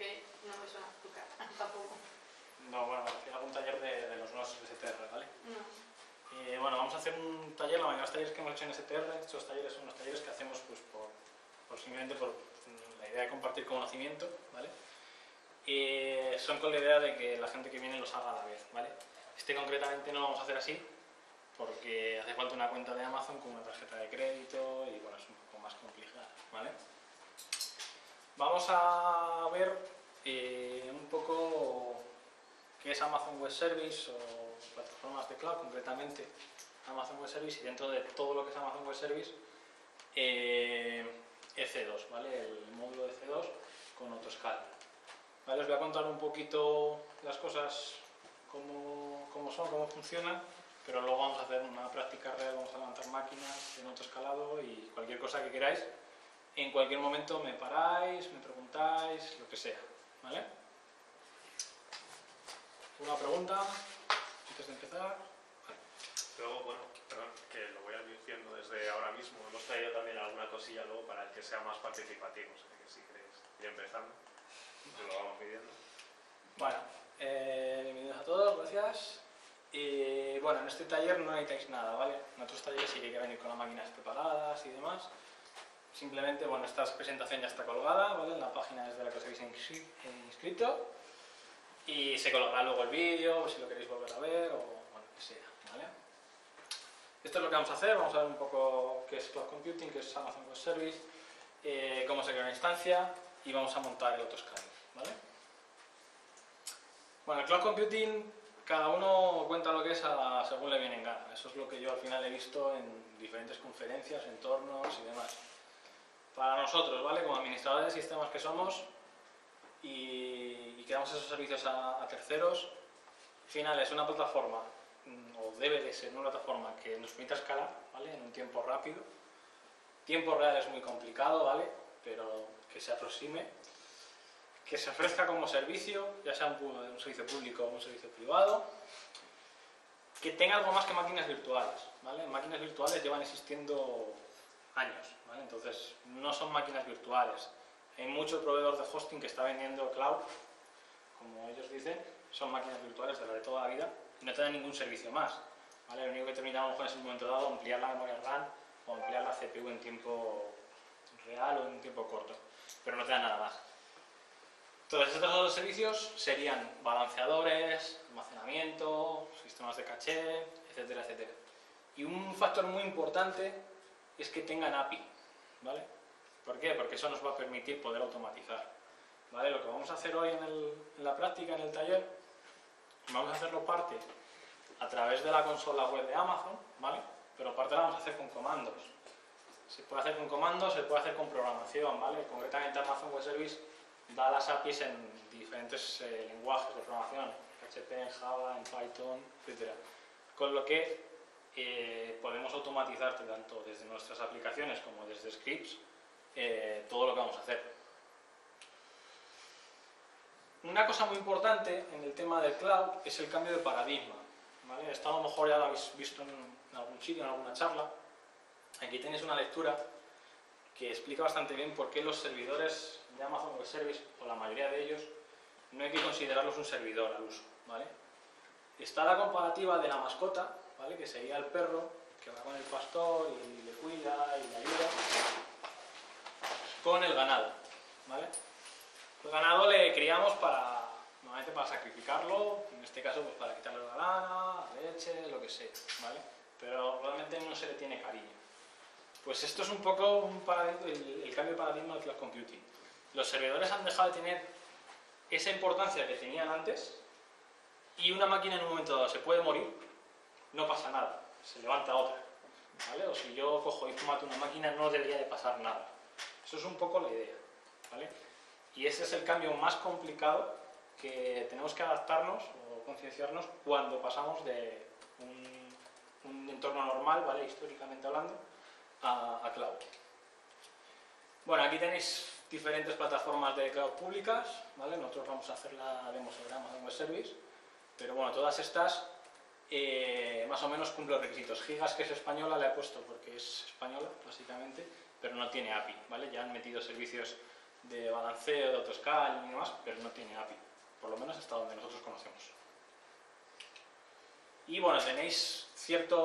que no me suena cara tampoco. No, bueno, me refiero a algún taller de, de los nuevos STR, ¿vale? No. Eh, bueno, vamos a hacer un taller, la mayoría de los talleres que hemos hecho en STR, estos talleres son los talleres que hacemos pues, por, por simplemente por mm, la idea de compartir conocimiento, ¿vale? Y son con la idea de que la gente que viene los haga a la vez, ¿vale? Este concretamente no lo vamos a hacer así, porque hace falta una cuenta de Amazon con una tarjeta de crédito y bueno, es un poco más complicado, ¿vale? Vamos a ver eh, un poco qué es Amazon Web Service o plataformas de cloud, concretamente Amazon Web Service y dentro de todo lo que es Amazon Web Service, eh, EC2, ¿vale? El módulo de EC2 con Autoscala. ¿Vale? Os voy a contar un poquito las cosas, cómo, cómo son, cómo funcionan, pero luego vamos a hacer una práctica real, vamos a levantar máquinas en autoescalado y cualquier cosa que queráis. En cualquier momento me paráis, me preguntáis, lo que sea, ¿vale? ¿Una pregunta antes de empezar? Luego, bueno, perdón, que lo voy a ir diciendo desde ahora mismo. Hemos traído también alguna cosilla luego para el que sea más participativo. O sea, que si queréis ir empezando, pues lo vamos midiendo. Bueno, eh, bienvenidos a todos, gracias. Y bueno, en este taller no necesitáis nada, ¿vale? En otros talleres sí que hay que venir con las máquinas preparadas y demás. Simplemente, bueno, esta presentación ya está colgada, ¿vale? En la página desde la que os habéis inscri- inscrito. Y se colgará luego el vídeo, si lo queréis volver a ver o bueno, que sea, ¿vale? Esto es lo que vamos a hacer, vamos a ver un poco qué es Cloud Computing, qué es Amazon Web Service, eh, cómo se crea una instancia y vamos a montar el autoscaling, ¿vale? Bueno, el cloud computing, cada uno cuenta lo que es a- según le viene en gana. Eso es lo que yo al final he visto en diferentes conferencias, entornos y demás. Para nosotros, ¿vale? Como administradores de sistemas que somos y, y que damos esos servicios a, a terceros, al final es una plataforma, mm, o debe de ser una plataforma que nos permita escalar, ¿vale? En un tiempo rápido. Tiempo real es muy complicado, ¿vale? Pero que se aproxime que se ofrezca como servicio, ya sea un, un servicio público o un servicio privado, que tenga algo más que máquinas virtuales. ¿vale? Máquinas virtuales llevan existiendo años, ¿vale? entonces no son máquinas virtuales. Hay mucho proveedor de hosting que está vendiendo cloud, como ellos dicen, son máquinas virtuales de la de toda la vida y no te dan ningún servicio más. ¿vale? Lo único que terminamos con es en un momento dado ampliar la memoria RAM o ampliar la CPU en tiempo real o en un tiempo corto, pero no te da nada más. Entonces, estos dos servicios serían balanceadores, almacenamiento, sistemas de caché, etcétera, etcétera. Y un factor muy importante es que tengan API, ¿vale? ¿Por qué? Porque eso nos va a permitir poder automatizar, ¿vale? Lo que vamos a hacer hoy en, la práctica, en el taller, vamos a hacerlo parte a través de la consola web de Amazon, ¿vale? Pero parte la vamos a hacer con comandos. Se puede hacer con comandos, se puede hacer con programación, ¿vale? Concretamente Amazon Web Service da las APIs en diferentes eh, lenguajes de programación, PHP, en Java, en Python, etc. Con lo que eh, podemos automatizar tanto desde nuestras aplicaciones como desde scripts eh, todo lo que vamos a hacer. Una cosa muy importante en el tema del cloud es el cambio de paradigma. ¿vale? Esto a lo mejor ya lo habéis visto en, algún sitio, en alguna charla. Aquí tenéis una lectura que explica bastante bien por qué los servidores de Amazon Web Service, o la mayoría de ellos, no hay que considerarlos un servidor al uso. ¿vale? Está la comparativa de la mascota, ¿vale? que sería el perro que va con el pastor y le cuida y le ayuda, con el ganado. ¿vale? El ganado le criamos para, normalmente para sacrificarlo, en este caso pues para quitarle la lana, la leche, lo que sea, ¿vale? Pero realmente no se le tiene cariño. Pues esto es un poco un el, el cambio de paradigma del cloud computing. Los servidores han dejado de tener esa importancia que tenían antes y una máquina en un momento dado se puede morir, no pasa nada, se levanta otra. ¿vale? O si yo cojo y mato una máquina no debería de pasar nada. Eso es un poco la idea. ¿vale? Y ese es el cambio más complicado que tenemos que adaptarnos o concienciarnos cuando pasamos de un, entorno normal, ¿vale? históricamente hablando, a, a cloud. Bueno, aquí tenéis diferentes plataformas de cloud públicas, ¿vale? Nosotros vamos a hacer la demo sobre Amazon Web Service. Pero bueno, todas estas eh, más o menos cumplen los requisitos. Gigas, que es española, le he puesto porque es española, básicamente, pero no tiene API, ¿vale? Ya han metido servicios de balanceo, de autoscal y demás, pero no tiene API, por lo menos hasta donde nosotros conocemos. Y bueno, tenéis ciertas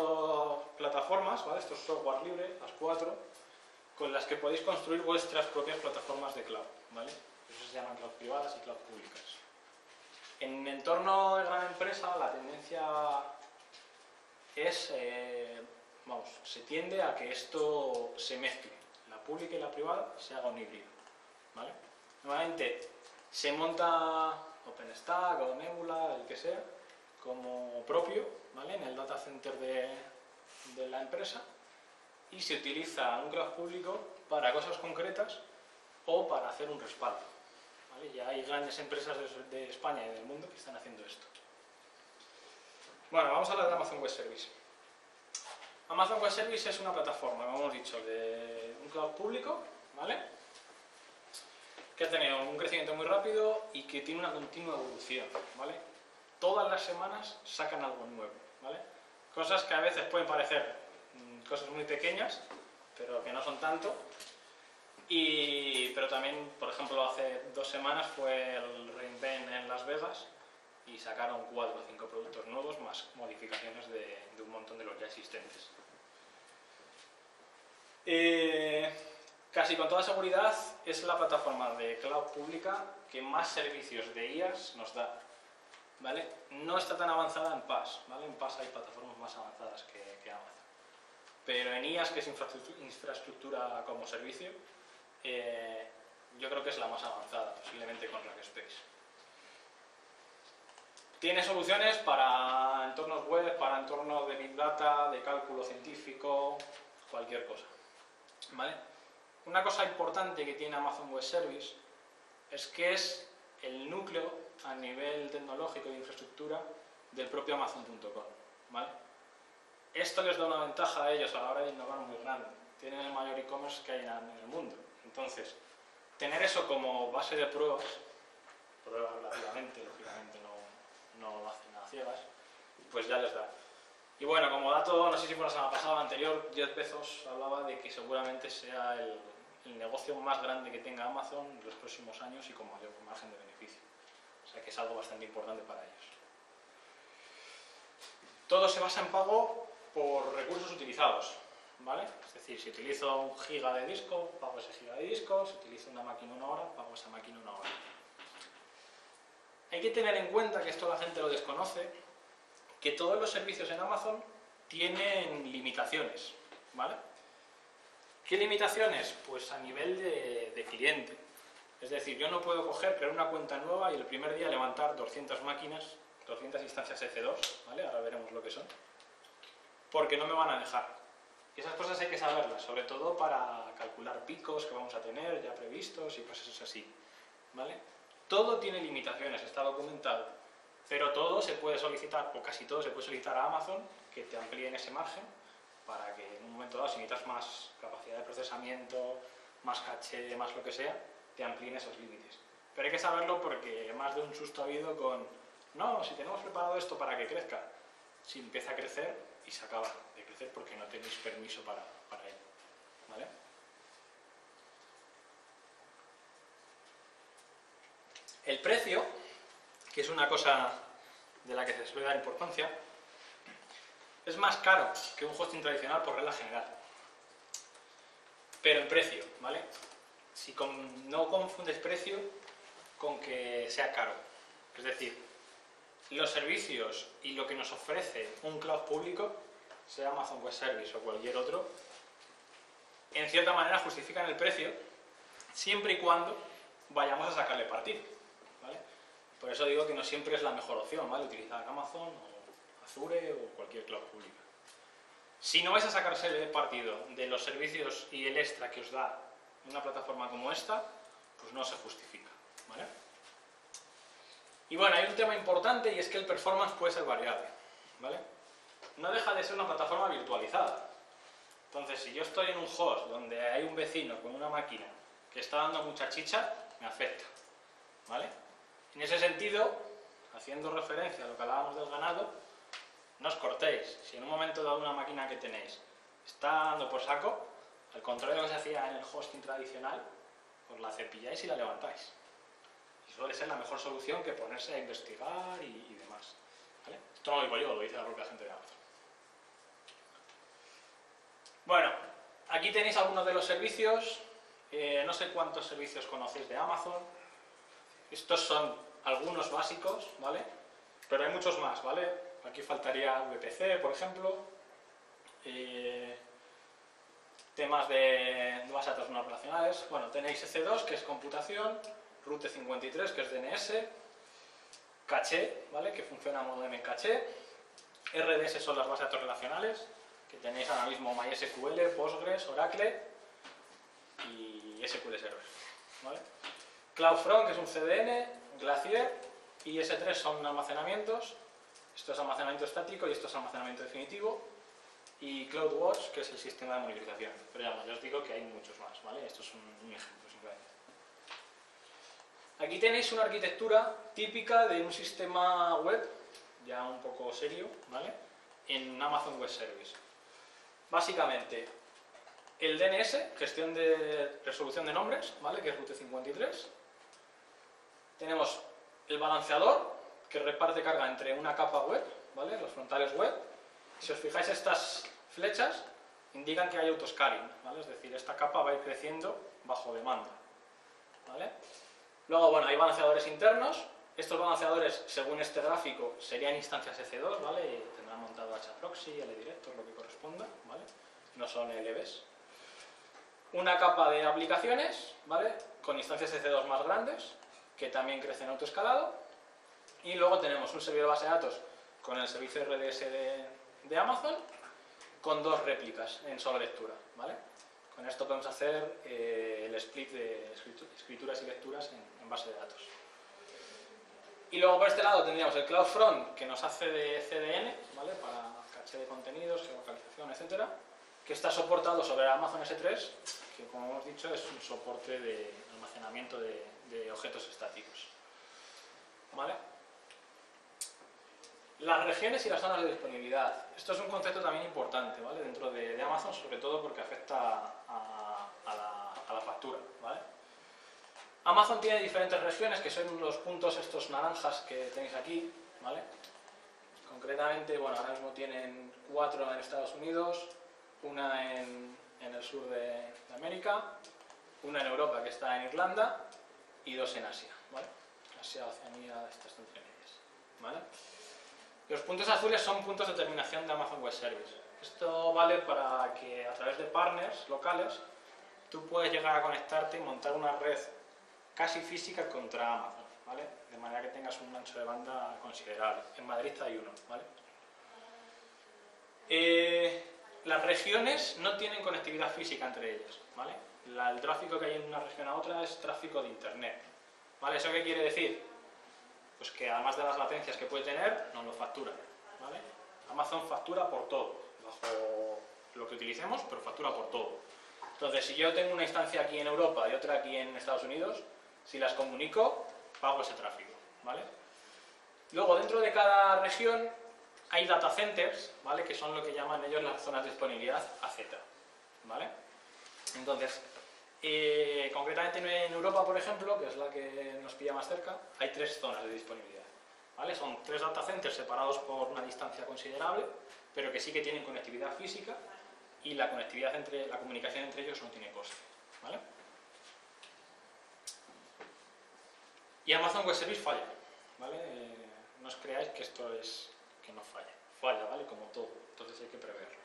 plataformas, ¿vale? Esto es software libre, las cuatro, con las que podéis construir vuestras propias plataformas de cloud, ¿vale? Eso se llaman cloud privadas y cloud públicas. En entorno de gran empresa, la tendencia es, eh, vamos, se tiende a que esto se mezcle, la pública y la privada se haga un híbrido, ¿vale? Normalmente se monta OpenStack o Nebula, el que sea, como propio, ¿vale? En el data center de, de la empresa y se utiliza un cloud público para cosas concretas o para hacer un respaldo. ¿vale? Ya hay grandes empresas de, de España y del mundo que están haciendo esto. Bueno, vamos a hablar de Amazon Web Service. Amazon Web Service es una plataforma, como hemos dicho, de un cloud público, ¿vale? Que ha tenido un crecimiento muy rápido y que tiene una continua evolución, ¿vale? Todas las semanas sacan algo nuevo, ¿vale? Cosas que a veces pueden parecer mm, cosas muy pequeñas, pero que no son tanto. Y, pero también, por ejemplo, hace dos semanas fue el reInvent en Las Vegas y sacaron cuatro o cinco productos nuevos más modificaciones de, un montón de los ya existentes. Eh, casi con toda seguridad es la plataforma de cloud pública que más servicios de IaaS nos da. ¿vale? No está tan avanzada en PaaS, ¿vale? en PaaS hay plataformas más avanzadas que, Amazon. Pero en IaaS, que es infraestructura, infraestructura como servicio, eh, yo creo que es la más avanzada, posiblemente con Rackspace. Tiene soluciones para entornos web, para entornos de Big Data, de cálculo científico, cualquier cosa. ¿Vale? Una cosa importante que tiene Amazon Web Service es que es el núcleo a nivel tecnológico de infraestructura del propio Amazon.com. ¿vale? Esto les da una ventaja a ellos a la hora de innovar muy grande. Tienen el mayor e-commerce que hay en el mundo. Entonces, tener eso como base de pruebas, pruebas relativamente, lógicamente no, no hacen nada ciegas, pues ya les da. Y bueno, como dato, no sé si fue la semana pasada o anterior, Jeff Bezos hablaba de que seguramente sea el, el negocio más grande que tenga Amazon en los próximos años y con mayor margen de beneficio. O sea que es algo bastante importante para ellos. Todo se basa en pago por recursos utilizados, ¿vale? Es decir, si utilizo un giga de disco, pago ese giga de disco, si utilizo una máquina una hora, pago esa máquina una hora. Hay que tener en cuenta, que esto la gente lo desconoce, que todos los servicios en Amazon tienen limitaciones, ¿vale? ¿Qué limitaciones? Pues a nivel de, cliente. Es decir, yo no puedo coger, crear una cuenta nueva y el primer día levantar 200 máquinas, 200 instancias F2, ¿vale? Ahora veremos lo que son. Porque no me van a dejar. Y esas cosas hay que saberlas, sobre todo para calcular picos que vamos a tener ya previstos y cosas así, ¿vale? Todo tiene limitaciones, está documentado. Pero todo se puede solicitar, o casi todo se puede solicitar a Amazon, que te amplíen ese margen, para que en un momento dado, si necesitas más capacidad de procesamiento, más caché, más lo que sea, te amplíen esos límites. Pero hay que saberlo porque más de un susto ha habido con, no, si tenemos preparado esto para que crezca, si empieza a crecer y se acaba de crecer porque no tenéis permiso para, para ello. ¿Vale? El precio, que es una cosa de la que se suele dar importancia, es más caro que un hosting tradicional por regla general. Pero en precio, ¿vale? Si no confundes precio con que sea caro. Es decir, los servicios y lo que nos ofrece un cloud público, sea Amazon Web Service o cualquier otro, en cierta manera justifican el precio siempre y cuando vayamos a sacarle partido. Por eso digo que no siempre es la mejor opción, ¿vale? Utilizar Amazon o Azure o cualquier cloud pública. Si no vais a sacarse el partido de los servicios y el extra que os da una plataforma como esta, pues no se justifica. ¿vale? Y bueno, hay un tema importante y es que el performance puede ser variable. ¿vale? No deja de ser una plataforma virtualizada. Entonces, si yo estoy en un host donde hay un vecino con una máquina que está dando mucha chicha, me afecta. ¿vale? En ese sentido, haciendo referencia a lo que hablábamos del ganado, no os cortéis. Si en un momento dado una máquina que tenéis está dando por saco, al contrario de lo que se hacía en el hosting tradicional, os la cepilláis y la levantáis. Y suele ser la mejor solución que ponerse a investigar y, y demás. ¿vale? Esto no lo digo yo, lo dice la propia gente de Amazon. Bueno, aquí tenéis algunos de los servicios. Eh, no sé cuántos servicios conocéis de Amazon. Estos son algunos básicos, ¿vale? Pero hay muchos más, ¿vale? Aquí faltaría VPC, por ejemplo. Eh, temas de de datos no relacionales. Bueno, tenéis EC2, que es computación, Route 53, que es DNS, caché, ¿vale? Que funciona a modo de caché. RDS son las bases de datos relacionales, que tenéis ahora mismo MySQL, Postgres, Oracle y SQL Server, ¿vale? CloudFront, que es un CDN, Glacier y S3 son almacenamientos. Esto es almacenamiento estático y esto es almacenamiento definitivo. Y CloudWatch, que es el sistema de monitorización. Pero ya, os digo que hay muchos más, ¿vale? Esto es un, un ejemplo simplemente. Aquí tenéis una arquitectura típica de un sistema web, ya un poco serio, ¿vale? En Amazon Web Service. Básicamente, el DNS, gestión de resolución de nombres, ¿vale? Que es Route 53. Tenemos el balanceador, que reparte carga entre una capa web, ¿vale? Los frontales web. Si os fijáis, estas flechas indican que hay autoscaling, ¿vale? Es decir, esta capa va a ir creciendo bajo demanda, ¿vale? Luego, bueno, hay balanceadores internos. Estos balanceadores, según este gráfico, serían instancias EC2, ¿vale? Y tendrán montado HProxy, LDirector, lo que corresponda, ¿vale? No son LBs. Una capa de aplicaciones, ¿vale? Con instancias EC2 más grandes, que también crecen autoescalado. Y luego tenemos un servidor base de datos con el servicio RDS de, de Amazon, con dos réplicas en sola lectura, ¿vale? Con esto podemos hacer eh, el split de escrituras y lecturas en, en, base de datos. Y luego por este lado tendríamos el CloudFront que nos hace de CDN, ¿vale? Para caché de contenidos, geolocalización, etcétera, que está soportado sobre Amazon S3, que como hemos dicho es un soporte de almacenamiento de, objetos estáticos. ¿Vale? Las regiones y las zonas de disponibilidad. Esto es un concepto también importante ¿vale? dentro de, Amazon, sobre todo porque afecta a, la, factura. ¿vale? Amazon tiene diferentes regiones, que son los puntos estos naranjas que tenéis aquí. ¿vale? Concretamente, bueno, ahora mismo tienen cuatro en Estados Unidos, una en, el sur de, América, una en Europa que está en Irlanda y dos en Asia. ¿vale? Asia, Oceanía, estas medias. ¿vale? Los puntos azules son puntos de terminación de Amazon Web Service. Esto vale para que a través de partners locales tú puedes llegar a conectarte y montar una red casi física contra Amazon, ¿vale? De manera que tengas un ancho de banda considerable. En Madrid hay uno, ¿vale? Eh, las regiones no tienen conectividad física entre ellas, ¿vale? El tráfico que hay en una región a otra es tráfico de internet, ¿vale? ¿Eso qué quiere decir? pues que además de las latencias que puede tener, nos lo factura. Amazon factura por todo, bajo lo que utilicemos, pero factura por todo. Entonces, si yo tengo una instancia aquí en Europa y otra aquí en Estados Unidos, si las comunico, pago ese tráfico. ¿vale? Luego, dentro de cada región hay data centers, ¿vale? que son lo que llaman ellos las zonas de disponibilidad AZ. ¿vale? Entonces, concretamente en Europa, por ejemplo, que es la que nos pilla más cerca, hay tres zonas de disponibilidad. Son tres data centers separados por una distancia considerable, pero que sí que tienen conectividad física y la conectividad entre la comunicación entre ellos no tiene coste. Y Amazon Web Service falla. ¿vale? Eh, no os creáis que esto es que no falla. Falla, ¿vale? Como todo. Entonces hay que preverlo.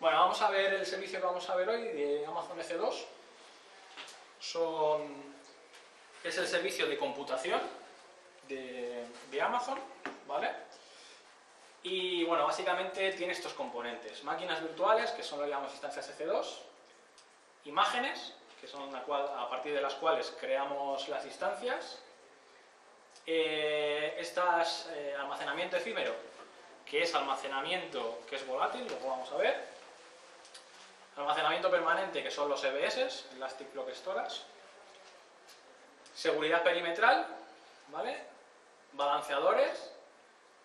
Bueno, vamos a ver el servicio que vamos a ver hoy de Amazon EC2. Son, es el servicio de computación de, Amazon, ¿vale? Y bueno, básicamente tiene estos componentes. Máquinas virtuales, que son lo que llamamos instancias EC2. Imágenes, que son la cual, a partir de las cuales creamos las instancias. Eh, eh, almacenamiento efímero, que es almacenamiento que es volátil, luego vamos a ver. Almacenamiento permanente, que son los EBS, Elastic Block Storage. Seguridad perimetral, ¿vale? balanceadores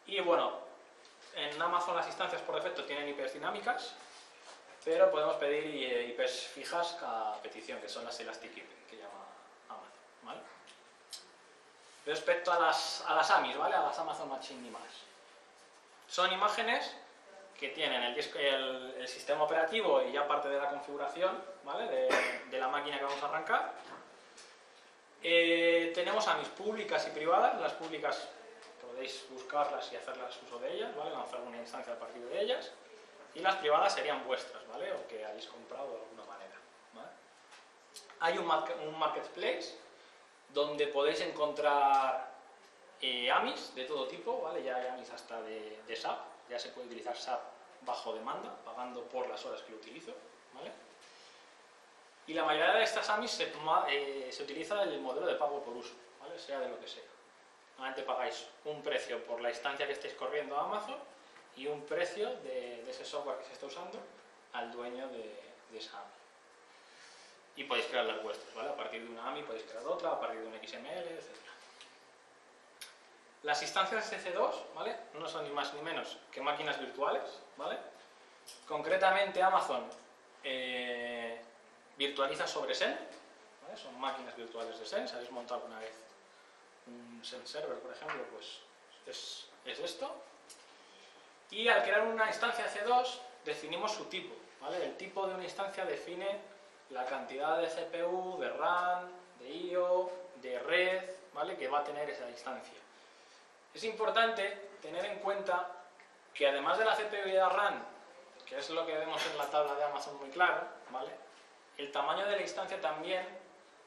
y bueno, en Amazon las instancias por defecto tienen IPs dinámicas, pero podemos pedir eh, IPs fijas a petición, que son las Elastic IP, que llama Amazon. ¿vale? Respecto a las, a las AMIs, ¿vale? a las Amazon Machine Images, son imágenes que tienen el, disco- el- el sistema operativo y ya parte de la configuración ¿vale? de, de la máquina que vamos a arrancar. Eh, tenemos AMIs públicas y privadas. Las públicas podéis buscarlas y hacerlas uso de ellas, ¿vale? lanzar una instancia a partir de ellas. Y las privadas serían vuestras, ¿vale? o que hayáis comprado de alguna manera. ¿vale? Hay un, un marketplace donde podéis encontrar eh, AMIs de todo tipo, ¿vale? ya hay AMIs hasta de, de SAP, ya se puede utilizar SAP bajo demanda, pagando por las horas que lo utilizo. ¿vale? Y la mayoría de estas AMIs se, eh, se utiliza el modelo de pago por uso, ¿vale? sea de lo que sea. Normalmente pagáis un precio por la instancia que estéis corriendo a Amazon y un precio de, ese software que se está usando al dueño de, de esa AMI. Y podéis crear las vuestras, ¿vale? A partir de una AMI podéis crear otra, a partir de un XML, etc. Las instancias CC2, ¿vale? No son ni más ni menos que máquinas virtuales, ¿vale? Concretamente Amazon eh, virtualiza sobre ¿vale? Son máquinas virtuales de Xen, si habéis montado alguna vez un Xen server, por ejemplo, pues es, es esto. Y al crear una instancia C2 definimos su tipo, ¿vale? El tipo de una instancia define la cantidad de CPU, de RAM, de IO, de red, ¿vale? Que va a tener esa instancia. Es importante tener en cuenta que además de la CPU y la RAM, que es lo que vemos en la tabla de Amazon muy claro, ¿vale? El tamaño de la instancia también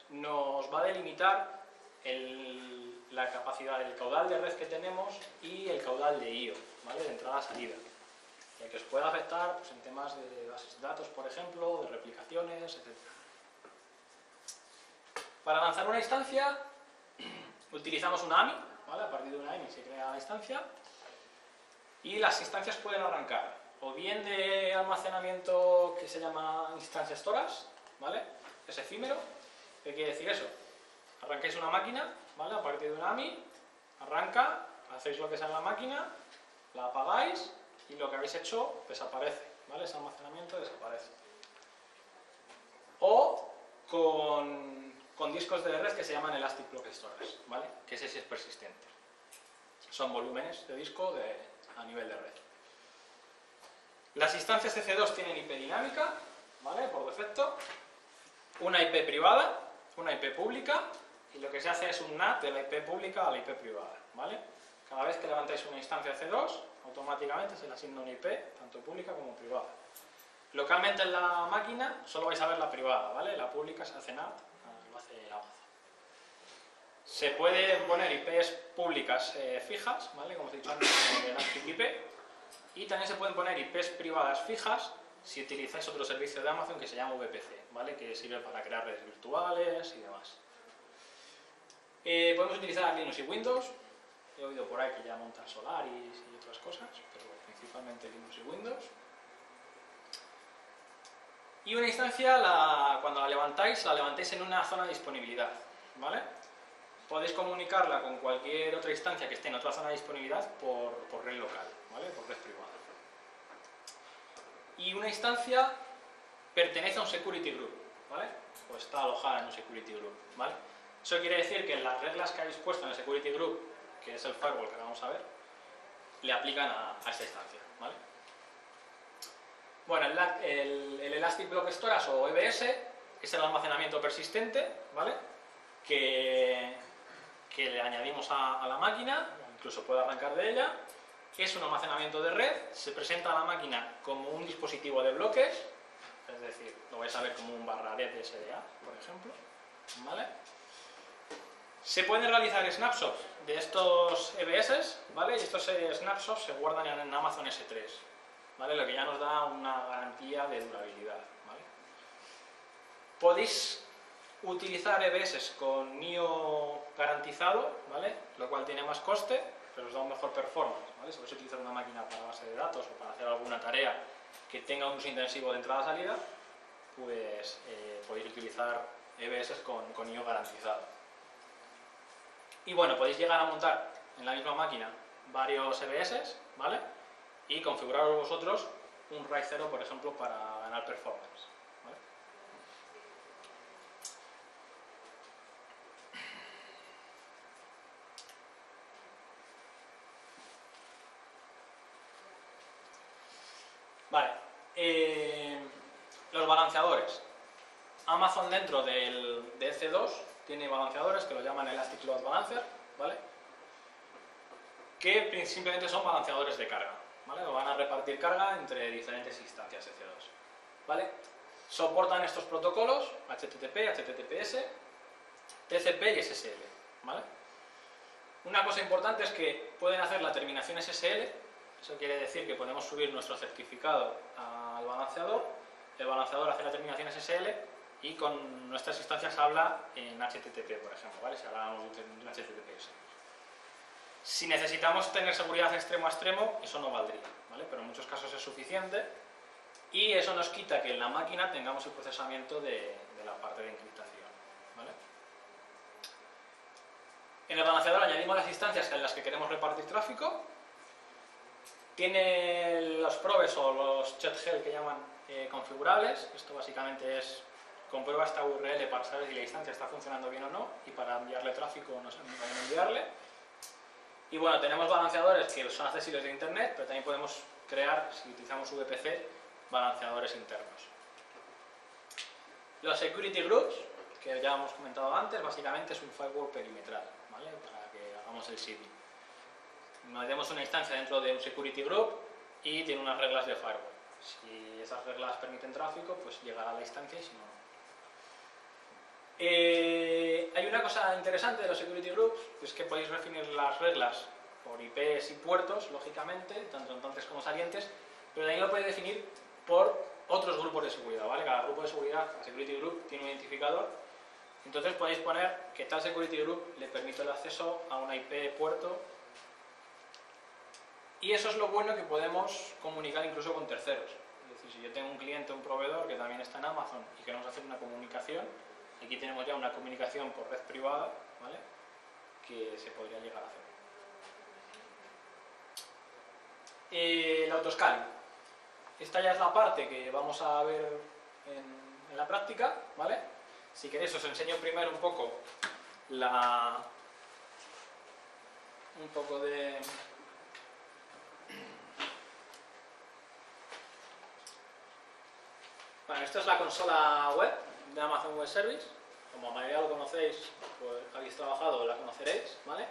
nos va a delimitar el- la capacidad del caudal de red que tenemos y el caudal de IO, ¿vale? De entrada-salida. Ya que os puede afectar pues, en temas de bases de datos, por ejemplo, de replicaciones, etc. Para lanzar una instancia utilizamos una AMI, A partir de una AMI se crea la instancia y las instancias pueden arrancar o bien de almacenamiento que se llama instancia storage, ¿vale? Es efímero. ¿Qué quiere decir eso? Arrancáis una máquina, ¿vale? A partir de una AMI, arranca, hacéis lo que sea en la máquina, la apagáis y lo que habéis hecho desaparece, ¿vale? Ese almacenamiento desaparece. O con, con discos de red que se llaman Elastic Block Storage, ¿vale? Que ese sí es persistente. Son volúmenes de disco de- a nivel de red. Las instancias CC2 tienen IP dinámica, ¿vale? Por defecto. Una IP privada, una IP pública, y lo que se hace es un NAT de la IP pública a la IP privada, ¿vale? Cada vez que levantáis una instancia C2, automáticamente se le asigna una IP, tanto pública como privada. Localmente en la máquina solo vais a ver la privada, ¿vale? La pública se hace NAT, ah, lo hace Amazon. Se pueden poner IPs públicas eh, fijas, ¿vale? Como os he dicho antes, de Elastic IP, y también se pueden poner IPs privadas fijas si utilizáis otro servicio de Amazon que se llama VPC, ¿vale? Que sirve para crear redes virtuales y demás. Eh, podemos utilizar Linux y Windows. He oído por ahí que ya montan Solaris y otras cosas, pero principalmente Linux y Windows. Y una instancia, cuando la levantáis, la levantáis en una zona de disponibilidad, ¿vale? Podéis comunicarla con cualquier otra instancia que esté en otra zona de disponibilidad por, por red local, ¿vale? Por red privada. Y una instancia pertenece a un security group, ¿vale? O está alojada en un security group, ¿vale? Eso quiere decir que las reglas que habéis puesto en el security group, que es el firewall que vamos a ver, le aplican a, a esta instancia, ¿vale? Bueno, el, el- el Elastic Block Storage o EBS es el almacenamiento persistente, ¿vale? Que, que le añadimos a, a la máquina, incluso puede arrancar de ella. Es un almacenamiento de red, se presenta a la máquina como un dispositivo de bloques, es decir, lo vais a ver como un barra red de SDA, por ejemplo, ¿vale? Se pueden realizar snapshots de estos EBS, ¿vale? Y estos snapshots se guardan en Amazon S3, ¿vale? Lo que ya nos da una garantía de durabilidad, ¿vale? Podéis utilizar EBS con NIO garantizado, ¿vale? Lo cual tiene más coste, pero os da un mejor performance, ¿vale? Si vais a utilizar una máquina para base de datos o para hacer alguna tarea que tenga un uso intensivo de entrada-salida, pues eh, podéis utilizar EBS con, con NIO garantizado. Y bueno, podéis llegar a montar en la misma máquina varios EBS, ¿vale? Y configuraros vosotros un RAID 0, por ejemplo, para ganar performance. ¿vale? Vale. eh, los balanceadores. Amazon dentro del de EC2 tiene balanceadores que lo llaman Elastic Load Balancer, ¿vale? Que simplemente son balanceadores de carga, ¿vale? Van a repartir carga entre diferentes instancias EC2, ¿vale? Soportan estos protocolos HTTP, HTTPS, TCP y SSL, ¿vale? Una cosa importante es que pueden hacer la terminación SSL, eso quiere decir que podemos subir nuestro certificado al balanceador, el balanceador hace la terminación SSL y con nuestras instancias habla en HTTP, por ejemplo, ¿vale? Si hablamos de un HTTPS. Si necesitamos tener seguridad extremo a extremo, eso no valdría, ¿vale? Pero en muchos casos es suficiente y eso nos quita que en la máquina tengamos el procesamiento de, la parte de encriptación. En el balanceador añadimos las instancias en las que queremos repartir tráfico. Tiene los probes o los chat-hell que llaman eh, configurables. Esto básicamente es comprueba esta URL para saber si la instancia está funcionando bien o no y para enviarle tráfico no sé, pueden enviarle. Y bueno, tenemos balanceadores que son accesibles de internet, pero también podemos crear, si utilizamos VPC, balanceadores internos. Los security groups, que ya hemos comentado antes, básicamente es un firewall perimetral, ¿vale? Para que hagamos el seeding. Metemos una instancia dentro de un security group y tiene unas reglas de firewall. Si esas reglas permiten tráfico, pues llegará a la instancia y si no. Eh, hay una cosa interesante de los security groups, es que podéis definir las reglas por IPs y puertos, lógicamente, tanto entrantes como salientes, pero también lo podéis definir por otros grupos de seguridad, ¿vale? Cada grupo de seguridad, cada security group, tiene un identificador. Entonces podéis poner que tal security group le permite el acceso a una IP puerto. Y eso es lo bueno que podemos comunicar incluso con terceros. Es decir, si yo tengo un cliente, un proveedor que también está en Amazon y queremos hacer una comunicación, aquí tenemos ya una comunicación por red privada, ¿vale? Que se podría llegar a hacer. Eh, el autoscaling. Esta ya es la parte que vamos a ver en, en la práctica, ¿vale? Si queréis os enseño primero un poco la un poco de Bueno, esta es la consola web de Amazon Web Service. Como la mayoría lo conocéis, pues habéis trabajado, la conoceréis, ¿vale?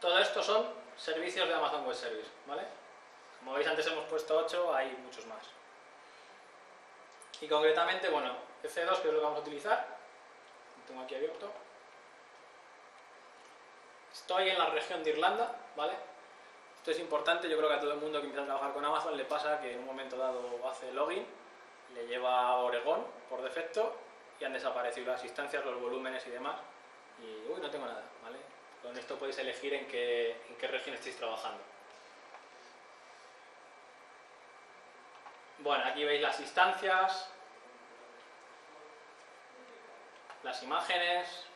Todo esto son servicios de Amazon Web Service, ¿vale? Como veis antes hemos puesto 8, hay muchos más. Y concretamente, bueno, F2 que es lo que vamos a utilizar, lo tengo aquí abierto. Estoy en la región de Irlanda, ¿vale? Esto es importante, yo creo que a todo el mundo que empieza a trabajar con Amazon le pasa que en un momento dado hace login, le lleva a Oregón por defecto y han desaparecido las instancias, los volúmenes y demás. Y uy, no tengo nada, ¿vale? Con esto podéis elegir en qué, en qué región estáis trabajando. Bueno, aquí veis las instancias, las imágenes,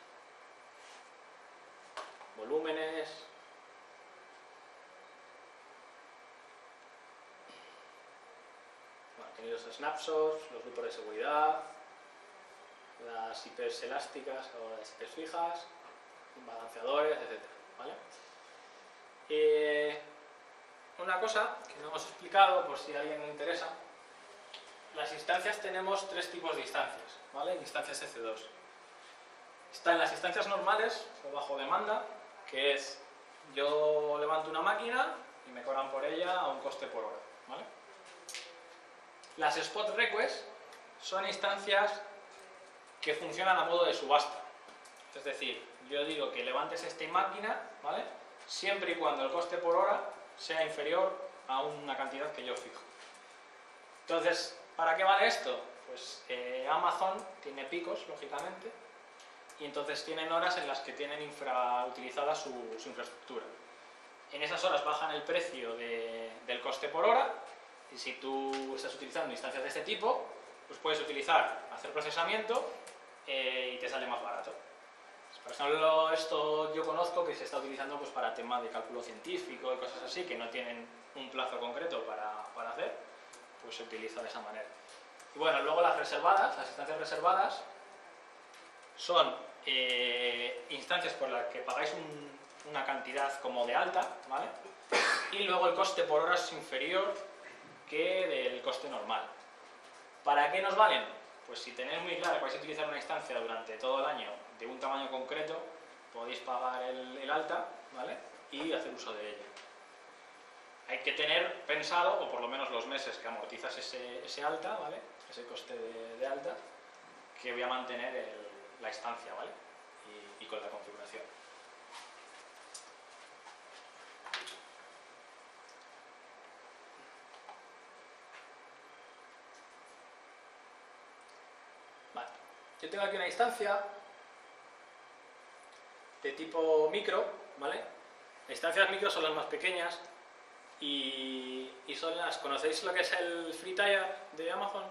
volúmenes. Bueno, tenéis los snapshots, los grupos de seguridad, las IPs elásticas o las IPs fijas, balanceadores, etc. ¿vale? Eh, una cosa que no hemos explicado, por si a alguien le interesa, las instancias tenemos tres tipos de instancias, ¿vale? Instancias EC2. Están las instancias normales o bajo demanda, que es yo levanto una máquina y me cobran por ella a un coste por hora, ¿vale? Las spot requests son instancias que funcionan a modo de subasta. Es decir, yo digo que levantes esta máquina, ¿vale? Siempre y cuando el coste por hora sea inferior a una cantidad que yo fijo. Entonces, ¿para qué vale esto? Pues eh, Amazon tiene picos, lógicamente, y entonces tienen horas en las que tienen infrautilizada su, su infraestructura. En esas horas bajan el precio de- del coste por hora, y si tú estás utilizando instancias de este tipo, pues puedes utilizar, hacer procesamiento eh, y te sale más barato. Por ejemplo, esto yo conozco que se está utilizando pues, para temas de cálculo científico y cosas así, que no tienen un plazo concreto para, para hacer, pues se utiliza de esa manera. Y bueno, luego las reservadas, las instancias reservadas, son eh, instancias por las que pagáis un- una cantidad como de alta, ¿vale? Y luego el coste por hora es inferior que del coste normal. ¿Para qué nos valen? Pues si tenéis muy claro que vais a utilizar una instancia durante todo el año de un tamaño concreto, podéis pagar el, alta, ¿vale? Y hacer uso de ella. Hay que tener pensado, o por lo menos los meses que amortizas ese, ese alta, ¿vale? Ese coste de, alta, que voy a mantener la instancia, ¿vale? Y con la configuración. Vale. Yo tengo aquí una instancia de tipo micro, ¿vale? Las instancias micro son las más pequeñas y, son las... ¿Conocéis lo que es el Free Tier de Amazon?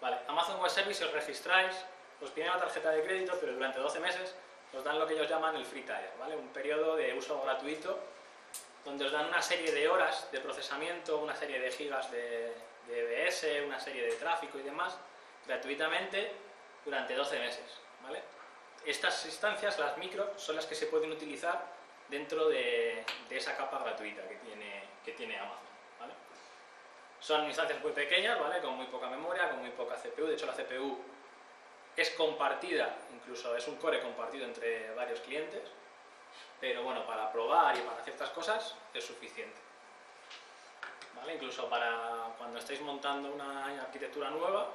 Vale, Amazon Web Service os registráis, os piden la tarjeta de crédito, pero durante 12 meses os dan lo que ellos llaman el Free Tier, ¿vale? Un periodo de uso gratuito donde os dan una serie de horas de procesamiento, una serie de gigas de, de EBS, una serie de tráfico y demás, gratuitamente durante 12 meses. Estas instancias, las micro, son las que se pueden utilizar dentro de, esa capa gratuita que tiene, que tiene Amazon. Son instancias muy pequeñas. Con muy poca memoria, con muy poca CPU. De hecho, la CPU es compartida, incluso es un core compartido entre varios clientes. Pero bueno, para probar y para ciertas cosas es suficiente. ¿Vale? Incluso para cuando estéis montando una arquitectura nueva,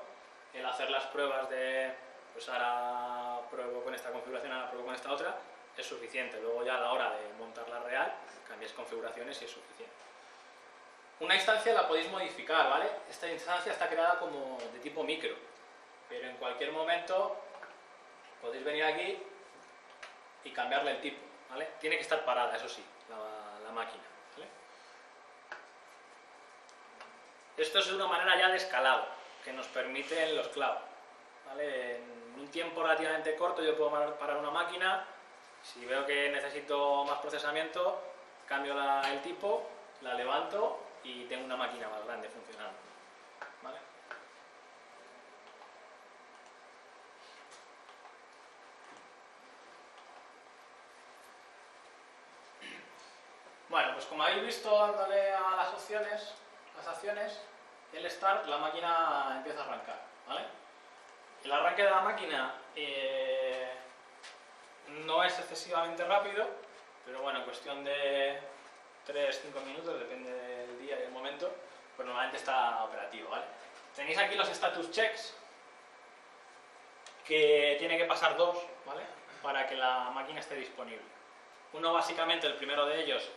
el hacer las pruebas de, pues ahora pruebo con esta configuración, ahora pruebo con esta otra, es suficiente. Luego ya a la hora de montarla real, cambiáis configuraciones y es suficiente. Una instancia la podéis modificar, ¿vale? Esta instancia está creada como de tipo micro, pero en cualquier momento podéis venir aquí y cambiarle el tipo, ¿vale? Tiene que estar parada, eso sí, la, la máquina, ¿vale? Esto es una manera ya de escalado, que nos permiten los cloud. En un tiempo relativamente corto yo puedo parar- una máquina, si veo que necesito más procesamiento, cambio el tipo, la levanto y tengo una máquina más grande funcionando. Bueno, pues como habéis visto dándole a las opciones, las acciones, el start, la máquina empieza a arrancar. ¿vale? El arranque de la máquina eh, no es excesivamente rápido, pero bueno, en cuestión de 3-5 minutos, depende del día y el momento, pues normalmente está operativo, ¿vale? Tenéis aquí los status checks, que tiene que pasar dos, ¿vale? Para que la máquina esté disponible. Uno básicamente, el primero de ellos,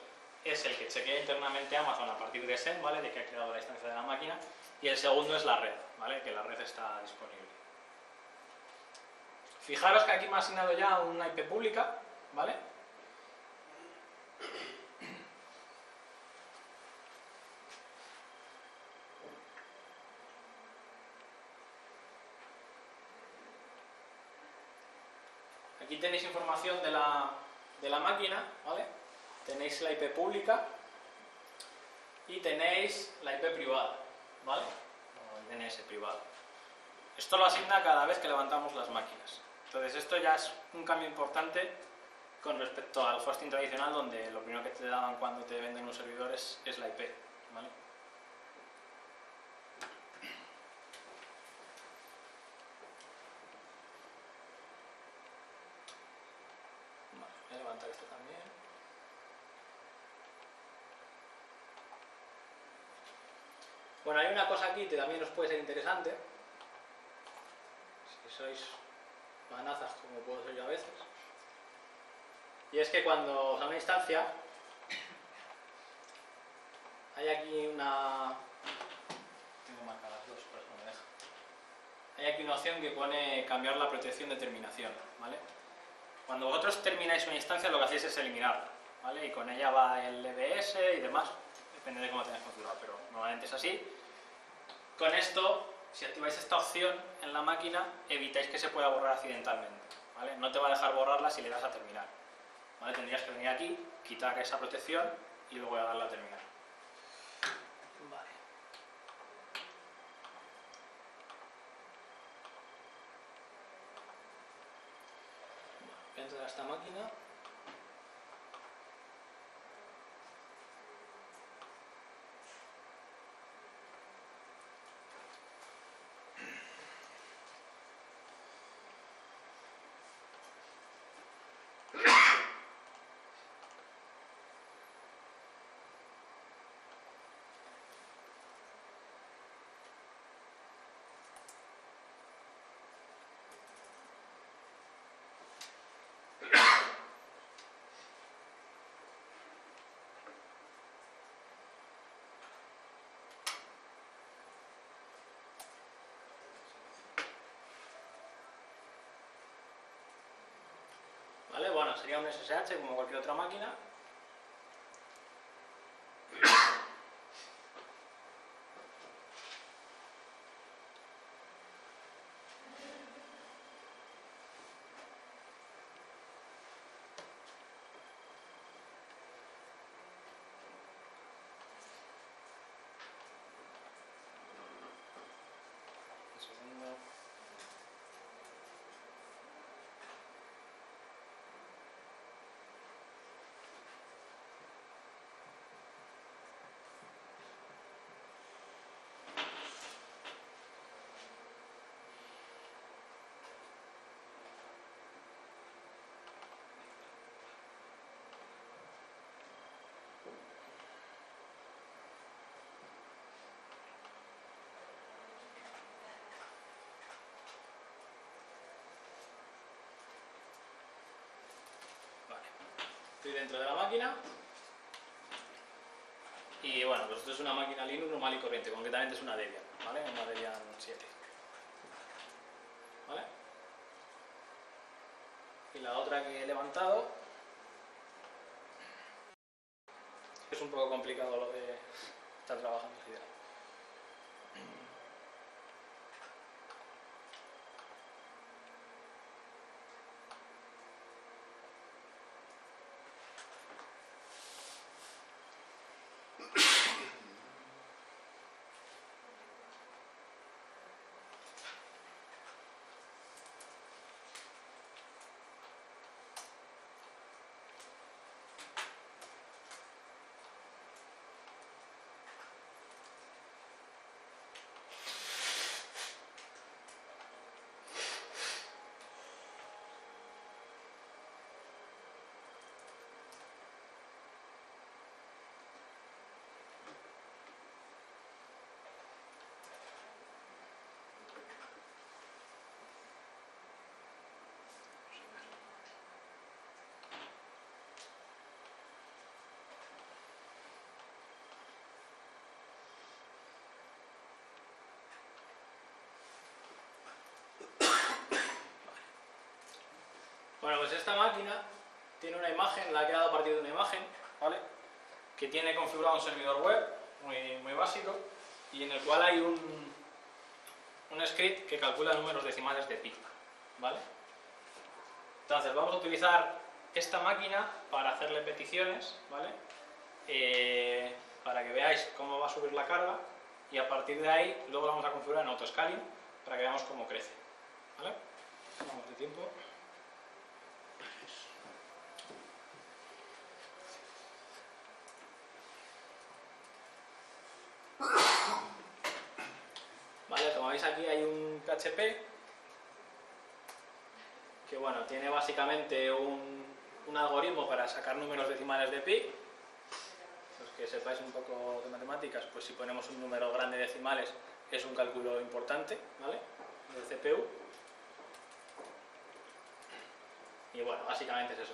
es el que chequea internamente Amazon a partir de SEM, ¿vale? De que ha creado la instancia de la máquina. Y el segundo es la red, ¿vale? Que la red está disponible. Fijaros que aquí me ha asignado ya una IP pública, ¿vale? Aquí tenéis información de la, de la máquina, ¿vale? Tenéis la IP pública y tenéis la IP privada, ¿vale? O el DNS privado. Esto lo asigna cada vez que levantamos las máquinas. Entonces esto ya es un cambio importante con respecto al hosting tradicional donde lo primero que te daban cuando te venden un servidor es, es la IP, ¿vale voy a levantar esto también. Bueno, hay una cosa aquí también os puede ser interesante. Si sois manazas como puedo ser yo a veces. Y es que cuando os da una instancia, hay aquí una... Tengo. Hay aquí una opción que pone cambiar la protección de terminación, ¿vale? Cuando vosotros termináis una instancia lo que hacéis es eliminarla, ¿vale? Y con ella va el EBS y demás, depende de cómo tengáis configurado, pero normalmente es así. Con esto, si activáis esta opción en la máquina, evitáis que se pueda borrar accidentalmente, ¿vale? No te va a dejar borrarla si le das a terminar. ¿vale? Tendrías que venir aquí, quitar esa protección y luego a darle a terminar. Vale. Entrar a esta máquina. ¿Vale? Bueno, sería un SSH como cualquier otra máquina. Un segundo. Vale. Dentro de la máquina. Y bueno, pues esto es una máquina Linux normal y corriente, concretamente es una Debian, ¿vale? Una Debian 7. ¿Vale? Y la otra que he levantado es un poco complicado lo de estar trabajando así Bueno, pues esta máquina tiene una imagen, la ha quedado a partir de una imagen, ¿vale? Que tiene configurado un servidor web muy, muy básico y en el cual hay un, un script que calcula números decimales de pi, ¿vale? Entonces vamos a utilizar esta máquina para hacerle peticiones, ¿vale? Eh, para que veáis cómo va a subir la carga y a partir de ahí luego la vamos a configurar en autoscaling para que veamos cómo crece, ¿vale? Vamos de tiempo. Vale, como veis aquí hay un Que bueno, tiene básicamente un, un algoritmo para sacar números decimales de pi. Los que sepáis un poco de matemáticas, pues si ponemos un número grande de decimales es un cálculo importante, ¿vale? Del CPU. Y bueno, básicamente es eso.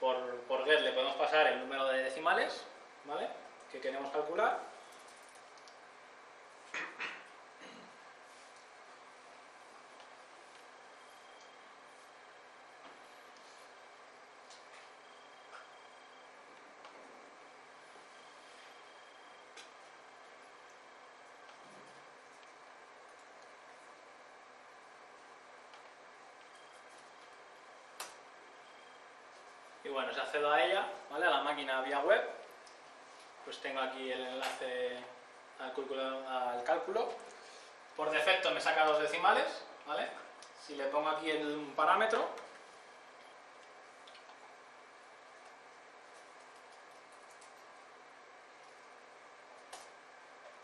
Por, por get le podemos pasar el número de decimales, ¿vale? Que queremos calcular. Bueno, si accedo a ella, ¿vale? A la máquina vía web, pues tengo aquí el enlace al cálculo. Por defecto me saca dos decimales, ¿vale? Si le pongo aquí el parámetro,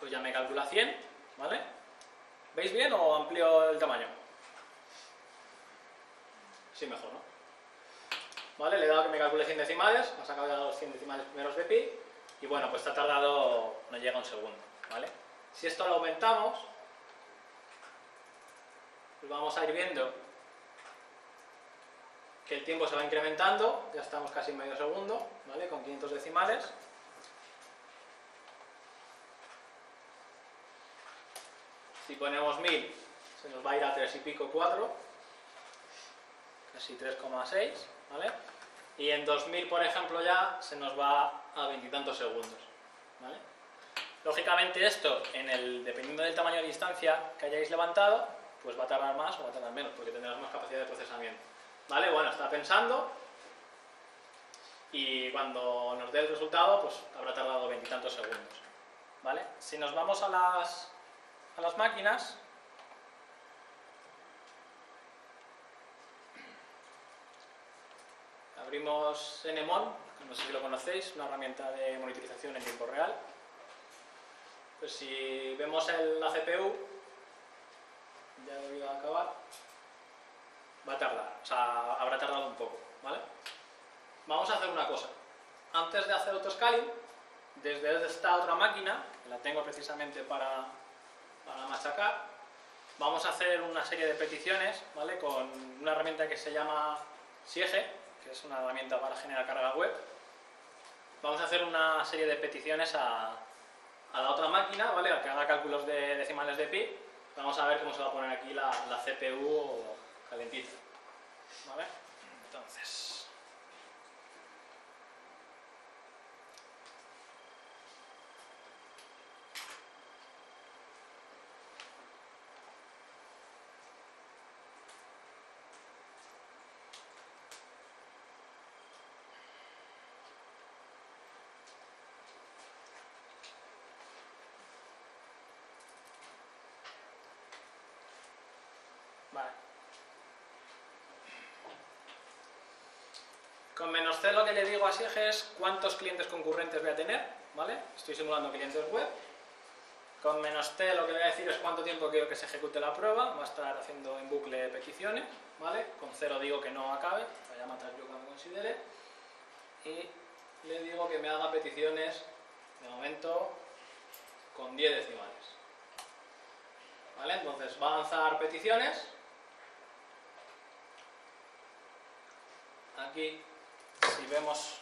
pues ya me calcula 100, ¿vale? ¿Veis bien o amplío el tamaño? Sí, mejor, ¿no? ¿Vale? Le he dado que me calcule 100 decimales, me ha sacado ya los 100 decimales primeros de pi, y bueno, pues está tardado, no llega un segundo, ¿vale? Si esto lo aumentamos, pues vamos a ir viendo que el tiempo se va incrementando, ya estamos casi en medio segundo, ¿vale? Con 500 decimales. Si ponemos 1000, se nos va a ir a 3 y pico 4, casi 3,6, ¿vale? Y en 2000, por ejemplo, ya se nos va a veintitantos segundos. Lógicamente esto, en el, dependiendo del tamaño de la instancia que hayáis levantado, pues va a tardar más o va a tardar menos, porque tendrás más capacidad de procesamiento. ¿Vale? Bueno, está pensando y cuando nos dé el resultado, pues habrá tardado veintitantos segundos. ¿Vale? Si nos vamos a las, a las máquinas, abrimos Nmon, no sé si lo conocéis, una herramienta de monitorización en tiempo real. Pues si vemos el, la CPU, ya he debido acabar, va a tardar, o sea, habrá tardado un poco, ¿vale? Vamos a hacer una cosa. Antes de hacer autoscaling, desde esta otra máquina, que la tengo precisamente para, para machacar, vamos a hacer una serie de peticiones, ¿vale? Con una herramienta que se llama Siege, es una herramienta para generar carga web. Vamos a hacer una serie de peticiones a, a la otra máquina, ¿vale? A que haga cálculos de decimales de pi. Vamos a ver cómo se va a poner aquí la, la CPU calentita, ¿vale? Entonces... Con menos C lo que le digo a Siege es cuántos clientes concurrentes voy a tener, ¿vale? Estoy simulando clientes web. Con menos T lo que voy a decir es cuánto tiempo quiero que se ejecute la prueba, va a estar haciendo en bucle peticiones, ¿vale? Con cero digo que no acabe, vaya a matar yo cuando considere. Y le digo que me haga peticiones, de momento, con 10 decimales. ¿Vale? Entonces va a lanzar peticiones. Aquí, si vemos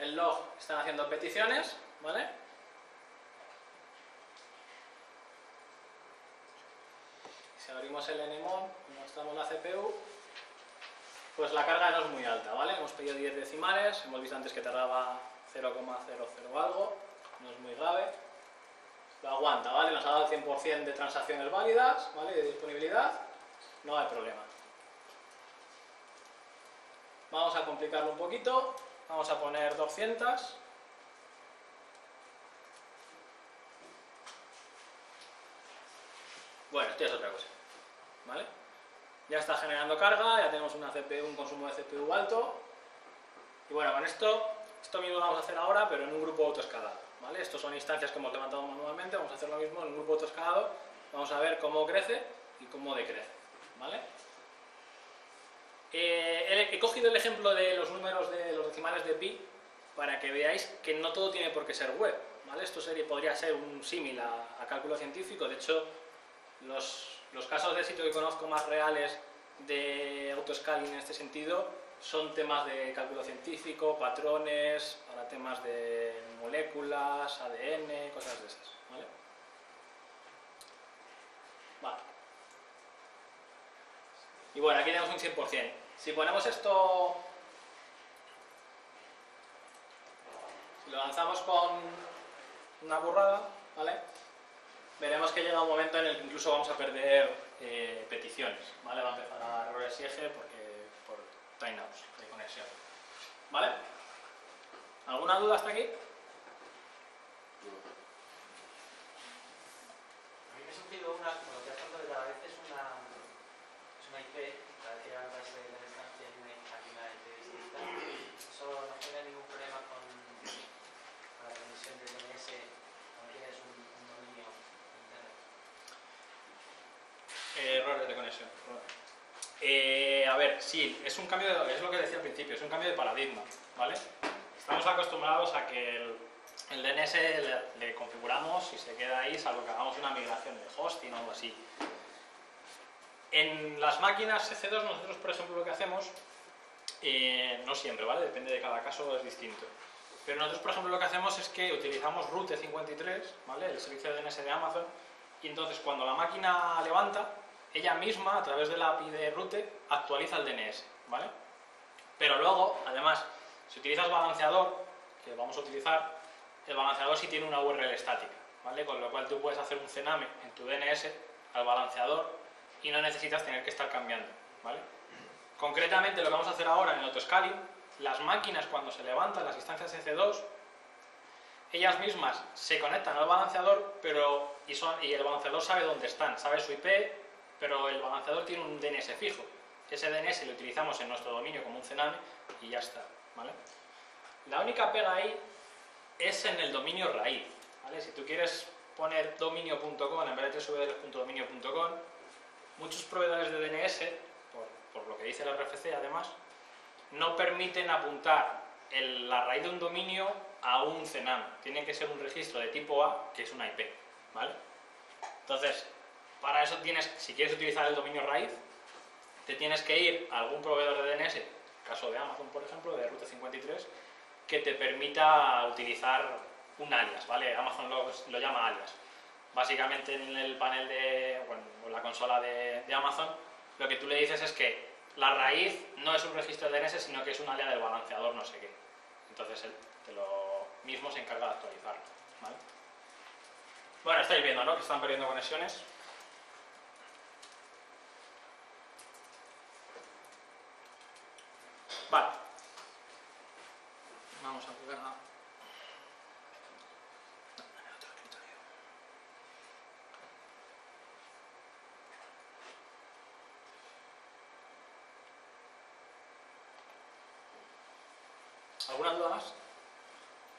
el log, están haciendo peticiones, ¿vale? Si abrimos el Nmon mostramos la CPU, pues la carga no es muy alta, ¿vale? Hemos pedido 10 decimales, hemos visto antes que tardaba 0,00 algo, no es muy grave. Lo aguanta, ¿vale? Nos ha dado el 100% de transacciones válidas, ¿vale? De disponibilidad, no hay problema. Vamos a complicarlo un poquito, vamos a poner 200. Bueno, esto es otra cosa, ¿vale? Ya está generando carga, ya tenemos un consumo de CPU alto. Y bueno, con esto, esto mismo lo vamos a hacer ahora, pero en un grupo autoescalado. ¿Vale? Estos son instancias que hemos levantado manualmente, vamos a hacer lo mismo en un grupo autoescalado. Vamos a ver cómo crece y cómo decrece. ¿vale? Eh, he, cogido el ejemplo de los números de los decimales de pi para que veáis que no todo tiene por qué ser web. ¿vale? Esto sería, podría ser un símil a, cálculo científico. De hecho, los, los casos de éxito que conozco más reales de autoscaling en este sentido son temas de cálculo científico, patrones, para temas de moléculas, ADN, cosas de esas. ¿vale? Y bueno, aquí tenemos un 100%. Si ponemos esto, si lo lanzamos con una burrada, ¿vale? veremos que llega un momento en el que incluso vamos a perder eh, peticiones, ¿vale? Va a empezar a dar errores eje porque, por timeouts de conexión, ¿vale? ¿Alguna duda hasta aquí? A mí me ha surgido una, como lo que has de la vez, es una, es una IP, la que a base de la distancia y una, una IP distinta. Eso no genera ningún problema con, con la transmisión del DNS cuando tienes un, un dominio internet. Eh, errores de conexión. Eh, a ver, sí, es un cambio de, es lo que decía al principio, es un cambio de paradigma, ¿vale? Estamos acostumbrados a que el, el DNS le, le configuramos y se queda ahí, salvo que hagamos una migración de hosting o algo así. En las máquinas EC2 nosotros, por ejemplo, lo que hacemos, eh, no siempre, ¿vale? Depende de cada caso, es distinto. Pero nosotros, por ejemplo, lo que hacemos es que utilizamos Route 53, ¿vale? El servicio de DNS de Amazon, y entonces cuando la máquina levanta, ella misma, a través de la API de Route, actualiza el DNS, ¿vale? Pero luego, además, si utilizas balanceador, que vamos a utilizar, el balanceador sí tiene una URL estática, ¿vale? Con lo cual tú puedes hacer un cename en tu DNS al balanceador y no necesitas tener que estar cambiando, ¿vale? Concretamente lo que vamos a hacer ahora en el autoscaling, las máquinas cuando se levantan las instancias EC2, ellas mismas se conectan al balanceador pero, y, son, y el balanceador sabe dónde están, sabe su IP, pero el balanceador tiene un DNS fijo. Ese DNS lo utilizamos en nuestro dominio como un cename y ya está, ¿vale? La única pega ahí es en el dominio raíz, ¿vale? Si tú quieres poner dominio.com en vez de www.dominio.com, muchos proveedores de DNS, por, por, lo que dice la RFC además, no permiten apuntar el, la raíz de un dominio a un CNAME. Tiene que ser un registro de tipo A, que es una IP, ¿vale? Entonces, para eso tienes, si quieres utilizar el dominio raíz, te tienes que ir a algún proveedor de DNS, caso de Amazon, por ejemplo, de Route 53, que te permita utilizar un alias, ¿vale? Amazon lo, llama alias. Básicamente en el panel de, bueno, o la consola de, Amazon, lo que tú le dices es que la raíz no es un registro de DNS, sino que es un alias del balanceador no sé qué. Entonces él mismo se encarga de actualizarlo. Bueno, estáis viendo, ¿no? Que están perdiendo conexiones. Vale. Vamos a jugar a... ¿Alguna duda más?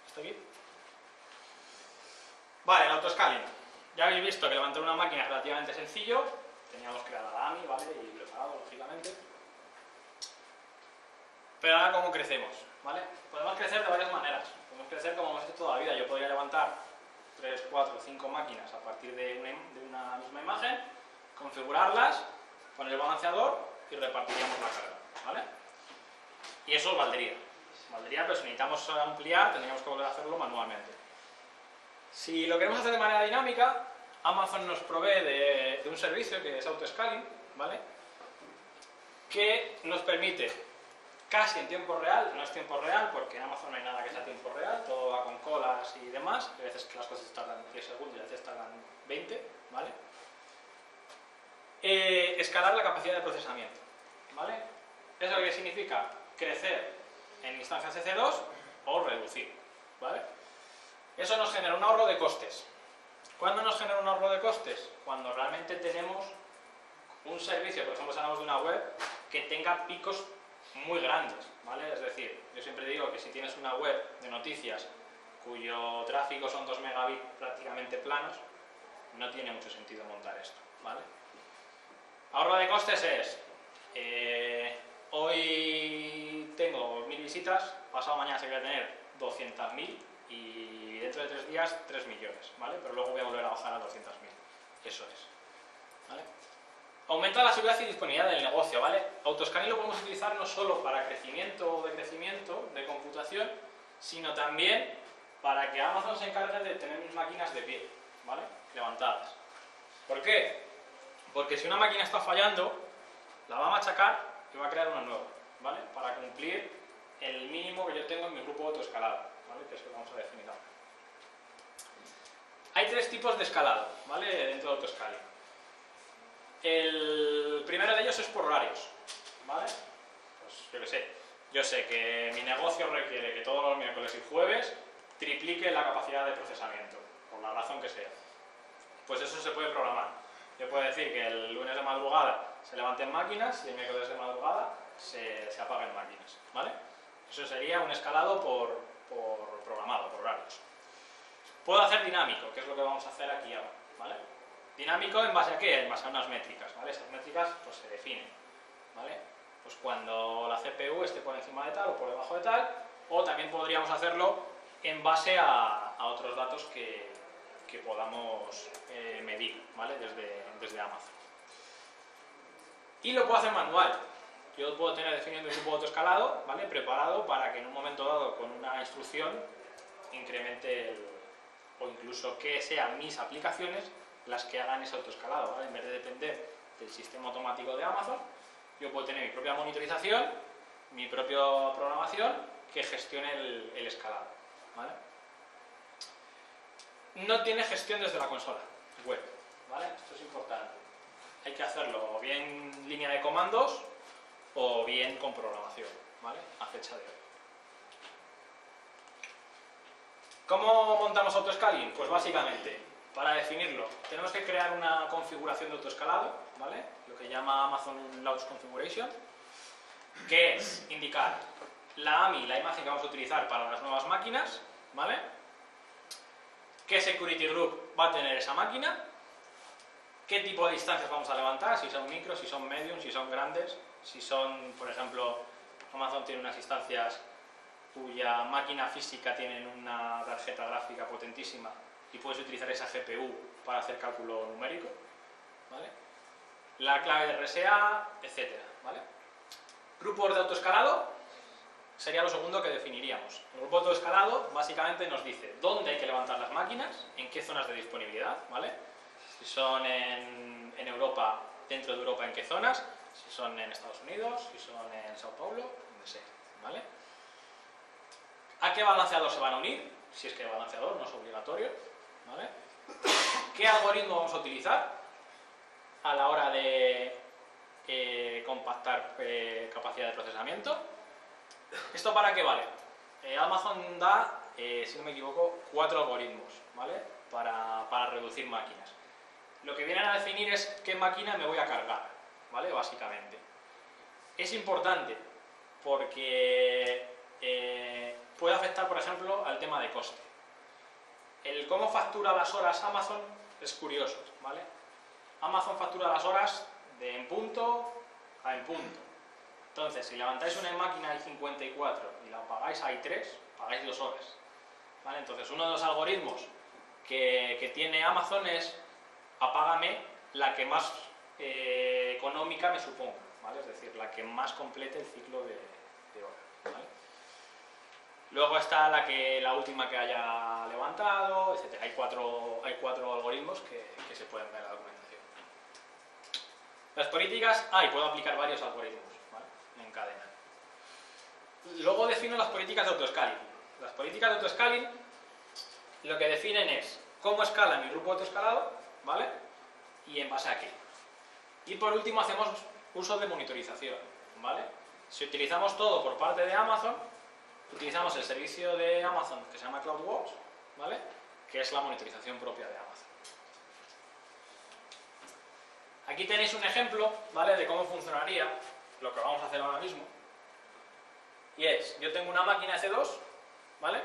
¿Está aquí? Vale, el autoscaling. Ya habéis visto que levantar una máquina es relativamente sencillo. Teníamos creada la AMI, ¿vale? Y preparado, lógicamente. Pero ahora, ¿cómo crecemos? ¿Vale? Podemos crecer de varias maneras. Podemos crecer como hemos hecho toda la vida. Yo podría levantar 3, 4, 5 máquinas a partir de una, misma imagen, configurarlas, poner el balanceador y repartiríamos la carga. ¿Vale? Y eso valdría. Valdría, pero si necesitamos ampliar, tendríamos que volver a hacerlo manualmente. Si lo queremos hacer de manera dinámica, Amazon nos provee de, de un servicio que es autoscaling, ¿vale? Que nos permite casi en tiempo real, no es tiempo real porque en Amazon no hay nada que sea tiempo real, todo va con colas y demás, a veces que las cosas tardan 10 segundos y a veces tardan 20, ¿vale? Eh, escalar la capacidad de procesamiento, ¿vale? ¿Eso qué significa? Crecer en instancias EC2 o reducir, ¿vale? Eso nos genera un ahorro de costes. ¿Cuándo nos genera un ahorro de costes? Cuando realmente tenemos un servicio, por ejemplo, si hablamos de una web, que tenga picos muy grandes, ¿vale? Es decir, yo siempre digo que si tienes una web de noticias cuyo tráfico son 2 megabits prácticamente planos, no tiene mucho sentido montar esto, ¿vale? Ahorro de costes es, eh, hoy tengo 1000 visitas, pasado mañana se voy a tener 200.000 y dentro de 3 días 3 millones, ¿vale? Pero luego voy a volver a bajar a 200.000, eso es, ¿vale? Aumenta la seguridad y disponibilidad del negocio, ¿vale? Autoscaling lo podemos utilizar no solo para crecimiento o de crecimiento de computación, sino también para que Amazon se encargue de tener mis máquinas de pie, ¿vale? Levantadas. ¿Por qué? Porque si una máquina está fallando, la va a machacar y va a crear una nueva, ¿vale? Para cumplir el mínimo que yo tengo en mi grupo autoescalado, ¿vale? Que es lo que vamos a definir ahora. Hay tres tipos de escalado, ¿vale? Dentro de AutoScaling. El primero de ellos es por horarios, ¿vale? Pues yo qué sé, yo sé que mi negocio requiere que todos los miércoles y jueves triplique la capacidad de procesamiento, por la razón que sea. Pues eso se puede programar. Yo puedo decir que el lunes de madrugada se levanten máquinas y el miércoles de madrugada se, se apaguen máquinas, ¿vale? Eso sería un escalado por, por programado, por horarios. Puedo hacer dinámico, que es lo que vamos a hacer aquí ahora, ¿vale? Dinámico en base a qué? En base a unas métricas, ¿vale? Esas métricas pues se definen, ¿vale? Pues cuando la CPU esté por encima de tal o por debajo de tal, o también podríamos hacerlo en base a, otros datos que, que podamos eh, medir, ¿vale? Desde, desde Amazon. Y lo puedo hacer manual. Yo puedo tener definido un grupo autoescalado, ¿vale? Preparado para que en un momento dado con una instrucción incremente el, o incluso que sean mis aplicaciones las que hagan ese autoescalado. En vez de depender del sistema automático de Amazon, yo puedo tener mi propia monitorización, mi propia programación que gestione el, escalado. No tiene gestión desde la consola web, ¿vale? Esto es importante. Hay que hacerlo o bien línea de comandos o bien con programación, ¿vale? A fecha de hoy. ¿Cómo montamos autoscaling? Pues básicamente, para definirlo, tenemos que crear una configuración de autoescalado, ¿vale? Lo que llama Amazon Launch Configuration, que es indicar la AMI, la imagen que vamos a utilizar para las nuevas máquinas, ¿vale? ¿Qué security group va a tener esa máquina? ¿Qué tipo de instancias vamos a levantar? Si son micros, si son medium, si son grandes, si son, por ejemplo, Amazon tiene unas instancias cuya máquina física tiene una tarjeta gráfica potentísima y puedes utilizar esa GPU para hacer cálculo numérico, ¿vale? La clave de RSA, etcétera, ¿vale? Grupos de autoescalado sería lo segundo que definiríamos. El grupo de autoescalado básicamente nos dice dónde hay que levantar las máquinas, en qué zonas de disponibilidad, ¿vale? Si son en, Europa, dentro de Europa, en qué zonas, si son en Estados Unidos, si son en Sao Paulo, donde sea, ¿vale? ¿A qué balanceador se van a unir? Si es que hay balanceador, no es obligatorio. ¿Qué algoritmo vamos a utilizar a la hora de eh, compactar eh, capacidad de procesamiento? ¿Esto para qué vale? Eh, Amazon da, si no me equivoco, cuatro algoritmos ¿vale? para, para reducir máquinas. Lo que vienen a definir es qué máquina me voy a cargar, ¿vale? Básicamente. Es importante porque puede afectar, por ejemplo, al tema de coste. El cómo factura las horas Amazon es curioso, ¿vale? Amazon factura las horas de en punto a en punto. Entonces, si levantáis una máquina i54 y la pagáis a i3, pagáis dos horas. ¿vale? Entonces, uno de los algoritmos que, tiene Amazon es apágame la que más eh, económica me suponga, ¿vale? Es decir, la que más complete el ciclo de, de hora, ¿vale? Luego está la, que, la última que haya levantado, etc. Hay cuatro, hay cuatro algoritmos que, que se pueden ver en la documentación. Las políticas, ah, y puedo aplicar varios algoritmos ¿vale? en cadena. Luego defino las políticas de autoscaling. Las políticas de autoscaling lo que definen es cómo escala mi grupo autoescalado, ¿vale? Y en base a qué. Y por último hacemos uso de monitorización, ¿vale? Si utilizamos todo por parte de Amazon, utilizamos el servicio de Amazon que se llama CloudWatch, ¿vale? Que es la monitorización propia de Amazon. Aquí tenéis un ejemplo, ¿vale? De cómo funcionaría lo que vamos a hacer ahora mismo. Y es, yo tengo una máquina S2, ¿vale?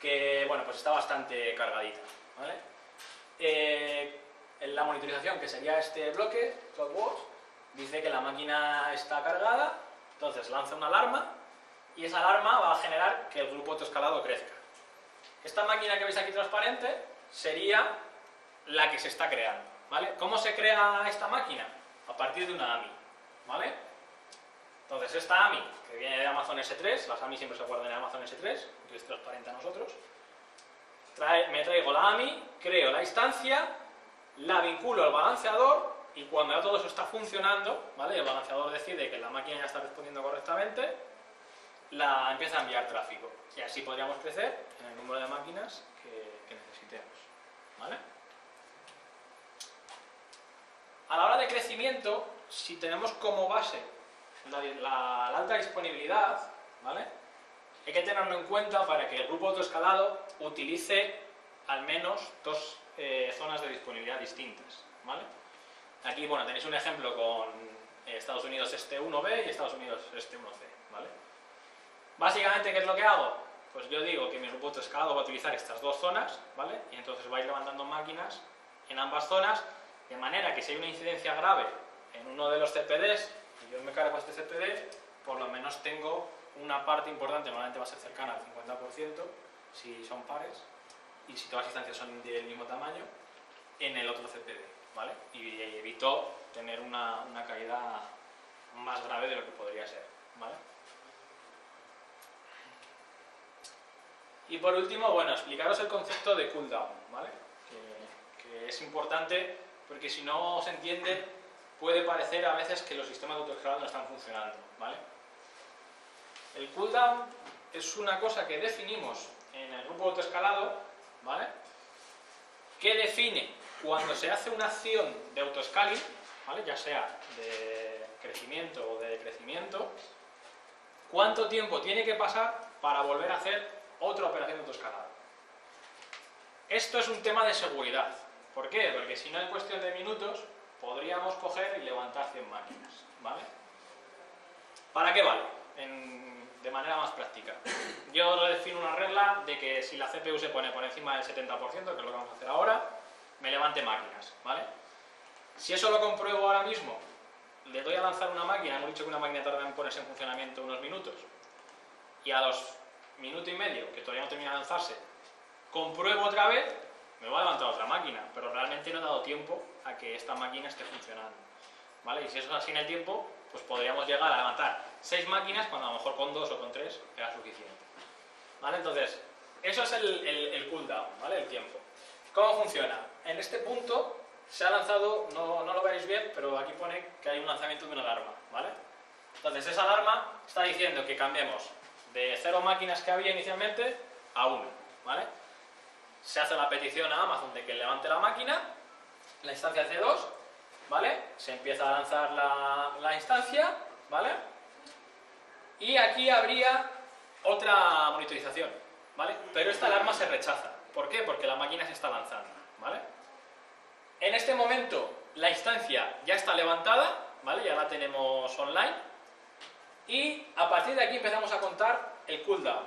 Que, bueno, pues está bastante cargadita, ¿vale? Eh, en la monitorización, que sería este bloque, CloudWatch, dice que la máquina está cargada, entonces lanza una alarma y esa alarma va a generar que el grupo autoescalado crezca. Esta máquina que veis aquí transparente sería la que se está creando, ¿vale? ¿Cómo se crea esta máquina? A partir de una AMI, ¿vale? Entonces esta AMI, que viene de Amazon S3, las AMI siempre se guardan en Amazon S3, que es transparente a nosotros, me traigo la AMI, creo la instancia, la vinculo al balanceador y cuando ya todo eso está funcionando, ¿vale? el balanceador decide que la máquina ya está respondiendo correctamente, la empieza a enviar tráfico. Y así podríamos crecer en el número de máquinas que, necesitemos. ¿vale? A la hora de crecimiento, si tenemos como base la alta disponibilidad, ¿vale? Hay que tenerlo en cuenta para que el grupo autoescalado utilice al menos dos eh, zonas de disponibilidad distintas, ¿vale? Aquí, bueno, tenéis un ejemplo con eh, Estados Unidos este 1B y Estados Unidos este 1C, ¿vale? Básicamente, ¿qué es lo que hago? Pues yo digo que mi grupo autoescalado va a utilizar estas dos zonas, ¿vale? Y entonces va a ir levantando máquinas en ambas zonas, de manera que si hay una incidencia grave en uno de los CPDs y yo me cargo este CPD, por lo menos tengo una parte importante, normalmente va a ser cercana al 50% si son pares y si todas las instancias son del mismo tamaño, en el otro CPD, ¿vale? Y evito tener una, una caída más grave de lo que podría ser, ¿vale? Y por último, bueno, explicaros el concepto de cooldown, ¿vale? Que, es importante porque si no se entiende puede parecer a veces que los sistemas de autoescalado no están funcionando, ¿vale? El cooldown es una cosa que definimos en el grupo autoescalado, ¿vale? Que define cuando se hace una acción de autoscaling, ¿vale? Ya sea de crecimiento o de decrecimiento, cuánto tiempo tiene que pasar para volver a hacer otra operación de autoescalado. Esto es un tema de seguridad. ¿Por qué? Porque si no en cuestión de minutos podríamos coger y levantar 100 máquinas, ¿vale? ¿Para qué vale? De manera más práctica. Yo defino una regla de que si la CPU se pone por encima del 70%, que es lo que vamos a hacer ahora, me levante máquinas, ¿vale? Si eso lo compruebo ahora mismo, le doy a lanzar una máquina, hemos dicho que una máquina tarda en ponerse en funcionamiento unos minutos, y a los minuto y medio, que todavía no termina de lanzarse, compruebo otra vez, me va a levantar otra máquina, pero realmente no he dado tiempo a que esta máquina esté funcionando. ¿Vale? Y si eso es así en el tiempo, pues podríamos llegar a levantar seis máquinas cuando a lo mejor con dos o con tres era suficiente. ¿Vale? Entonces, eso es el, el, el cooldown, ¿vale? El tiempo. ¿Cómo funciona? En este punto se ha lanzado, no, no lo veréis bien, pero aquí pone que hay un lanzamiento de una alarma, ¿vale? Entonces esa alarma está diciendo que cambiemos de cero máquinas que había inicialmente a una, ¿vale? Se hace la petición a Amazon de que levante la máquina, la instancia C2, ¿vale? Se empieza a lanzar la, la instancia, ¿vale? Y aquí habría otra monitorización, ¿vale? Pero esta alarma se rechaza. ¿Por qué? Porque la máquina se está lanzando, ¿vale? En este momento la instancia ya está levantada, ¿vale? Ya la tenemos online. Y a partir de aquí empezamos a contar el cooldown.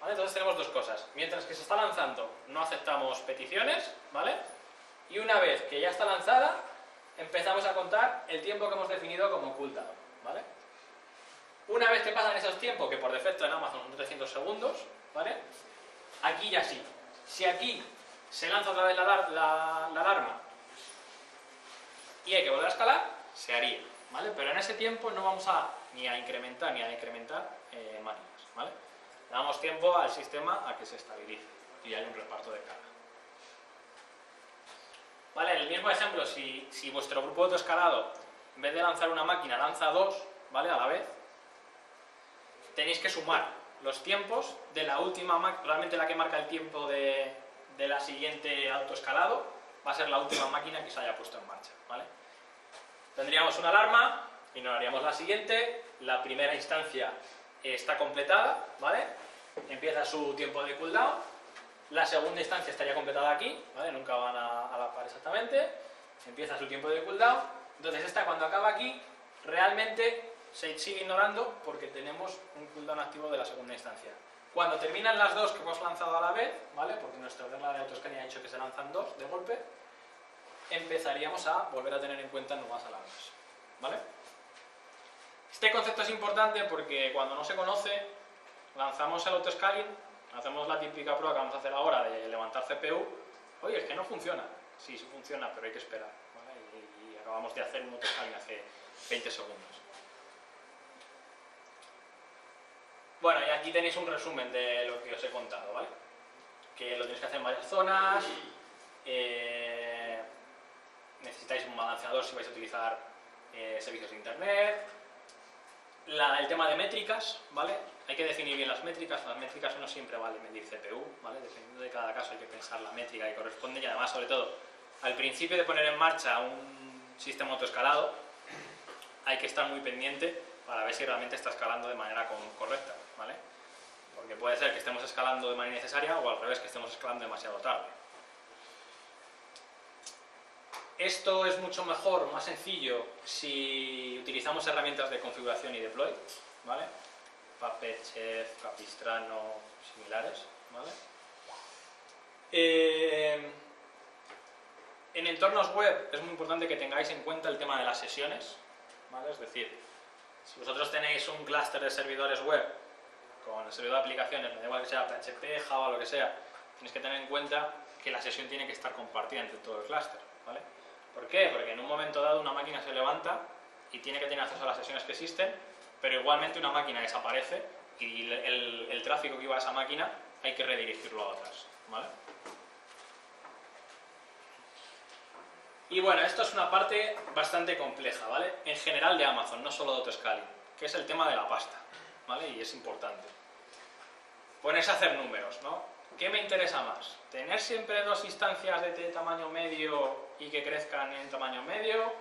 ¿vale? Entonces tenemos dos cosas. Mientras que se está lanzando no aceptamos peticiones, ¿vale? Y una vez que ya está lanzada, empezamos a contar el tiempo que hemos definido como cooldown, ¿vale? Una vez que pasan esos tiempos, que por defecto en Amazon son 300 segundos, ¿vale? Aquí ya sí. Si aquí se lanza otra vez la, la alarma y hay que volver a escalar, se haría, ¿vale? Pero en ese tiempo no vamos a ni a incrementar ni a decrementar eh, máquinas, ¿vale? Le damos tiempo al sistema a que se estabilice y haya un reparto de carga. Vale, en el mismo ejemplo, si, si vuestro grupo autoescalado, en vez de lanzar una máquina, lanza dos, ¿vale? A la vez, tenéis que sumar los tiempos de la última realmente la que marca el tiempo de, de la siguiente autoescalado, va a ser la última máquina que se haya puesto en marcha, ¿vale? Tendríamos una alarma, ignoraríamos la siguiente, la primera instancia está completada, ¿vale? Empieza su tiempo de cooldown, la segunda instancia estaría completada aquí, ¿vale? Nunca van a, a la par exactamente, empieza su tiempo de cooldown, entonces esta cuando acaba aquí, realmente se sigue ignorando porque tenemos un cooldown activo de la segunda instancia. Cuando terminan las dos que hemos lanzado a la vez, ¿vale? Porque nuestra regla de autoscanning ha dicho que se lanzan dos de golpe, empezaríamos a volver a tener en cuenta nuevas alarmas, ¿vale? Este concepto es importante porque cuando no se conoce, lanzamos el autoscaling, hacemos la típica prueba que vamos a hacer ahora de levantar CPU, oye, es que no funciona. Sí, sí funciona, pero hay que esperar, y acabamos de hacer un autoscaling hace 20 segundos. Bueno, y aquí tenéis un resumen de lo que os he contado, ¿vale? Que lo tenéis que hacer en varias zonas, eh, necesitáis un balanceador si vais a utilizar eh, servicios de internet, la- el tema de métricas, ¿vale? Hay que definir bien las métricas, las métricas no siempre vale medir CPU, ¿vale? Dependiendo de cada caso hay que pensar la métrica que corresponde y además, sobre todo, al principio de poner en marcha un sistema autoescalado, hay que estar muy pendiente para ver si realmente está escalando de manera correcta, ¿vale? Porque puede ser que estemos escalando de manera innecesaria o al revés, que estemos escalando demasiado tarde. Esto es mucho mejor, más sencillo, si utilizamos herramientas de configuración y deploy, ¿vale? Puppet, Chef, Capistrano, similares, ¿vale? Eh, en entornos web es muy importante que tengáis en cuenta el tema de las sesiones, ¿vale? Es decir, si vosotros tenéis un clúster de servidores web con el servidor de aplicaciones, me da igual que sea PHP, Java, lo que sea, tenéis que tener en cuenta que la sesión tiene que estar compartida entre todo el clúster, ¿vale? ¿Por qué? Porque en un momento dado una máquina se levanta y tiene que tener acceso a las sesiones que existen, pero igualmente una máquina desaparece y el, tráfico que iba a esa máquina hay que redirigirlo a otras, ¿vale? Y bueno, esto es una parte bastante compleja, ¿vale? En general de Amazon, no solo de autoscaling, que es el tema de la pasta, ¿vale? Y es importante. Ponerse a hacer números, ¿no? ¿Qué me interesa más? ¿Tener siempre dos instancias de tamaño medio y que crezcan en tamaño medio?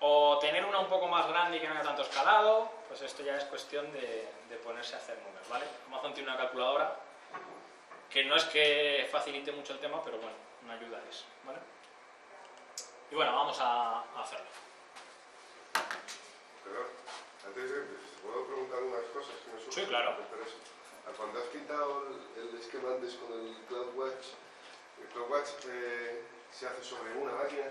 ¿O tener una un poco más grande y que no haya tanto escalado? Pues esto ya es cuestión de, de ponerse a hacer números, ¿vale? Amazon tiene una calculadora que no es que facilite mucho el tema, pero bueno, una ayuda es, ¿vale? Y bueno, vamos a, a hacerlo. Perdón, antes de ¿puedo preguntar unas cosas que me surgen? Sí, claro. Cuando has pintado el, el esquema antes con el CloudWatch, el CloudWatch eh, se hace sobre una máquina.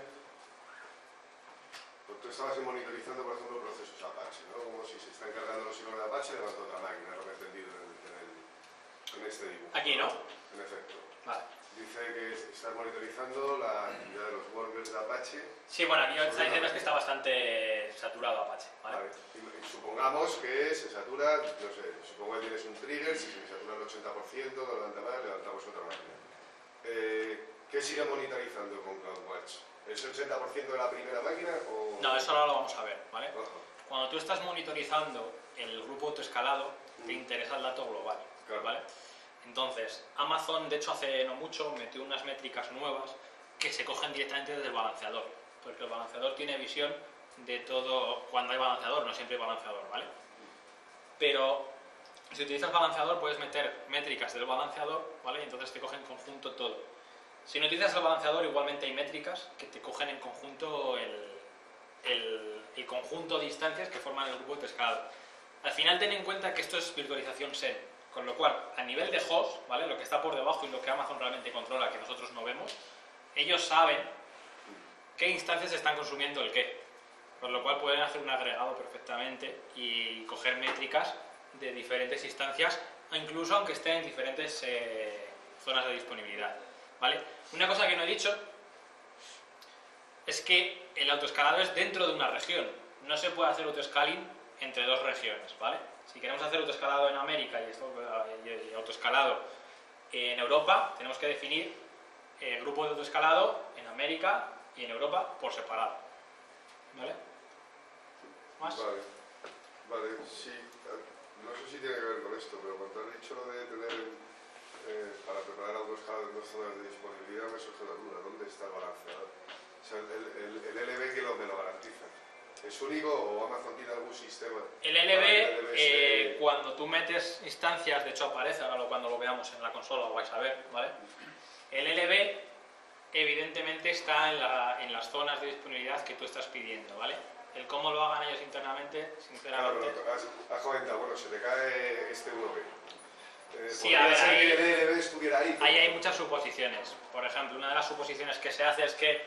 Pues tú estabas monitorizando, por ejemplo, procesos Apache, ¿no? Como si se están cargando los hilos de Apache, levanta otra máquina, lo que he entendido en, el- en el- en este dibujo. Aquí, ¿no? En efecto. Vale. Dice que estás monitorizando la actividad de los workers de Apache Sí, bueno, aquí lo que está diciendo es que está bastante saturado Apache, ¿vale? Vale. Y, y supongamos que se satura, no sé, supongo que tienes un trigger, si se satura el 80%, lo levanta más, levantamos otra máquina. Eh, ¿Qué sigue monitorizando con CloudWatch? ¿Es el 80% de la primera máquina o...? No, eso ahora lo vamos a ver, ¿vale? Cuando tú estás monitorizando el grupo autoescalado, te interesa el dato global, Claro. ¿vale? Entonces, Amazon, de hecho, hace no mucho metió unas métricas nuevas que se cogen directamente desde el balanceador, porque el balanceador tiene visión de todo cuando hay balanceador, no siempre hay balanceador, ¿vale? Pero si utilizas balanceador puedes meter métricas del balanceador, ¿vale? Y entonces te cogen en conjunto todo. Si no utilizas el balanceador, igualmente hay métricas que te cogen en conjunto el, conjunto de instancias que forman el grupo de escalado. Al final ten en cuenta que esto es virtualización SEN, con lo cual a nivel de host, ¿vale? lo que está por debajo y lo que Amazon realmente controla, que nosotros no vemos, ellos saben qué instancias están consumiendo el qué. Por lo cual pueden hacer un agregado perfectamente y coger métricas de diferentes instancias, incluso aunque estén en diferentes eh, zonas de disponibilidad. ¿vale? Una cosa que no he dicho es que el autoescalado es dentro de una región. No se puede hacer autoscaling entre dos regiones, ¿vale? Si queremos hacer autoescalado en América y, esto, y autoescalado en Europa, tenemos que definir eh, grupos de autoescalado en América y en Europa por separado. ¿Vale? ¿Más? Vale, vale, sí. eh, No sé si tiene que ver con esto, pero cuando has dicho lo de tener eh, para preparar autoescalado en dos zonas de disponibilidad, me surge la duda. ¿Dónde está el balanceador? O sea, el, el, el LB que lo, me lo garantiza. ¿Es único o Amazon tiene algún sistema? El LB, eh, se- cuando tú metes instancias, de hecho aparece, ahora cuando lo veamos en la consola lo vais a ver, ¿vale? El LB evidentemente está en, la- en las zonas de disponibilidad que tú estás pidiendo, ¿vale? El cómo lo hagan ellos internamente, Claro, sinceramente... pero has, has comentado, bueno, se te cae este 1B. Eh, Sí, a ver, ser ahí- que el LB estuviera ahí. Ahí hay muchas suposiciones. Por ejemplo, una de las suposiciones que se hace es que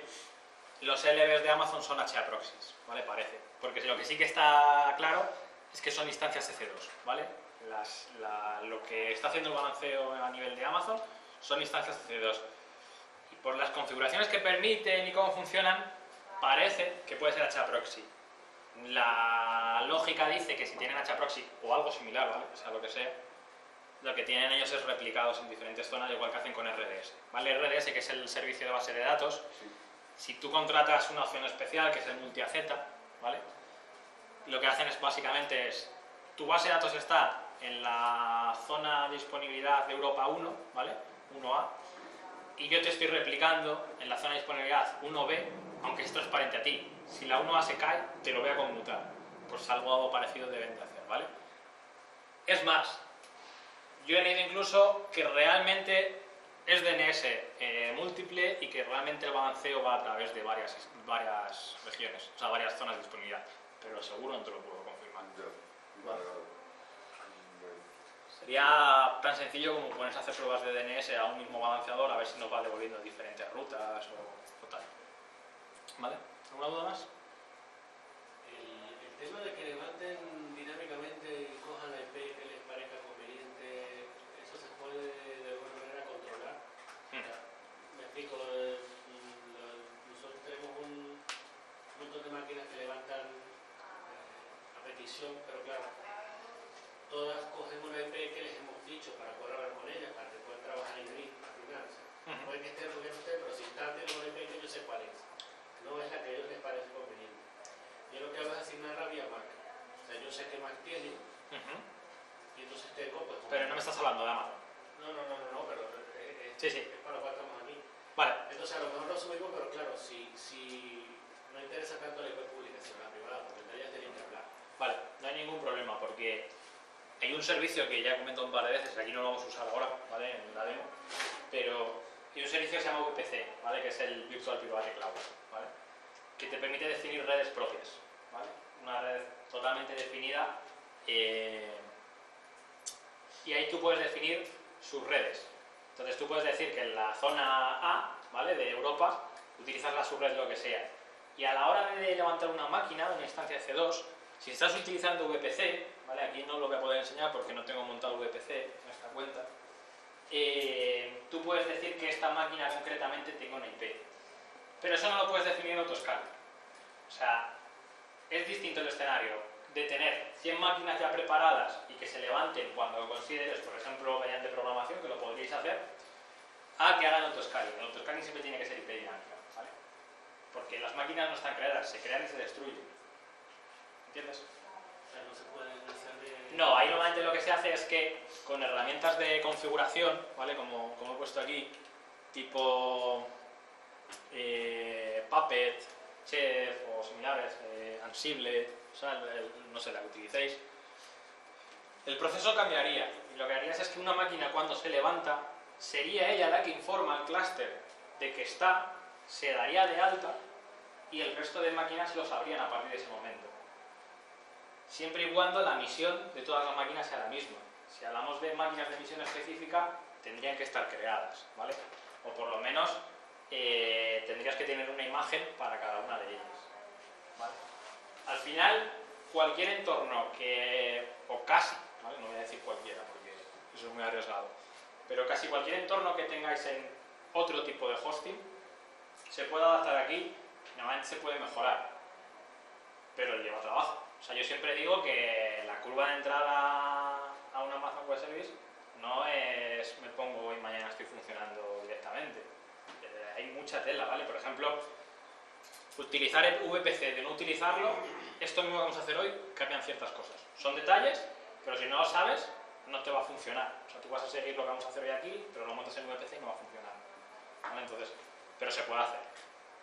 los LBs de Amazon son HA proxies, ¿vale? Parece. Porque lo que sí que está claro es que son instancias EC2, ¿vale? Las- la- lo que está haciendo el balanceo a nivel de Amazon son instancias EC2. Y por las configuraciones que permiten y cómo funcionan, parece que puede ser HA proxy. La lógica dice que si tienen HA proxy o algo similar, ¿vale? O sea, lo que sea, lo que tienen ellos es replicados en diferentes zonas, igual que hacen con RDS. ¿Vale? RDS, que es el servicio de base de datos. Si tú contratas una opción especial, que es el multi-AZ, ¿vale? lo que hacen es básicamente es, tu base de datos está en la zona de disponibilidad de Europa 1, ¿vale? 1A, y yo te estoy replicando en la zona de disponibilidad 1B, aunque es transparente a ti. Si la 1A se cae, te lo voy a conmutar. Pues algo parecido de hacer, ¿vale? Es más, yo he leído incluso que realmente es DNS eh, múltiple y que realmente el balanceo va a través de varias, varias regiones, o sea, varias zonas de disponibilidad. Pero seguro no te lo puedo confirmar. Ya. Vale. Sería tan sencillo como ponerse a hacer pruebas de DNS a un mismo balanceador a ver si nos va devolviendo diferentes rutas o, o tal. ¿Vale? ¿Alguna duda más? El, el tema de que levanten dinámicamente y cojan la IP que les parezca conveniente, eso se puede de alguna manera controlar. Me explico, eh, mm, la- nosotros tenemos un montón de máquinas que levantan eh, a petición, pero claro, todas cogen una IP que les hemos dicho para poder hablar con ellas, para que puedan trabajar en grid al final. O sea, Ujú. Puede que esté, que no esté, pero si están tienen una IP que yo sé cuál es. No es la que a ellos les parece conveniente. Yo lo que hago es asignarla vía Mac. O sea, yo sé qué Mac tiene y entonces tengo pues... Pero no me estás hablando de Amazon. No, no, no, no, no, pero eh, eh, Sí, sí. es para lo cual estamos aquí. Vale, Entonces a lo mejor lo subimos, pero claro, si, si no interesa tanto la IP pública, sino la privada, porque entre ellas tienen que hablar. Vale, no hay ningún problema porque hay un servicio que ya he comentado un par de veces, aquí no lo vamos a usar ahora, ¿vale? En la demo, pero hay un servicio que se llama VPC, ¿vale? Que es el Virtual Private Cloud, ¿vale? Que te permite definir redes propias, ¿vale? Una red totalmente definida eh, y ahí tú puedes definir sus redes. Entonces tú puedes decir que en la zona A, ¿vale? De Europa, utilizas la subred lo que sea. Y a la hora de levantar una máquina, una instancia C2, si estás utilizando VPC, ¿vale? Aquí no lo voy a poder enseñar porque no tengo montado VPC en esta cuenta. eh, tú puedes decir que esta máquina concretamente tenga una IP. Pero eso no lo puedes definir en autoscala. O sea, es distinto el escenario de tener 100 máquinas ya preparadas y que se levanten cuando lo consideres, por ejemplo, mediante programación, que lo podríais hacer, a que hagan autoscaling. El autoscaling siempre tiene que ser IP dinámica, ¿vale? Porque las máquinas no están creadas, se crean y se destruyen. ¿Entiendes? O sea, no se pueden hacer de... No, ahí normalmente lo que se hace es que con herramientas de configuración, ¿vale? Como, como he puesto aquí, tipo eh, Puppet, Chef o similares, eh, Ansible, o sea, el- el- no sé, la que utilicéis, el proceso cambiaría. Y lo que harías es que una máquina cuando se levanta, sería ella la que informa al clúster de que está, se daría de alta y el resto de máquinas lo sabrían a partir de ese momento siempre y cuando la misión de todas las máquinas sea la misma. Si hablamos de máquinas de misión específica, tendrían que estar creadas, ¿vale? O por lo menos eh, tendrías que tener una imagen para cada una de ellas. ¿vale? Al final, cualquier entorno que, o casi, ¿vale? no voy a decir cualquiera porque eso es muy arriesgado, pero casi cualquier entorno que tengáis en otro tipo de hosting, se puede adaptar aquí, normalmente se puede mejorar, pero lleva trabajo. O sea, yo siempre digo que la curva de entrada a un Amazon Web Service no es me pongo y mañana estoy funcionando directamente. Eh, hay mucha tela, ¿vale? Por ejemplo, utilizar el VPC de no utilizarlo, esto mismo que vamos a hacer hoy, cambian ciertas cosas. Son detalles, pero si no lo sabes, no te va a funcionar. O sea, tú vas a seguir lo que vamos a hacer hoy aquí, pero lo montas en VPC y no va a funcionar. ¿Vale? Entonces, pero se puede hacer.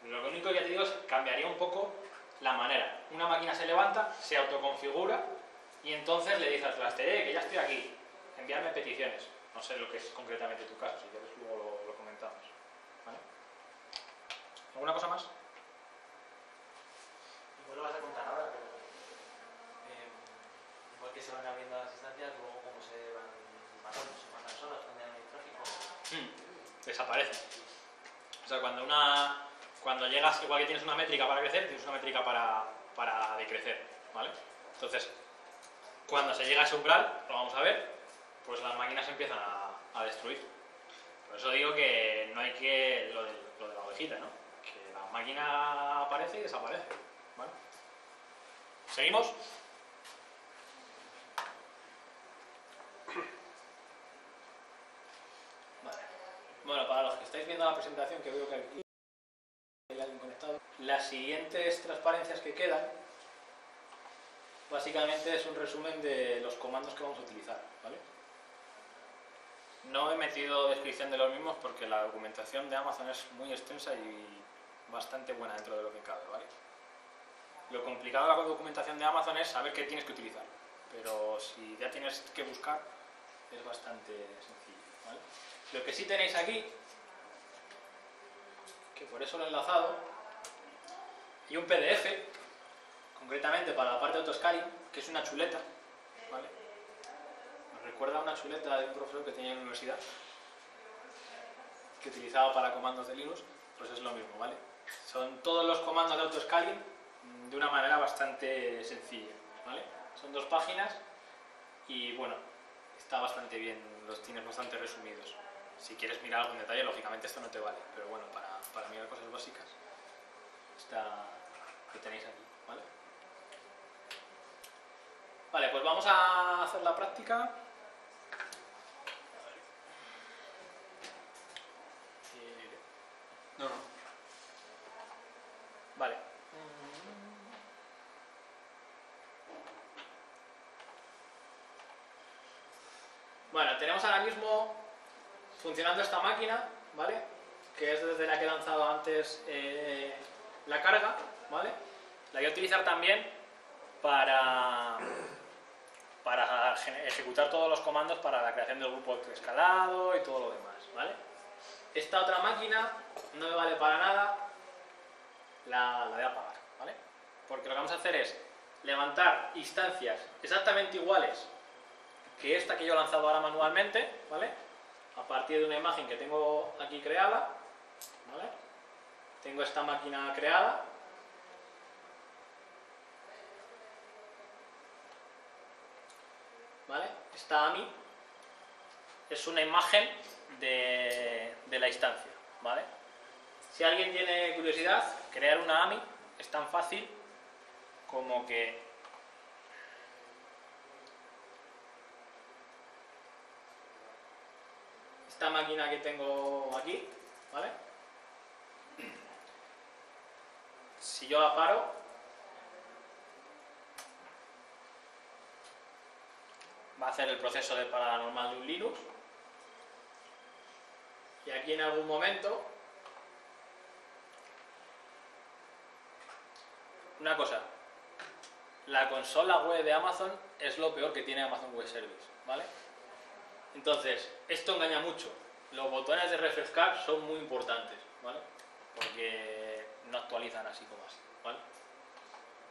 Lo único que ya te digo es cambiaría un poco la manera. Una máquina se levanta, se autoconfigura y entonces le dice al cluster, eh, que ya estoy aquí, enviarme peticiones. No sé lo que es concretamente tu caso, si quieres luego lo, lo comentamos. ¿Vale? ¿Alguna cosa más? Igual lo vas a contar ahora, pero eh, igual que se van abriendo las instancias, luego cómo se van matando, se matan solas no hay tráfico. Mm, desaparece. O sea, cuando una cuando llegas, igual que tienes una métrica para crecer, tienes una métrica para, para decrecer, ¿vale? Entonces, cuando se llega a ese umbral, lo vamos a ver, pues las máquinas empiezan a, destruir. Por eso digo que no hay que, lo de, la ovejita, ¿no? Que la máquina aparece y desaparece, ¿vale? ¿Seguimos? Vale. Bueno, para los que estáis viendo la presentación, que veo que aquí las siguientes transparencias que quedan básicamente es un resumen de los comandos que vamos a utilizar, ¿vale? No he metido descripción de los mismos porque la documentación de Amazon es muy extensa y bastante buena dentro de lo que cabe, ¿vale? Lo complicado de la documentación de Amazon es saber qué tienes que utilizar, pero si ya tienes que buscar es bastante sencillo. Lo que sí tenéis aquí, que por eso lo he enlazado, y un PDF, concretamente para la parte de autoscaling, que es una chuleta, ¿vale? Me recuerda a una chuleta de un profesor que tenía en la universidad, que utilizaba para comandos de Linux, pues es lo mismo, ¿vale? Son todos los comandos de autoscaling mm, de una manera bastante sencilla, ¿vale? Son dos páginas y bueno, está bastante bien, los tienes bastante resumidos. Si quieres mirar algo en detalle, lógicamente esto no te vale, pero bueno, para, para mirar cosas básicas, está, lo tenéis aquí, ¿vale? Vale, pues vamos a hacer la práctica. Eh, No, no. Vale. Bueno, tenemos ahora mismo funcionando esta máquina, ¿vale? Que es desde la que he lanzado antes eh, la carga, ¿vale? La voy a utilizar también para, para ejecutar todos los comandos para la creación del grupo escalado y todo lo demás. Esta otra máquina no me vale para nada, la, la voy a apagar, ¿vale? Porque lo que vamos a hacer es levantar instancias exactamente iguales que esta que yo he lanzado ahora manualmente, ¿vale? A partir de una imagen que tengo aquí creada, ¿vale? Tengo esta máquina creada. ¿Vale? Esta AMI es una imagen de, la instancia, ¿vale? Si alguien tiene curiosidad, crear una AMI es tan fácil como que esta máquina que tengo aquí, ¿vale? Si yo la paro, va a hacer el proceso de parada normal de un Linux. Y aquí en algún momento Una cosa, la consola web de Amazon es lo peor que tiene Amazon Web Service, ¿vale? Entonces, esto engaña mucho. Los botones de refrescar son muy importantes, ¿vale? Porque no actualizan así como así.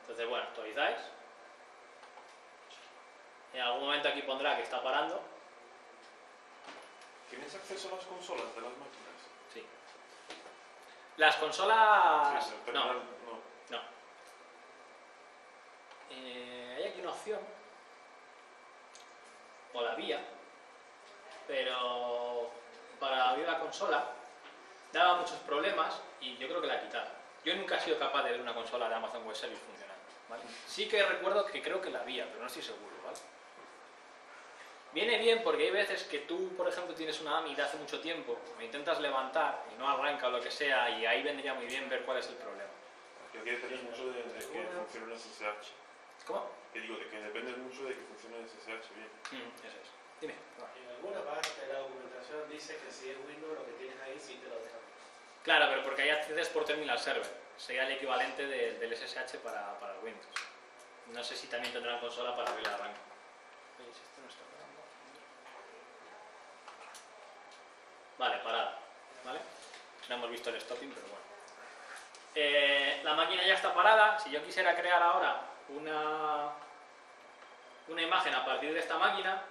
Entonces, bueno, actualizáis. En algún momento aquí pondrá que está parando. ¿Tienes acceso a las consolas de las máquinas? Sí. Las consolas... Sí, el No, terminal, no. No. Eh, hay aquí una opción, o la vía, pero para abrir la consola daba muchos problemas y yo creo que la quitaron. Yo nunca he sido capaz de ver una consola de Amazon Web Service funcionando. ¿vale? Sí que recuerdo que creo que la había, pero no estoy seguro. ¿vale? Viene bien porque hay veces que tú, por ejemplo, tienes una AMI de hace mucho tiempo, me intentas levantar y no arranca o lo que sea, y ahí vendría muy bien ver cuál es el problema. Que aquí depende mucho de, de que funcione el SSH. ¿Cómo? Que digo, de que depende mucho de que funcione el SSH bien. Mm, eso es. Dime. En alguna parte de la documentación dice que si es Windows lo que tienes ahí sí te lo dejan. Claro, pero porque ahí accedes por terminal server. Sería el equivalente de- del SSH para, para el Windows. No sé si también tendrán consola para abrir el arranque. Oye, si esto no está parando. Vale, parada. ¿Vale? No hemos visto el stopping, pero bueno. Eh, la máquina ya está parada. Si yo quisiera crear ahora una, una imagen a partir de esta máquina,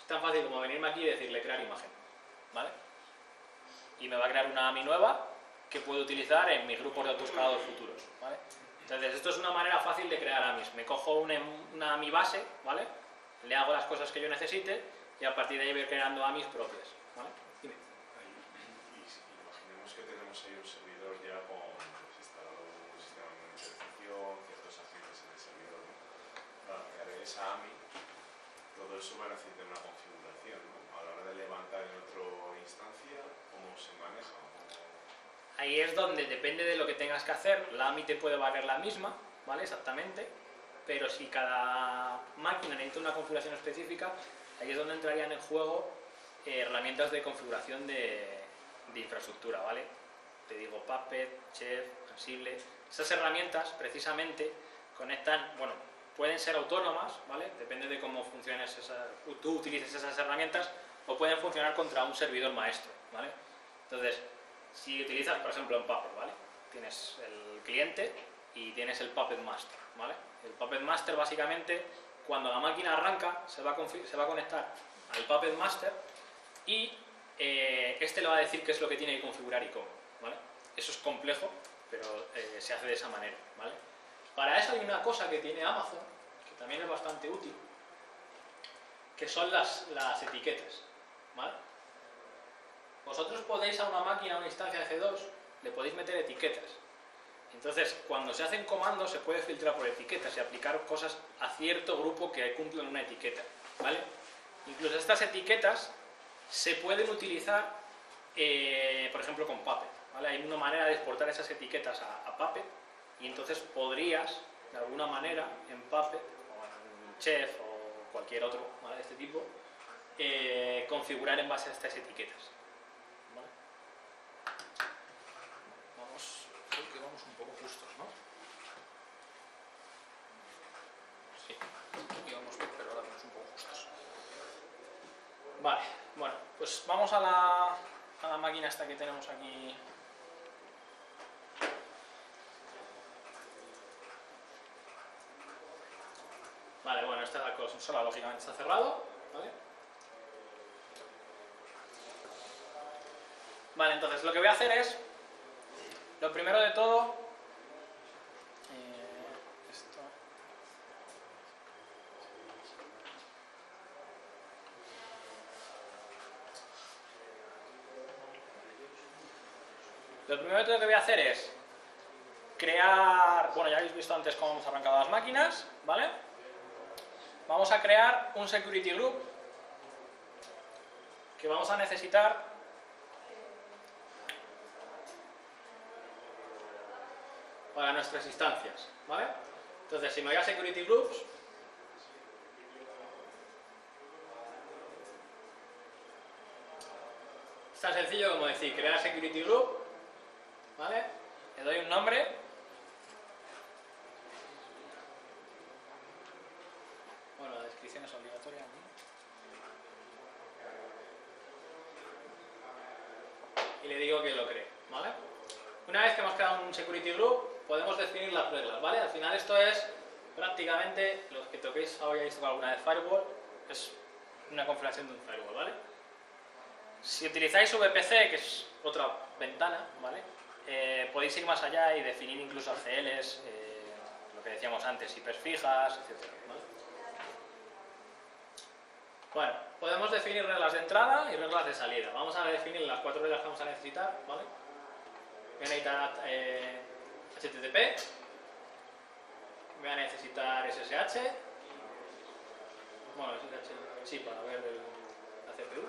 es tan fácil como venirme aquí y decirle crear imagen. ¿Vale? y me va a crear una AMI nueva que puedo utilizar en mis grupos de autoescalados futuros. ¿vale? Entonces, esto es una manera fácil de crear AMIs. Me cojo una, una AMI base, ¿vale? le hago las cosas que yo necesite y a partir de ahí voy creando AMIs propias. ¿vale? Dime. Y, y si- imaginemos que tenemos ahí un servidor ya con pues, instalado un sistema de monitorización, ciertos agentes en el servidor. ¿no? Para crear esa AMI, todo eso va a necesitar una configuración. ¿no? A la hora de levantar en otra instancia, ¿cómo se maneja? ¿Cómo- Ahí es donde depende de lo que tengas que hacer, la AMI te puede valer la misma, ¿vale? Exactamente, pero si cada máquina necesita una configuración específica, ahí es donde entrarían en juego eh, herramientas de configuración de, de infraestructura, ¿vale? Te digo Puppet, Chef, Ansible. Esas herramientas precisamente conectan, bueno, pueden ser autónomas, ¿vale? Depende de cómo funciones esa, tú utilices esas herramientas, o pueden funcionar contra un servidor maestro, ¿vale? Entonces, si utilizas, por ejemplo, en Puppet, ¿vale? Tienes el cliente y tienes el Puppet Master, ¿vale? El Puppet Master básicamente, cuando la máquina arranca, se va a, se va a conectar al Puppet Master y eh, este le va a decir qué es lo que tiene que configurar y cómo, ¿vale? Eso es complejo, pero eh, se hace de esa manera, ¿vale? Para eso hay una cosa que tiene Amazon, que también es bastante útil, que son las, etiquetas, ¿vale? Vosotros podéis a una máquina, a una instancia de G2, le podéis meter etiquetas. Entonces, cuando se hacen comandos, se puede filtrar por etiquetas y aplicar cosas a cierto grupo que cumplen una etiqueta, ¿vale? Incluso estas etiquetas se pueden utilizar, eh, por ejemplo, con Puppet, ¿vale? Hay una manera de exportar esas etiquetas a, a Puppet y entonces podrías, de alguna manera, en Puppet o en Chef o cualquier otro de este tipo, eh, configurar en base a estas etiquetas. ¿vale? Vamos, creo que vamos un poco justos, ¿no? Sí, aquí vamos bien, pero ahora vamos un poco justos. Vale, bueno, pues vamos a la, a la máquina esta que tenemos aquí. Vale, bueno, esta es la lógicamente está cerrado, ¿vale? Vale, entonces lo que voy a hacer es, lo primero de todo, eh, lo primero de todo que voy a hacer es crear, bueno, ya habéis visto antes cómo hemos arrancado las máquinas, ¿vale? Vamos a crear un security group que vamos a necesitar para nuestras instancias, ¿vale? Entonces, si me voy security groups, es tan sencillo como decir crear security group, ¿vale? Le doy un nombre Bueno, la descripción es obligatoria aquí. Y le digo que lo cree, ¿vale? Una vez que hemos creado un security group, podemos definir las reglas, ¿vale? Al final esto es prácticamente, los que toquéis o hayáis tocado alguna vez firewall, es una configuración de un firewall, ¿vale? Si utilizáis VPC, que es otra ventana, ¿vale? Eh, podéis ir más allá y definir incluso ACLs, eh, lo que decíamos antes, IPs fijas, etc. ¿vale? Bueno, podemos definir reglas de entrada y reglas de salida. Vamos a definir las cuatro reglas que vamos a necesitar, ¿vale? Voy a necesitar eh, HTTP, voy a necesitar SSH, bueno, SSH, sí, para ver el, la CPU,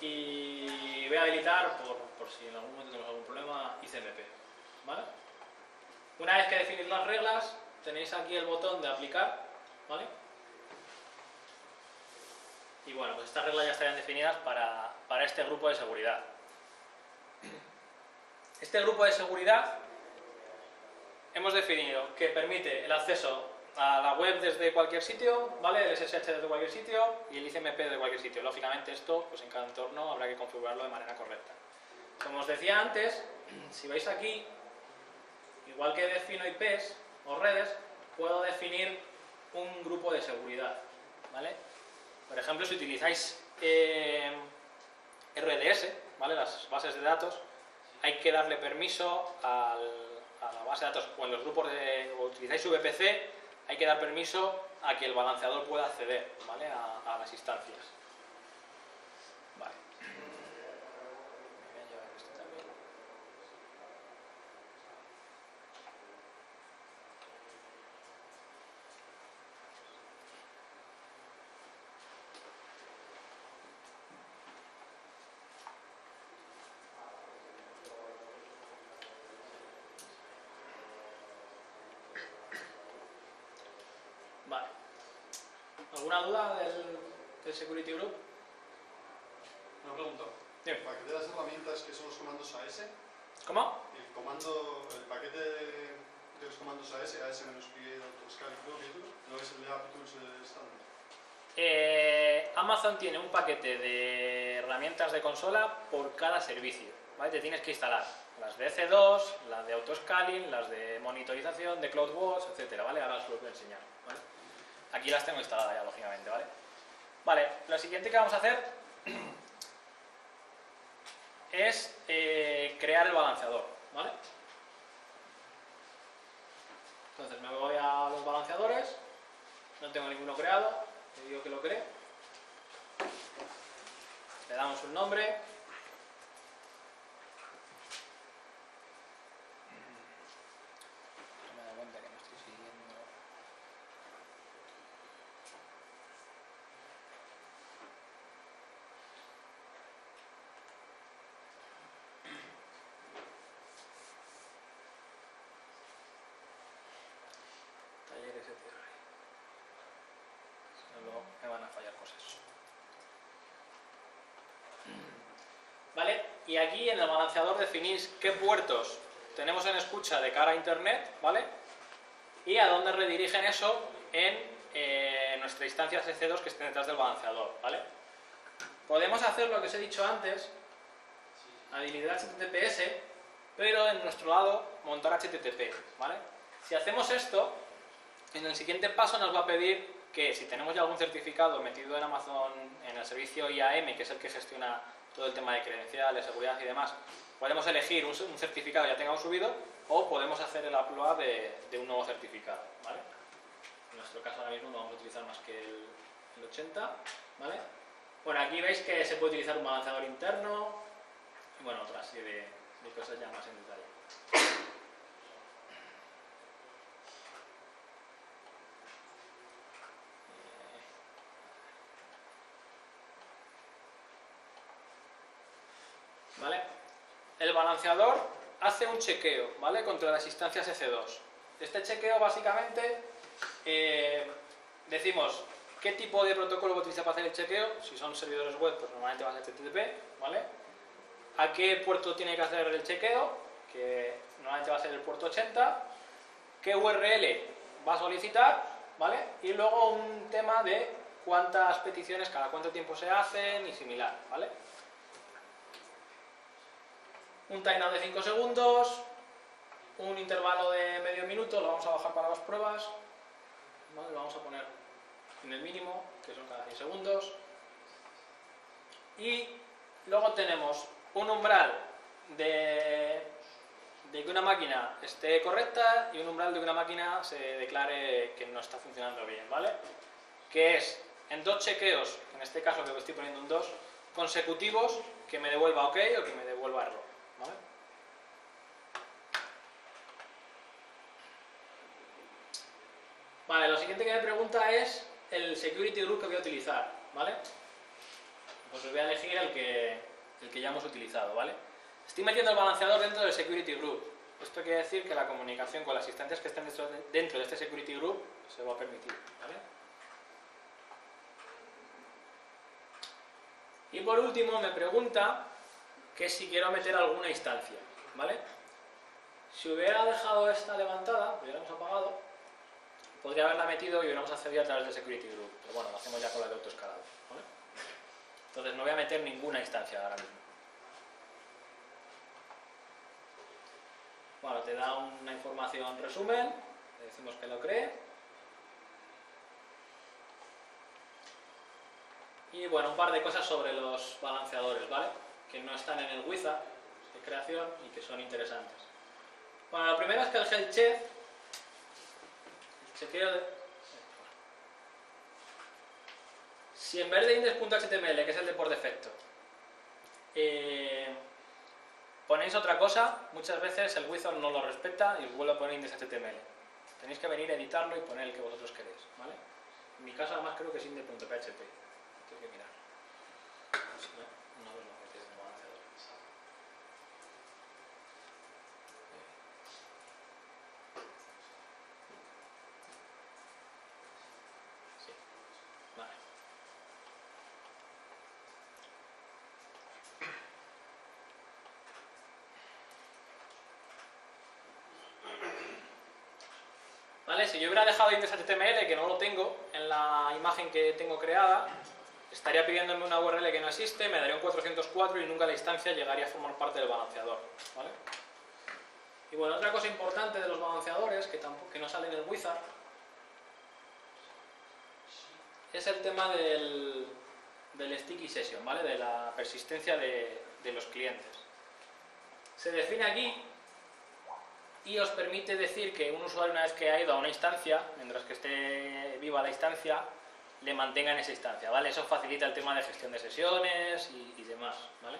y voy a habilitar, por, por si en algún momento tenemos algún problema, ICMP, ¿vale? Una vez que definís las reglas, tenéis aquí el botón de aplicar, ¿vale? Y bueno, pues estas reglas ya estarían definidas para, para este grupo de seguridad. Este grupo de seguridad hemos definido que permite el acceso a la web desde cualquier sitio, ¿vale? El SSH desde cualquier sitio y el ICMP desde cualquier sitio. Lógicamente esto, pues en cada entorno habrá que configurarlo de manera correcta. Como os decía antes, si veis aquí, igual que defino IPs o redes, puedo definir un grupo de seguridad, ¿vale? Por ejemplo, si utilizáis eh, RDS, ¿vale? las bases de datos, hay que darle permiso al, a la base de datos o en los grupos de, o utilizáis VPC, hay que dar permiso a que el balanceador pueda acceder ¿vale? a, a las instancias. ¿Alguna duda del, del Security Group? Una pregunta. Dime. El paquete de las herramientas que son los comandos AS, ¿Cómo? el comando, el paquete de, los comandos AS, AS-pi, AutoSCAL y no es el de AppTools estándar. Eh, Amazon tiene un paquete de herramientas de consola por cada servicio. ¿vale? Te tienes que instalar las de EC2, las de autoscaling, las de monitorización, de CloudWatch, etcétera, ¿vale? Ahora os lo voy a enseñar. ¿vale? Aquí las tengo instaladas ya, lógicamente, ¿vale? Vale, lo siguiente que vamos a hacer es eh, crear el balanceador, ¿vale? Entonces me voy a los balanceadores, no tengo ninguno creado, le digo que lo cree, le damos un nombre, No me da cuenta que no estoy siguiendo. Talleres etc. Si no, luego me van a fallar cosas. ¿Vale? Y aquí en el balanceador definís qué puertos tenemos en escucha de cara a internet, ¿vale? Y a dónde redirigen eso en eh, nuestra instancia CC2 que esté detrás del balanceador, ¿vale? Podemos hacer lo que os he dicho antes, habilidad HTTPS, pero en nuestro lado montar HTTP, ¿vale? Si hacemos esto, en el siguiente paso nos va a pedir que si tenemos ya algún certificado metido en Amazon, en el servicio IAM, que es el que gestiona todo el tema de credenciales, seguridad y demás, podemos elegir un, un certificado ya tengamos subido o podemos hacer el upload de, un nuevo certificado, ¿vale? En nuestro caso ahora mismo no vamos a utilizar más que el, el 80, ¿vale? Bueno, aquí veis que se puede utilizar un balanceador interno y bueno, otra serie de cosas ya más en detalle. ¿Vale? El balanceador hace un chequeo, ¿vale? Contra las instancias EC2. Este chequeo básicamente eh, decimos qué tipo de protocolo va a utilizar para hacer el chequeo. Si son servidores web, pues normalmente va a ser HTTP, ¿vale? A qué puerto tiene que hacer el chequeo, que normalmente va a ser el puerto 80. Qué URL va a solicitar, ¿vale? Y luego un tema de cuántas peticiones, cada cuánto tiempo se hacen y similar, ¿vale? Un timeout de 5 segundos, un intervalo de medio minuto, lo vamos a bajar para las pruebas, lo vamos a poner en el mínimo, que son cada 6 segundos, y luego tenemos un umbral de, de que una máquina esté correcta y un umbral de que una máquina se declare que no está funcionando bien, ¿vale? Que es en dos chequeos, en este caso que estoy poniendo un 2, consecutivos, que me devuelva OK o que me devuelva error. ¿Vale? Lo siguiente que me pregunta es el security group que voy a utilizar, ¿vale? Pues voy a elegir el que, el que ya hemos utilizado, ¿vale? Estoy metiendo el balanceador dentro del security group. Esto quiere decir que la comunicación con las instancias que estén dentro de, dentro de este security group se va a permitir, ¿vale? Y por último me pregunta que si quiero meter alguna instancia, ¿vale? Si hubiera dejado esta levantada, lo hubiéramos apagado, podría haberla metido y hubiéramos accedido a través de Security Group, pero bueno, lo hacemos ya con la de autoescalado, ¿vale? Entonces no voy a meter ninguna instancia ahora mismo. Bueno, te da una información resumen, le decimos que lo cree. Y bueno, un par de cosas sobre los balanceadores, ¿vale? que no están en el wizard de creación y que son interesantes. Bueno, la primera es que el health check, Si en vez de index.html, que es el de por defecto, eh, ponéis otra cosa, muchas veces el wizard no lo respeta y os vuelve a poner index.html. Tenéis que venir a editarlo y poner el que vosotros queréis, ¿vale? En mi caso además creo que es index.php. Tengo que mirar. Si no, no lo metéis en el balanceador. Sí. Vale. Vale, si yo hubiera dejado index HTML, que no lo tengo, en la imagen que tengo creada, estaría pidiéndome una URL que no existe, me daría un 404 y nunca la instancia llegaría a formar parte del balanceador. Y bueno, otra cosa importante de los balanceadores, que, tampoco, no sale en el wizard, es el tema del, del sticky session, ¿vale? De la persistencia de los clientes. Se define aquí y os permite decir que un usuario una vez que ha ido a una instancia, mientras que esté viva la instancia, le mantenga en esa instancia, ¿vale? Eso facilita el tema de gestión de sesiones y, demás, ¿vale?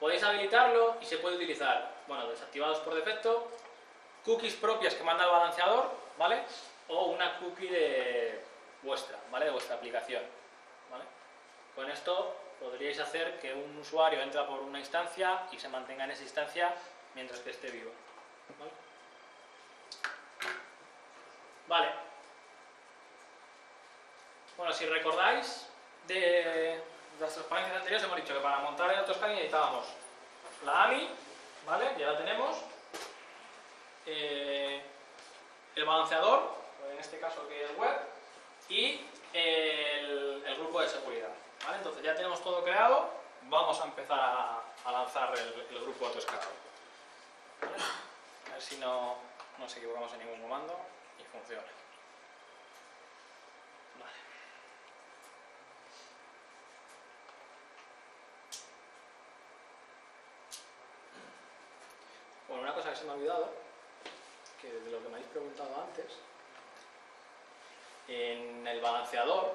Podéis habilitarlo y se puede utilizar, bueno, desactivados por defecto, cookies propias que manda el balanceador, ¿vale? O una cookie de vuestra, ¿vale? De vuestra aplicación. Con esto podríais hacer que un usuario entra por una instancia y se mantenga en esa instancia mientras que esté vivo, ¿vale? Bueno, si recordáis de las transparencias anteriores hemos dicho que para montar el autoscaling necesitábamos la AMI, ¿vale? Ya la tenemos. Eh, el balanceador, en este caso que es web, y el, grupo de seguridad. ¿vale? Entonces ya tenemos todo creado, vamos a empezar a, lanzar el, el grupo autoescalado. ¿vale? Ver si no nos equivocamos en ningún comando y funciona. Vale. Bueno, una cosa que se me ha olvidado, que de lo que me habéis preguntado antes, en el balanceador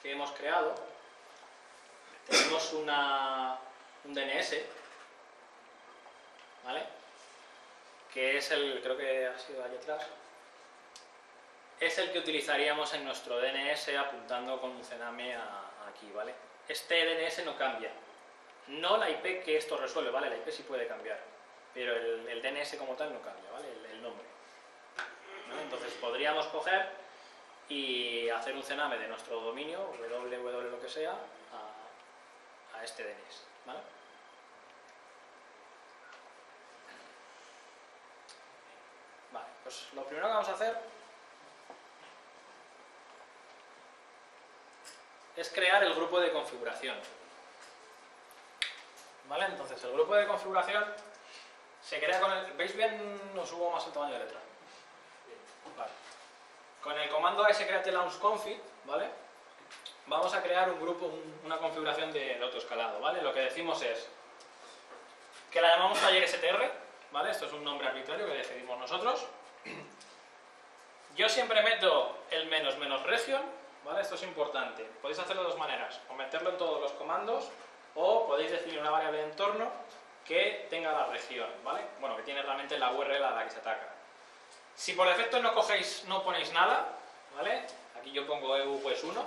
que hemos creado, tenemos una, un DNS, ¿vale? Que es el, creo que ha sido ahí atrás, es el que utilizaríamos en nuestro DNS apuntando con un cename aquí, ¿vale? Este DNS no cambia, no la IP que esto resuelve, ¿vale? La IP sí puede cambiar, pero el, DNS como tal no cambia, ¿vale? El, nombre. ¿no? Entonces podríamos coger y hacer un cename de nuestro dominio, www lo que sea, a este DNS, ¿vale? Vale, pues lo primero que vamos a hacer es crear el grupo de configuración. ¿Vale? Entonces, el grupo de configuración se crea con el... ¿Veis bien o subo más el tamaño de letra? Vale. Con el comando config, ¿vale? Vamos a crear un grupo, un- una configuración de, de autoescalado, ¿vale? Lo que decimos es que la llamamos taller str, ¿vale? Esto es un nombre arbitrario que decidimos nosotros. Yo siempre meto el menos menos region, ¿vale? Esto es importante. Podéis hacerlo de dos maneras, o meterlo en todos los comandos, o podéis definir una variable de entorno que tenga la región, ¿vale? Bueno, que tiene realmente la URL a la que se ataca. Si por defecto no cogéis, no ponéis nada, ¿vale? Aquí yo pongo EU pues 1,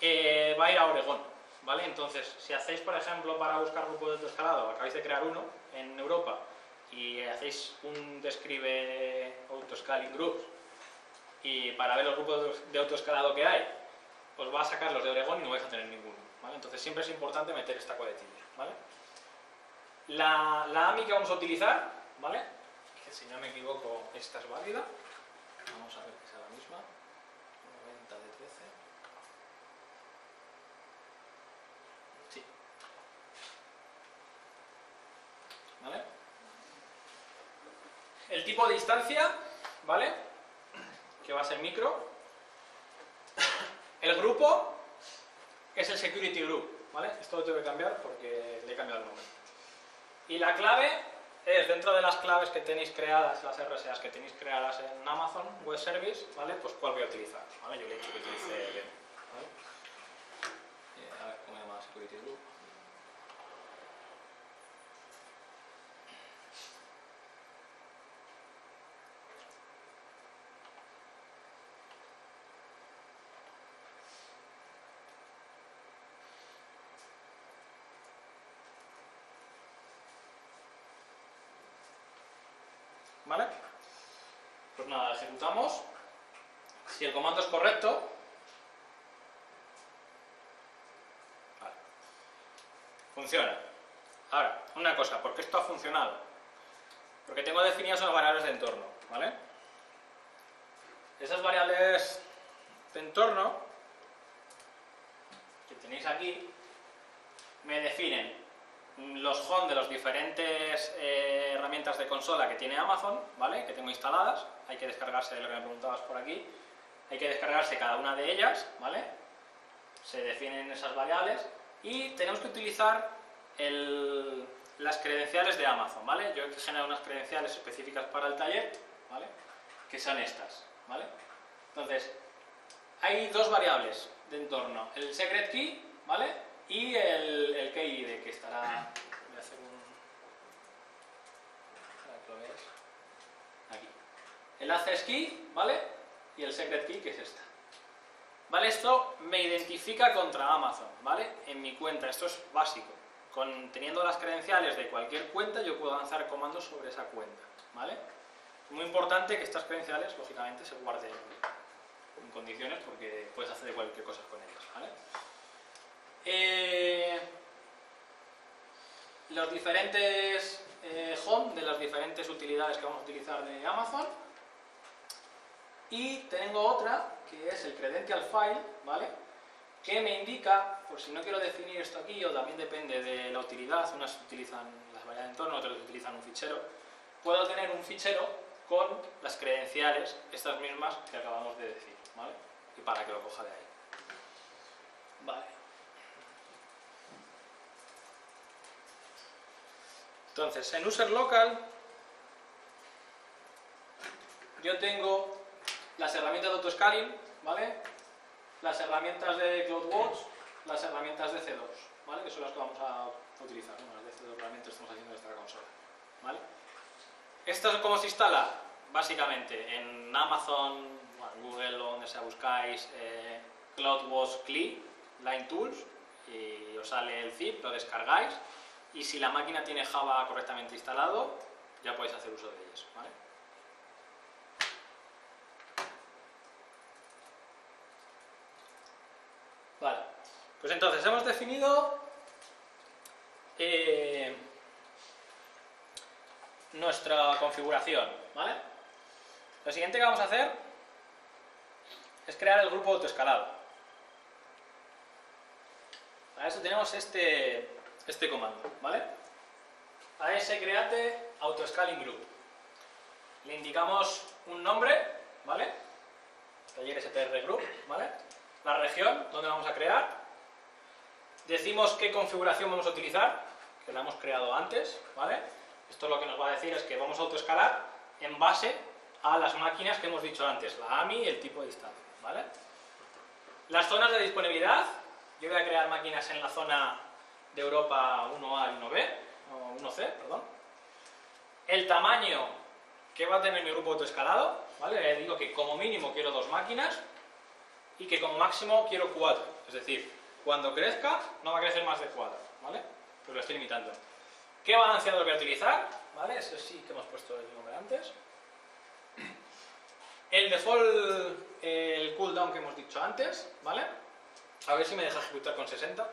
eh, va a ir a Oregón, ¿vale? Entonces, si hacéis, por ejemplo, para buscar grupos de autoescalado, acabáis de crear uno en Europa y hacéis un describe autoscaling groups y para ver los grupos de autoescalado que hay, os va a sacar los de Oregón y no vais a tener ninguno, ¿vale? Entonces siempre es importante meter esta coletilla, ¿vale? La, la AMI que vamos a utilizar, ¿vale? Que si no me equivoco, esta es válida. Vamos a ver que sea la misma. 90 de 13. Sí. ¿Vale? El tipo de instancia, ¿vale? Que va a ser micro. El grupo es el security group, ¿vale? Esto lo tengo que cambiar porque le he cambiado el nombre. Y la clave es dentro de las claves que tenéis creadas, las RSAs que tenéis creadas en Amazon Web Service, ¿vale? Pues cuál voy a utilizar. Yo le he dicho que utilice ¿vale? Eh, a ver, ¿cómo se llama Security Group? ¿Vale? Pues nada, ejecutamos. Si el comando es correcto, vale, funciona. Ahora, una cosa, ¿por qué esto ha funcionado? Porque tengo definidas unas variables de entorno, ¿vale? Esas variables de entorno que tenéis aquí me definen los home de las diferentes eh, herramientas de consola que tiene Amazon, ¿vale? Que tengo instaladas. Hay que descargarse de lo que me preguntabas por aquí. Hay que descargarse cada una de ellas, ¿vale? Se definen esas variables y tenemos que utilizar el- las credenciales de Amazon, ¿vale? Yo he generado unas credenciales específicas para el taller, ¿vale? Que son estas, ¿vale? Entonces, hay dos variables de entorno, el secret key, ¿vale? Y el, el key ID, que estará... Voy a hacer un... Para que lo veas. Aquí. El access key, ¿vale? Y el secret key, que es esta. ¿Vale? Esto me identifica contra Amazon, ¿vale? En mi cuenta, esto es básico. Con, teniendo las credenciales de cualquier cuenta, yo puedo lanzar comandos sobre esa cuenta, ¿vale? Es muy importante que estas credenciales, lógicamente, se guarden en condiciones porque puedes hacer cualquier cosa con ellas, ¿vale? Eh, los diferentes eh, home de las diferentes utilidades que vamos a utilizar de Amazon y tengo otra que es el credential file, ¿vale? Que me indica, por si no quiero definir esto aquí, o también depende de la utilidad, unas utilizan las variables de entorno, otras utilizan un fichero, puedo tener un fichero con las credenciales, estas mismas que acabamos de decir, ¿vale? Y para que lo coja de ahí. Vale. Entonces, en user local yo tengo las herramientas de autoscaling, ¿vale? Las herramientas de CloudWatch, las herramientas de C2, ¿vale? Que son las que vamos a utilizar, ¿no? Las de C2 realmente estamos haciendo en esta consola, ¿vale? ¿Esto es cómo se instala? Básicamente en Amazon, bueno, en Google o donde sea buscáis eh, CloudWatch CLI, Line Tools, y os sale el zip, lo descargáis, y si la máquina tiene Java correctamente instalado, ya podéis hacer uso de ellas, ¿vale? Vale, pues entonces hemos definido eh, nuestra configuración, ¿vale? Lo siguiente que vamos a hacer es crear el grupo autoescalado. Para eso tenemos este, este comando, ¿vale? AS create autoscaling group. Le indicamos un nombre, ¿vale? Taller STR group, ¿vale? La región donde vamos a crear. Decimos qué configuración vamos a utilizar, que la hemos creado antes, ¿vale? Esto lo que nos va a decir es que vamos a autoescalar en base a las máquinas que hemos dicho antes, la AMI y el tipo de distancia, ¿vale? Las zonas de disponibilidad, yo voy a crear máquinas en la zona de Europa 1A y 1B, o 1C, perdón. El tamaño que va a tener mi grupo autoescalado, ¿vale? Le digo que como mínimo quiero dos máquinas y que como máximo quiero cuatro. Es decir, cuando crezca no va a crecer más de cuatro, ¿vale? Pues lo estoy limitando. ¿Qué balanceador voy a utilizar? ¿Vale? Eso sí que hemos puesto el nombre antes. El default, el cooldown que hemos dicho antes, ¿vale? A ver si me deja ejecutar con 60,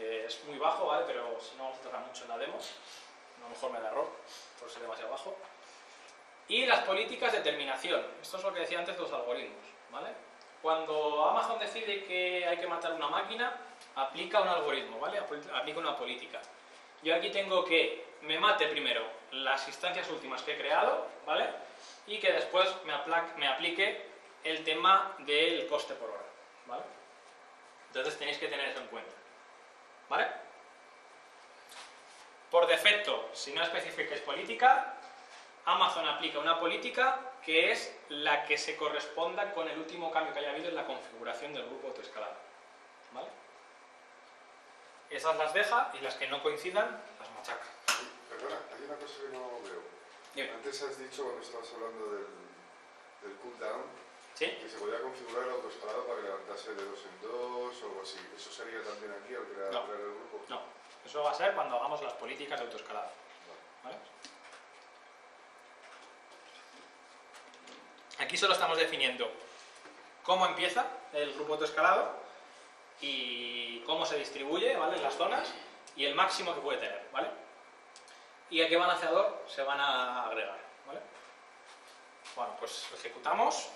porque es muy bajo, ¿vale? Pero si no vamos a tardar mucho en la demo, a lo mejor me da error, por ser demasiado bajo. Y las políticas de terminación. Esto es lo que decía antes de los algoritmos, ¿vale? Cuando Amazon decide que hay que matar una máquina, aplica un algoritmo, ¿vale? Aplica una política. Yo aquí tengo que me mate primero las instancias últimas que he creado, ¿vale? Y que después me, me aplique el tema del coste por hora, ¿vale? Entonces tenéis que tener eso en cuenta, ¿vale? Por defecto, si no especificáis política, Amazon aplica una política que es la que se corresponda con el último cambio que haya habido en la configuración del grupo autoescalado, ¿vale? Esas las deja y las que no coincidan las machaca. Perdona, hay una cosa que no veo. Dime. Antes has dicho, cuando estabas hablando del, del cooldown, ¿Sí? que se podía configurar el autoescalado para que levantase de dos en dos o algo así. ¿Eso sería también aquí al crear, No. crear el grupo? No, eso va a ser cuando hagamos las políticas de autoescalado. ¿Vale? Aquí solo estamos definiendo cómo empieza el grupo autoescalado y cómo se distribuye, ¿vale? En las zonas y el máximo que puede tener, ¿vale? Y a qué balanceador se van a agregar, ¿vale? Bueno, pues ejecutamos.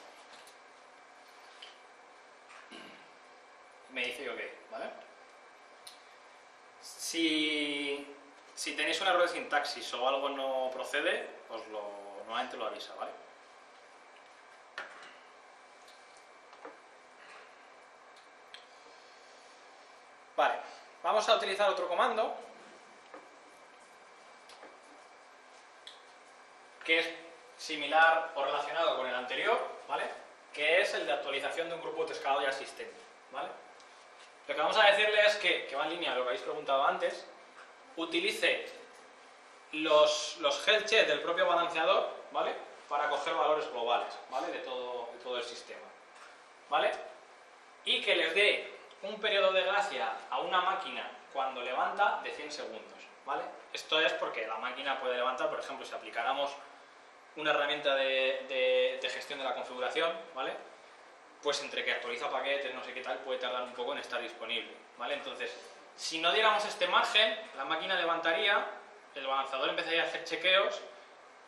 Me dice que ok, ¿vale? Si, si tenéis un error de sintaxis o algo no procede, os lo, normalmente lo avisa, ¿vale? Vale, vamos a utilizar otro comando que es similar o relacionado con el anterior, ¿vale? Que es el de actualización de un grupo autoescalado ya existente, ¿vale? Lo que vamos a decirle es que, que va en línea lo que habéis preguntado antes, utilice los, los health checks del propio balanceador, ¿vale? Para coger valores globales, ¿vale? De todo, de todo el sistema, ¿vale? Y que les dé un periodo de gracia a una máquina cuando levanta de 100 segundos, ¿vale? Esto es porque la máquina puede levantar, por ejemplo, si aplicáramos una herramienta de, de- de gestión de la configuración, ¿vale? Pues entre que actualiza paquetes, no sé qué tal, puede tardar un poco en estar disponible, ¿vale? Entonces, si no diéramos este margen, la máquina levantaría, el balanceador empezaría a hacer chequeos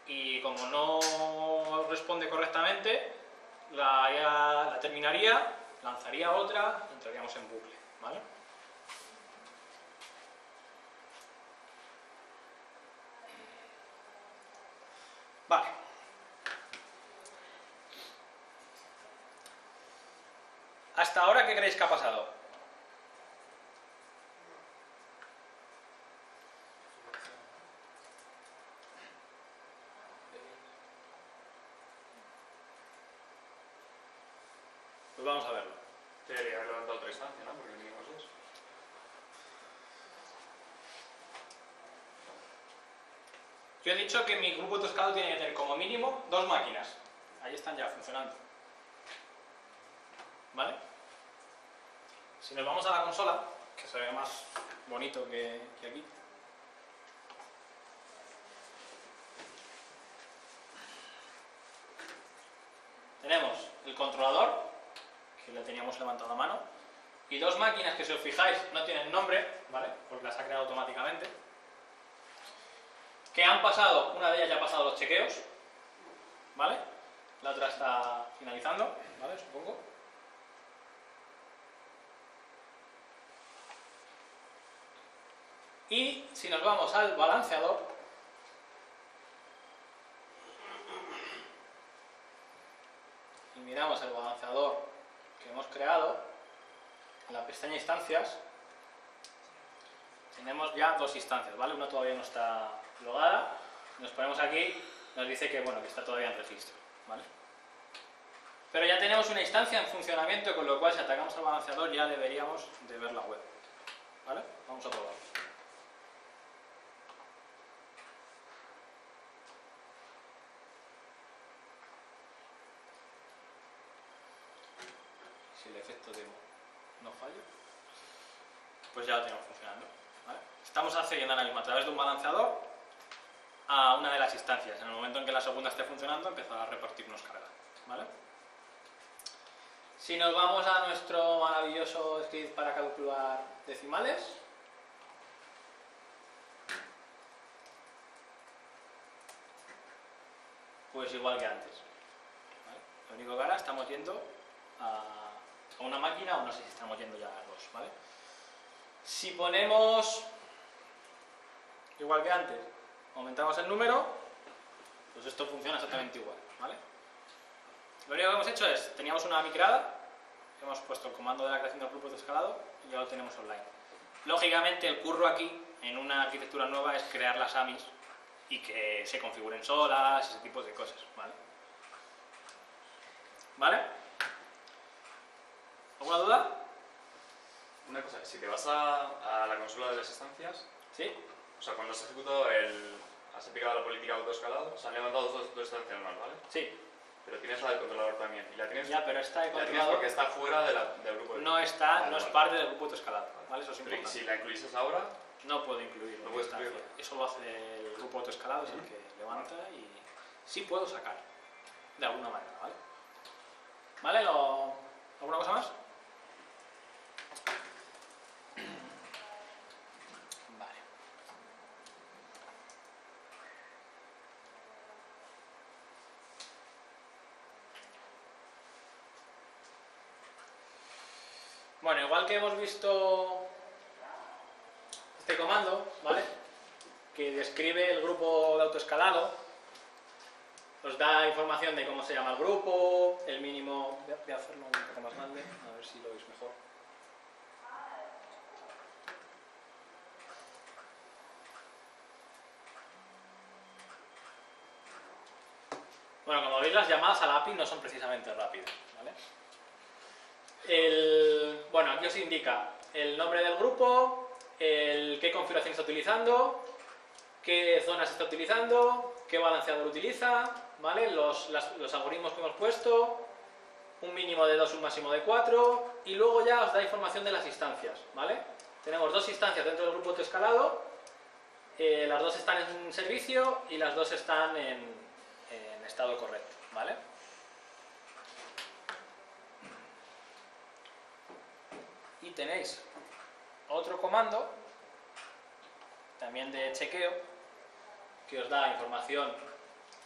y como no responde correctamente, la, la terminaría, lanzaría otra, entraríamos en bucle. Vale. Hasta ahora, ¿qué creéis que ha pasado? Pues vamos a verlo. Debería haber levantado otra instancia, ¿no? Porque el mínimo es dos. Yo he dicho que mi grupo autoescalado tiene que tener como mínimo dos máquinas. Ahí están ya funcionando. ¿Vale? Si nos vamos a la consola, que se ve más bonito que, aquí. Tenemos el controlador, que le teníamos levantado a mano, y dos máquinas que si os fijáis no tienen nombre, ¿vale? Porque las ha creado automáticamente que han pasado, una de ellas ya ha pasado los chequeos, ¿vale? La otra está finalizando, ¿vale? Supongo. Y si nos vamos al balanceador, y miramos el balanceador que hemos creado, en la pestaña instancias, tenemos ya dos instancias, ¿vale? Una todavía no está logada. Nos ponemos aquí, nos dice que, bueno, que está todavía en registro, ¿vale? Pero ya tenemos una instancia en funcionamiento, con lo cual si atacamos al balanceador ya deberíamos de ver la web, ¿vale? Vamos a probarlo. Si el efecto no falla, pues ya lo tenemos funcionando. Estamos accediendo ahora mismo a través de un balanceador a una de las instancias. En el momento en que la segunda esté funcionando, empezará a repartirnos carga. ¿vale? Si nos vamos a nuestro maravilloso script para calcular decimales, pues igual que antes. Lo único que ahora estamos yendo a, a una máquina, o no sé si estamos yendo ya a dos. ¿vale? Si ponemos, igual que antes, aumentamos el número, pues esto funciona exactamente igual, ¿vale? Lo único que hemos hecho es, teníamos una AMI creada, hemos puesto el comando de la creación del grupo de escalado y ya lo tenemos online. Lógicamente el curro aquí, en una arquitectura nueva, es crear las AMIs y que se configuren solas, ese tipo de cosas, ¿vale? ¿Vale? ¿Alguna duda? Una cosa, si te vas a, a la consola de las instancias, ¿Sí? o sea, cuando has ejecutado el. has aplicado la política de autoescalado, se han levantado dos, dos instancias más, ¿vale? Sí. Pero tienes la del controlador también. Y la tienes, Ya, pero está de la tienes porque está fuera de la- del grupo de. no está, Vale, no es parte del grupo autoescalado, ¿vale? Eso es Pero importante. si la incluyeses ahora, No puedo incluirlo. No puedes. Eso lo hace el grupo autoescalado, es el que levanta y sí puedo sacar, de alguna manera, ¿vale? ¿Vale? Lo- ¿Alguna cosa más? Bueno, igual que hemos visto este comando, ¿vale? Que describe el grupo de autoescalado, os da información de cómo se llama el grupo, el mínimo... Voy a hacerlo un poco más grande, a ver si lo veis mejor. Bueno, como veis las llamadas al API no son precisamente rápidas, bueno, aquí os indica el nombre del grupo, el qué configuración está utilizando, qué zonas está utilizando, qué balanceador utiliza. Los, algoritmos que hemos puesto, un mínimo de 2, un máximo de 4, y luego ya os da información de las instancias, ¿vale? Tenemos dos instancias dentro del grupo autoescalado, eh, las dos están en servicio y las dos están en estado correcto, ¿vale? Y tenéis otro comando, también de chequeo, que os da información,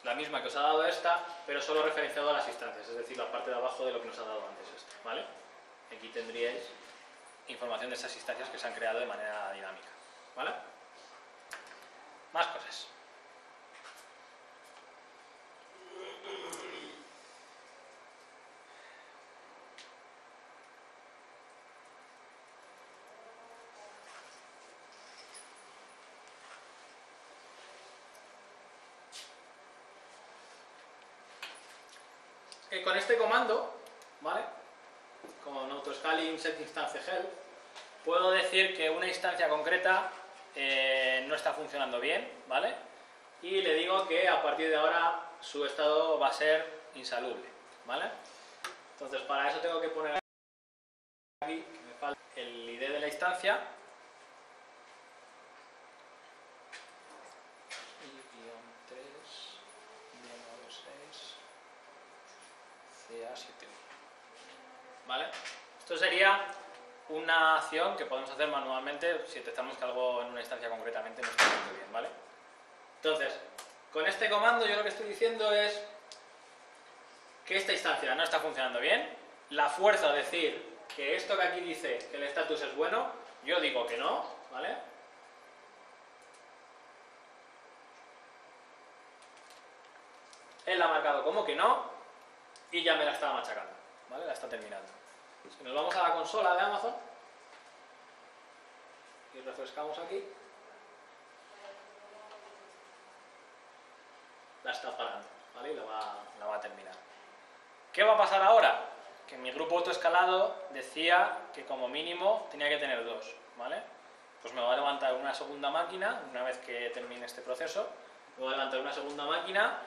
la misma que os ha dado esta, pero solo referenciado a las instancias, es decir, la parte de abajo de lo que nos ha dado antes esto, ¿vale? Aquí tendríais información de esas instancias que se han creado de manera dinámica, ¿vale? Más cosas. Con este comando, ¿vale? Con autoscaling set instance health, puedo decir que una instancia concreta eh, no está funcionando bien, ¿vale? Y le digo que a partir de ahora su estado va a ser insalubre, ¿vale? Entonces para eso tengo que poner aquí el ID de la instancia y guion 3 D96 CA71 ¿vale? Esto sería una acción que podemos hacer manualmente si detectamos que algo en una instancia concretamente no está yendo bien, ¿vale? Entonces, con este comando yo lo que estoy diciendo es que esta instancia no está funcionando bien, la fuerza a decir que esto que aquí dice que el estatus es bueno, yo digo que no, ¿vale? Él ha marcado como que no y ya me la estaba machacando, ¿vale? La está terminando. Si nos vamos a la consola de Amazon y refrescamos aquí, la está parando, ¿vale? Y la va, la va a terminar. ¿Qué va a pasar ahora? Que mi grupo autoescalado decía que como mínimo tenía que tener dos, ¿vale? Pues me voy a levantar una segunda máquina, una vez que termine este proceso, me voy a levantar una segunda máquina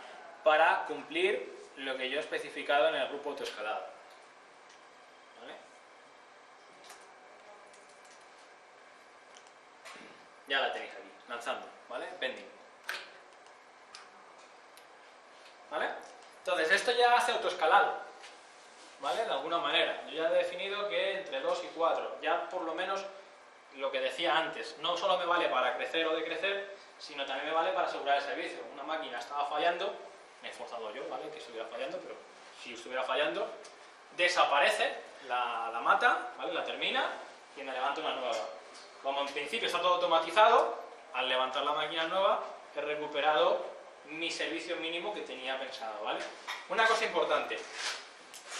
para cumplir lo que yo he especificado en el grupo autoescalado. Ya la tenéis aquí, lanzando, ¿vale? Pending. ¿Vale? Entonces, esto ya hace autoescalado, ¿vale? De alguna manera. Yo ya he definido que entre 2 y 4, ya por lo menos lo que decía antes, no solo me vale para crecer o decrecer, sino también me vale para asegurar el servicio. Una máquina estaba fallando, me he esforzado yo, ¿vale? Que estuviera fallando, pero si estuviera fallando, desaparece, la, mata, ¿vale? La termina y me levanta una nueva. Como en principio está todo automatizado, al levantar la máquina nueva he recuperado mi servicio mínimo que tenía pensado, ¿vale? Una cosa importante,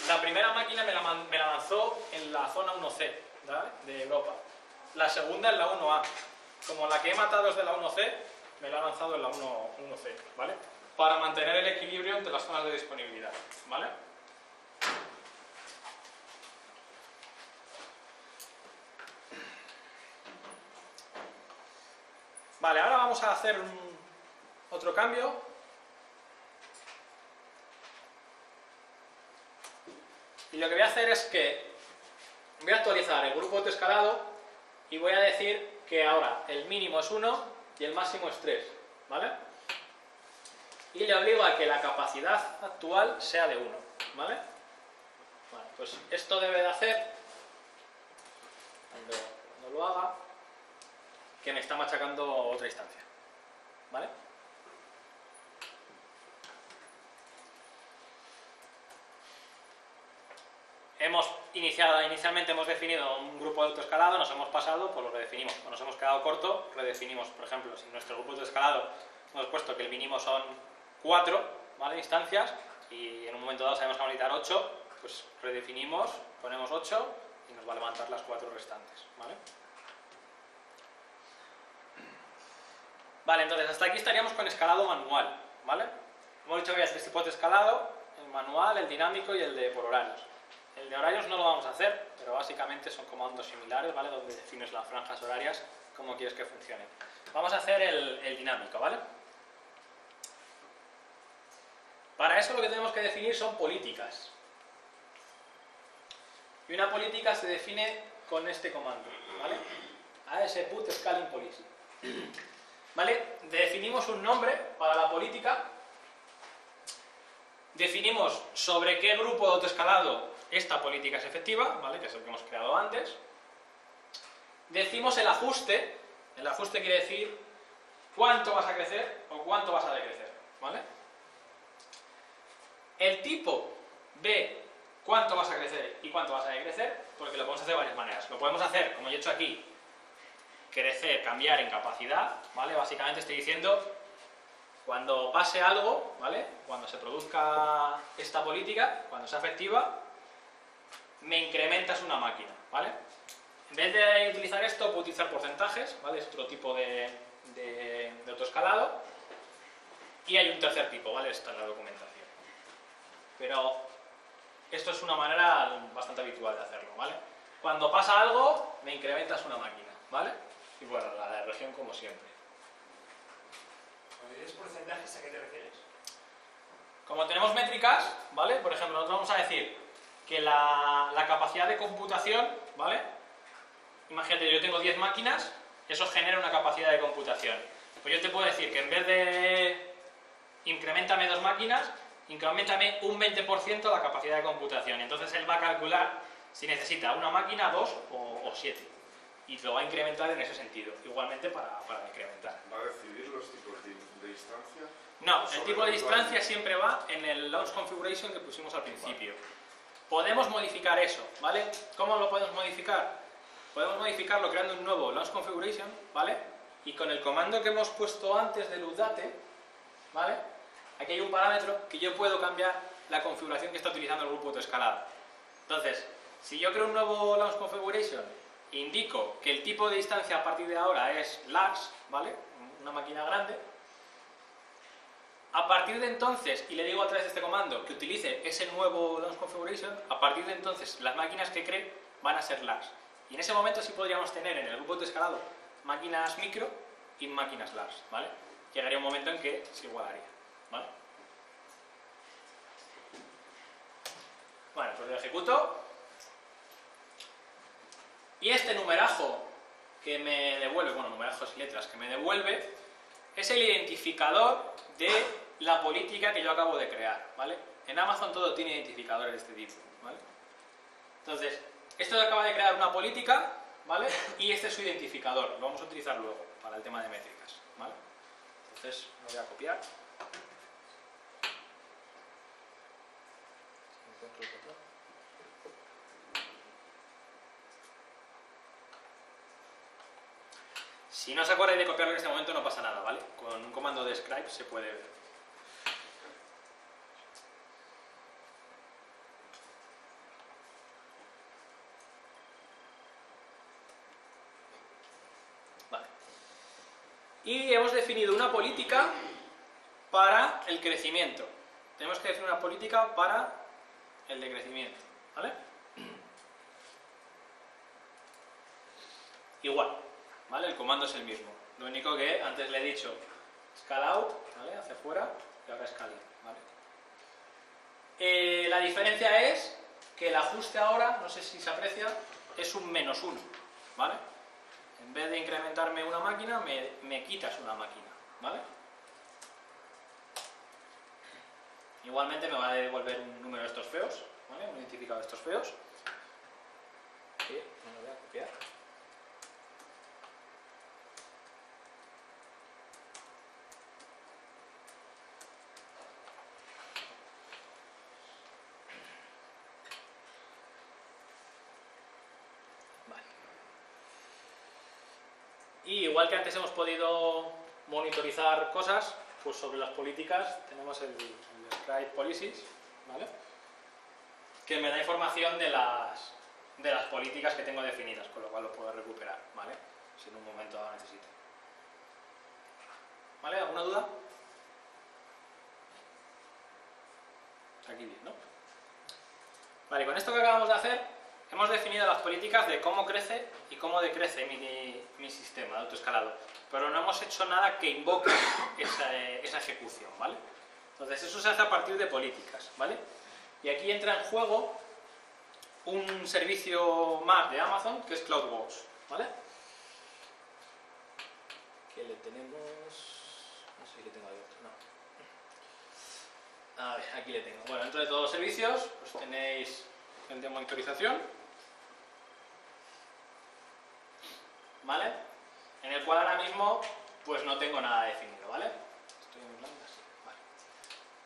la primera máquina me la, me la lanzó en la zona 1C ¿vale? de Europa, la segunda en la 1A. Como la que he matado es de la 1C, me la ha lanzado en la 1, 1C, ¿vale? Para mantener el equilibrio entre las zonas de disponibilidad, ¿vale? Vale, ahora vamos a hacer un- otro cambio. Y lo que voy a hacer es que voy a actualizar el grupo autoescalado y voy a decir que ahora el mínimo es 1 y el máximo es 3, ¿vale? Y le obligo a que la capacidad actual sea de 1, ¿vale? pues esto debe de hacer, cuando, cuando lo haga, que me está machacando otra instancia. ¿Vale? Hemos iniciado, inicialmente hemos definido un grupo de autoescalado, nos hemos pasado, pues lo redefinimos. Cuando nos hemos quedado corto, redefinimos. Por ejemplo, si nuestro grupo de autoescalado hemos puesto que el mínimo son 4 ¿vale? instancias y en un momento dado sabemos que vamos a necesitar 8, pues redefinimos, ponemos 8 y nos va a levantar las 4 restantes. ¿vale? Vale, entonces hasta aquí estaríamos con escalado manual, ¿vale? Hemos dicho que había tres tipos de escalado, el manual, el dinámico y el de por horarios. El de horarios no lo vamos a hacer, pero básicamente son comandos similares, ¿vale? Donde defines las franjas horarias, como quieres que funcionen. Vamos a hacer el, el dinámico, ¿vale? Para eso lo que tenemos que definir son políticas. Y una política se define con este comando, ¿vale? ASPUT Scaling Policy. ¿Vale? Definimos un nombre para la política. Definimos sobre qué grupo de autoescalado esta política es efectiva, ¿vale? Que es el que hemos creado antes. Decimos el ajuste. El ajuste quiere decir cuánto vas a crecer o cuánto vas a decrecer, ¿vale? El tipo ve cuánto vas a crecer y cuánto vas a decrecer, porque lo podemos hacer de varias maneras. Lo podemos hacer, como yo he hecho aquí, crecer, cambiar en capacidad, ¿vale? Básicamente estoy diciendo, cuando pase algo, ¿vale? Cuando se produzca esta política, cuando sea efectiva, me incrementas una máquina, ¿vale? En vez de utilizar esto, puedo utilizar porcentajes, ¿vale? Es otro tipo de, de, de autoescalado. Y hay un tercer tipo, ¿vale? Está en la documentación. Pero esto es una manera bastante habitual de hacerlo, ¿vale? Cuando pasa algo, me incrementas una máquina, ¿vale? Y bueno, la de región como siempre. Cuando dices porcentajes, ¿a qué te refieres? Como tenemos métricas, ¿vale? Por ejemplo, nosotros vamos a decir que la, la capacidad de computación, ¿vale? Imagínate, yo tengo 10 máquinas, eso genera una capacidad de computación. Pues yo te puedo decir que en vez de incrementame dos máquinas, incrementame un 20% la capacidad de computación. Entonces él va a calcular si necesita una máquina, dos o, o siete. Y lo va a incrementar en ese sentido. Igualmente para, para incrementar. ¿Va a decidir los tipos de, de instancia? No, el tipo de distancia siempre va en el launch configuration que pusimos al principio. Podemos modificar eso, ¿vale? ¿Cómo lo podemos modificar? Podemos modificarlo creando un nuevo launch configuration, ¿vale? Y con el comando que hemos puesto antes del update, ¿vale? Aquí hay un parámetro que yo puedo cambiar la configuración que está utilizando el grupo autoescalado. Entonces, si yo creo un nuevo launch configuration, indico que el tipo de distancia a partir de ahora es large, ¿vale? Una máquina grande, a partir de entonces, y le digo a través de este comando que utilice ese nuevo launch configuration, a partir de entonces las máquinas que cree van a ser large. Y en ese momento sí podríamos tener en el grupo de escalado máquinas micro y máquinas large, ¿vale? Llegaría un momento en que se igualaría, ¿vale? Bueno, pues lo ejecuto. Y este numerajo que me devuelve, bueno, numerajos y letras que me devuelve, es el identificador de la política que yo acabo de crear, ¿vale? En Amazon todo tiene identificadores de este tipo, ¿vale? Entonces, esto acaba de crear una política, ¿vale? Y este es su identificador, lo vamos a utilizar luego para el tema de métricas, ¿vale? Entonces, lo voy a copiar. Si no se acuerda de copiarlo en este momento no pasa nada, ¿vale? Con un comando de scribe se puede ver. Vale. Y hemos definido una política para el crecimiento. Tenemos que definir una política para el decrecimiento, ¿vale? Igual. ¿Vale? El comando es el mismo. Lo único que antes le he dicho scale out, ¿vale? Hacia afuera y ahora scale ¿vale? Eh, la diferencia es que el ajuste ahora, no sé si se aprecia, es un menos uno, ¿vale? En vez de incrementarme una máquina, me, quitas una máquina, ¿vale? Igualmente me va a devolver un número de estos feos, ¿vale? Un identificador de estos feos. Lo voy a copiar. Vale. Y igual que antes hemos podido monitorizar cosas, pues sobre las políticas tenemos el, el Policies, ¿vale? que me da información de las, de las políticas que tengo definidas, con lo cual lo puedo recuperar, ¿vale? Si en un momento dado necesito. ¿Vale? ¿Alguna duda? Aquí bien, ¿no? Vale, con esto que acabamos de hacer, hemos definido las políticas de cómo crece y cómo decrece mi, sistema de autoescalado, pero no hemos hecho nada que invoque esa, esa ejecución, ¿vale? Entonces eso se hace a partir de políticas, ¿vale? Y aquí entra en juego un servicio más de Amazon que es CloudWatch, ¿vale? Que le tenemos... No sé si le tengo abierto, no. A ver, aquí le tengo. Bueno, dentro de todos los servicios, pues tenéis el de monitorización, ¿vale? En el cual ahora mismo, pues no tengo nada definido, ¿vale? Estoy en blanco, así, vale.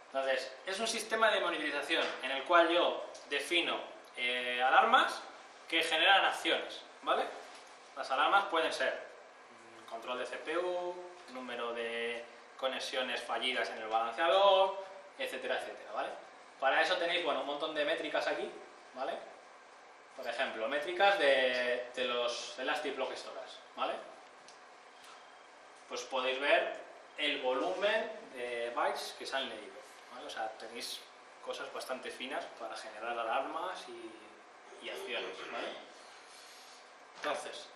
Entonces, es un sistema de monitorización en el cual yo defino eh, alarmas que generan acciones, ¿vale? Las alarmas pueden ser mm, control de CPU, número de conexiones fallidas en el balanceador, etcétera, etcétera, ¿vale? Para eso tenéis, bueno, un montón de métricas aquí, ¿vale? Por ejemplo, métricas de, de los Elastic Block Storage, ¿vale? Pues podéis ver el volumen de bytes que se han leído, ¿vale? O sea, tenéis cosas bastante finas para generar alarmas y, y acciones, ¿vale? Entonces,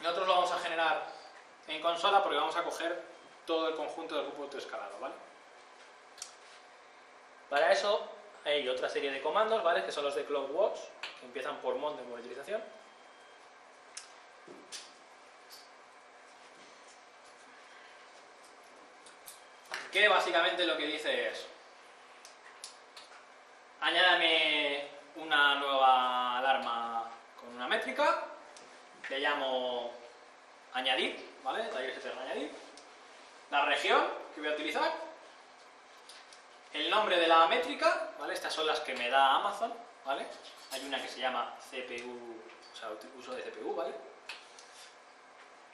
nosotros lo vamos a generar en consola porque vamos a coger todo el conjunto del grupo autoescalado, ¿vale? Para eso hay otra serie de comandos, ¿vale? Que son los de CloudWatch, que empiezan por mon de monitorización. Que básicamente lo que dice es añádame una nueva alarma con una métrica, le llamo añadir, ¿vale? Taller añadir, la región que voy a utilizar, el nombre de la métrica, ¿vale? Estas son las que me da Amazon, ¿vale? Hay una que se llama CPU, o sea, uso de CPU, ¿vale?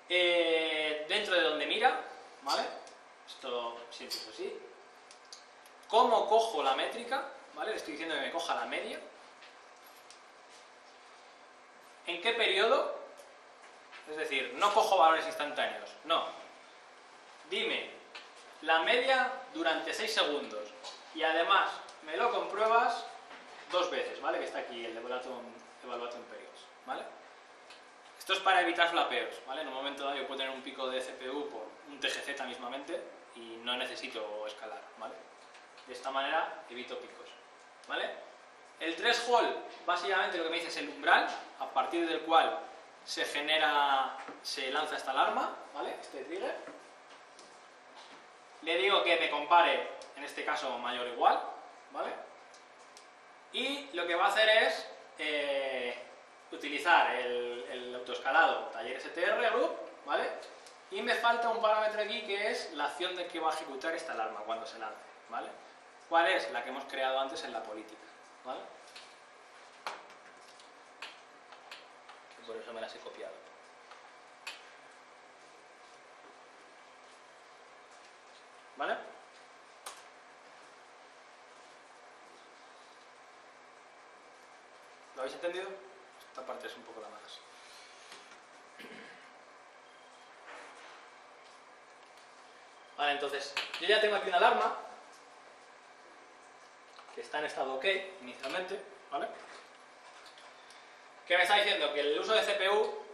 Eh, dentro de donde mira, ¿vale? Esto siempre es así. ¿Cómo cojo la métrica? ¿Vale? Le estoy diciendo que me coja la media. ¿En qué periodo? Es decir, no cojo valores instantáneos, no. Dime la media durante 6 segundos y además me lo compruebas dos veces, ¿vale? Que está aquí el evaluation, evaluation periods, ¿vale? Esto es para evitar flapeos, ¿vale? En un momento dado yo puedo tener un pico de CPU por un TGZ mismamente y no necesito escalar, ¿vale? De esta manera evito picos, ¿vale? El threshold, básicamente lo que me dice es el umbral, a partir del cual se genera, se lanza esta alarma, ¿vale? Este trigger. Le digo que me compare, en este caso mayor o igual, ¿vale? Y lo que va a hacer es eh, utilizar el, autoescalado taller STR group, ¿vale? Y me falta un parámetro aquí que es la acción de que va a ejecutar esta alarma cuando se lance, ¿vale? ¿Cuál es? La que hemos creado antes en la política, ¿vale? Por eso me las he copiado. ¿Vale? ¿Lo habéis entendido? Esta parte es un poco la más. Vale, entonces, yo ya tengo aquí una alarma que está en estado OK inicialmente, ¿vale? Que me está diciendo que el uso de CPU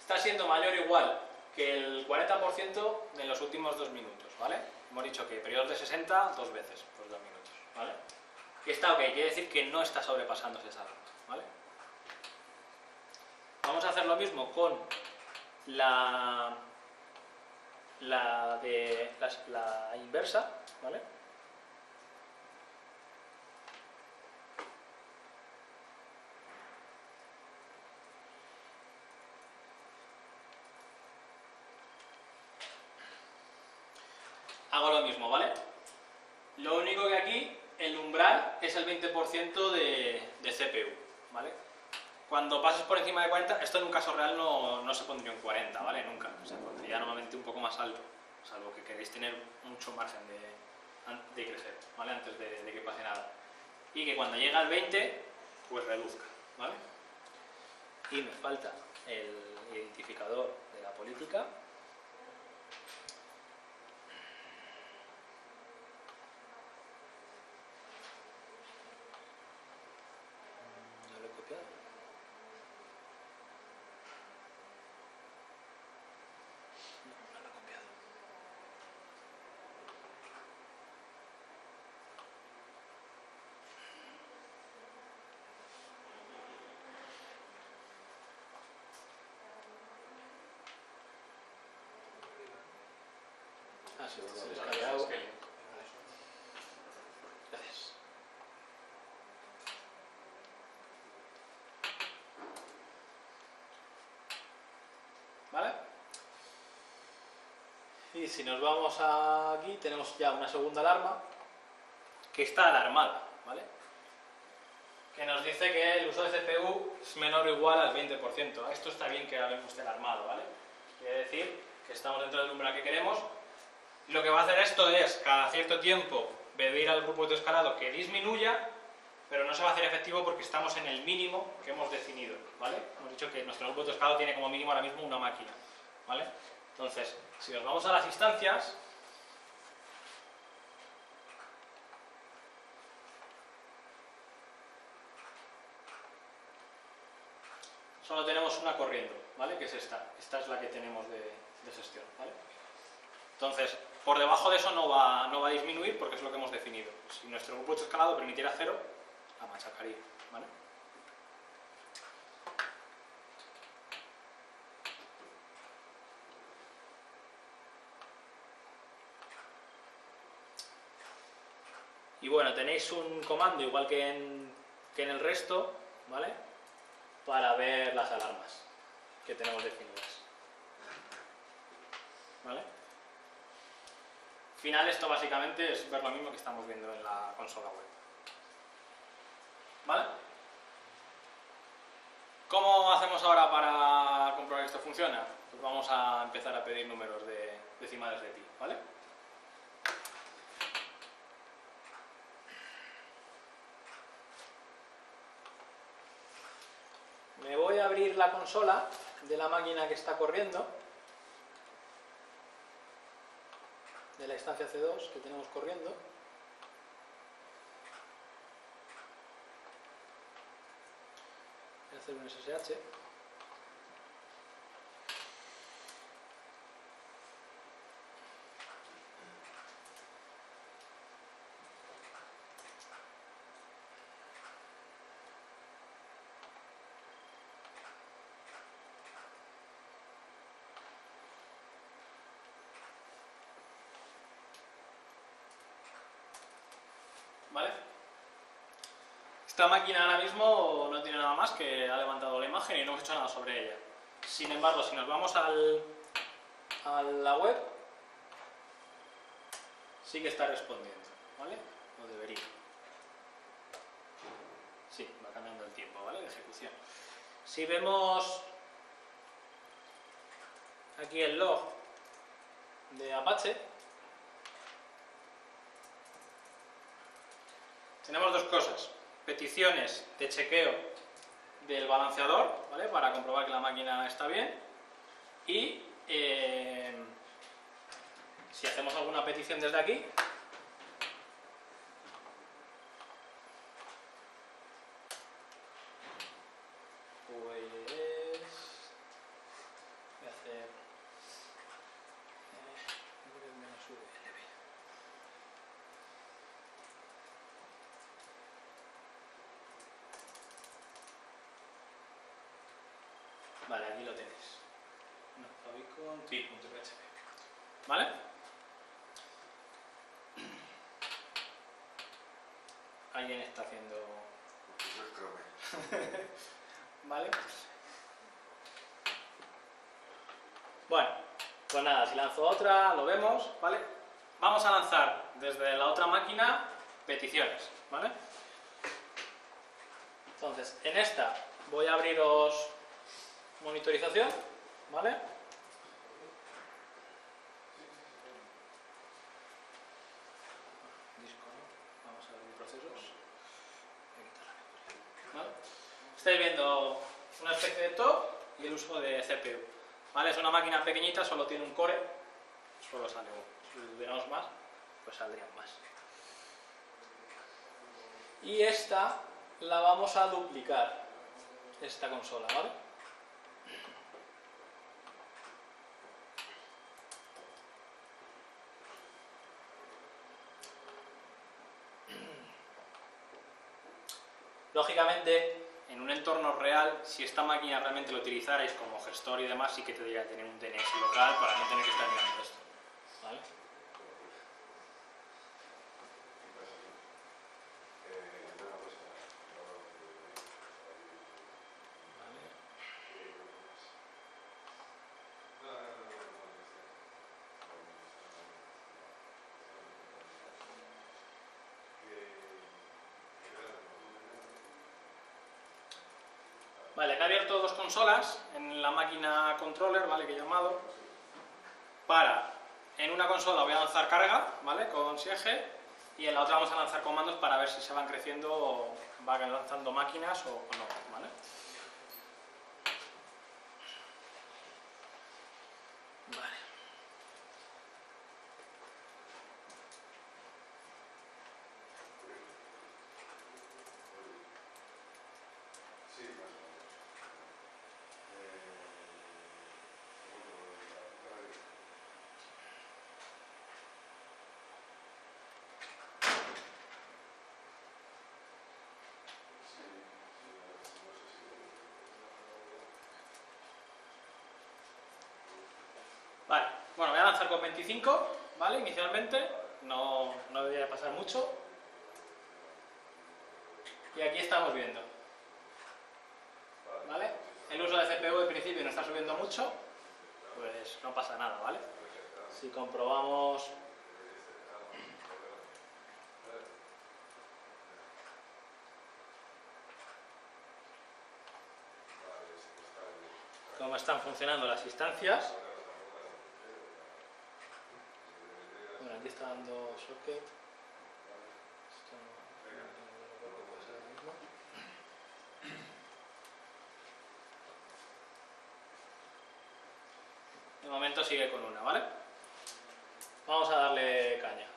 está siendo mayor o igual que el 40% en los últimos dos minutos, ¿vale? Hemos dicho que periodos de 60 dos veces por dos minutos, ¿vale? Que está OK, quiere decir que no está sobrepasándose esa alarma, ¿vale? Vamos a hacer lo mismo con la, la, de, la, la inversa, ¿vale? hago lo mismo, ¿vale? Lo único que aquí, el umbral es el 20% de, de CPU, ¿vale? Cuando pases por encima de 40, esto en un caso real no, no se pondría un 40, ¿vale? Nunca. Se pondría normalmente un poco más alto, salvo que queréis tener mucho margen de, de crecer, ¿vale? Antes de, de que pase nada. Y que cuando llega al 20, pues reduzca, ¿vale? Y me falta el identificador de la política. Ah, sí, lo he descargado. Gracias. ¿Vale? Y si nos vamos aquí, tenemos ya una segunda alarma que está alarmada, ¿vale? Que nos dice que el uso de CPU es menor o igual al 20%. Esto está bien que hablemos de alarmado, ¿vale? Quiere decir que estamos dentro del umbral que queremos. Lo que va a hacer esto es, cada cierto tiempo, pedir al grupo de escalado que disminuya, pero no se va a hacer efectivo porque estamos en el mínimo que hemos definido, ¿vale? Hemos dicho que nuestro grupo de escalado tiene como mínimo ahora mismo una máquina, ¿vale? Entonces, si nos vamos a las instancias, solo tenemos una corriendo, ¿vale? Que es esta. Esta es la que tenemos de, de gestión, ¿vale? Entonces, por debajo de eso no va, no va a disminuir porque es lo que hemos definido. Si nuestro grupo escalado permitiera cero, la machacaría. Y bueno, tenéis un comando igual que en, que en el resto, ¿vale? Para ver las alarmas que tenemos definidas. ¿Vale? Al final esto básicamente es ver lo mismo que estamos viendo en la consola web. ¿Vale? ¿Cómo hacemos ahora para comprobar que esto funciona? Pues vamos a empezar a pedir números de decimales de pi, ¿vale? Me voy a abrir la consola de la máquina que está corriendo, de la instancia C2 que tenemos corriendo. Voy a hacer un SSH. ¿Vale? Esta máquina ahora mismo no tiene nada más que ha levantado la imagen y no hemos hecho nada sobre ella. Sin embargo, si nos vamos al, a la web, sí que está respondiendo, ¿vale? O debería. Sí, va cambiando el tiempo, ¿vale? De ejecución. Si vemos aquí el log de Apache, tenemos dos cosas. Peticiones de chequeo del balanceador, ¿vale? Para comprobar que la máquina está bien. Y eh, si hacemos alguna petición desde aquí, pues voy a hacer eh, menos VLB. Vale, aquí lo tenéis. No, Fabicon pi.php. ¿Vale? Alguien está haciendo. ¿Vale? Bueno, pues nada, si lanzo otra, lo vemos, ¿vale? vamos a lanzar desde la otra máquina peticiones, ¿vale? Entonces, en esta voy a abriros monitorización, ¿vale? Disco, ¿no? Vamos a abrir procesos. Voy a quitar la memoria. ¿Vale? Estáis viendo y el uso de CPU. ¿Vale? Es una máquina pequeñita, solo tiene un core, solo sale uno. Si tuviéramos más, pues saldrían más. Y esta la vamos a duplicar, esta consola, ¿vale? Lógicamente, en un entorno real, si esta máquina realmente lo utilizarais como gestor y demás, sí que tendría que tener un DNS local para no tener que estar mirando esto. ¿Vale? Vale. Vale, acá he abierto dos consolas en la máquina controller, ¿vale? Que he llamado. Para, en una consola voy a lanzar carga, ¿vale? Con Siege. Y en la otra vamos a lanzar comandos para ver si se van creciendo o van lanzando máquinas o, o no, ¿vale? Vale. Sí, más o menos. Eh, sí, sí, no sé si... Vale, bueno, voy a lanzar con 25, ¿vale? Inicialmente, no, no debería pasar mucho. Y aquí estamos viendo, ¿vale? El uso de CPU en principio no está subiendo mucho, pues no pasa nada, ¿vale? Si comprobamos... cómo están funcionando las instancias. Bueno, aquí está dando socket. Esto no, de momento sigue con una, ¿vale? Vamos a darle caña.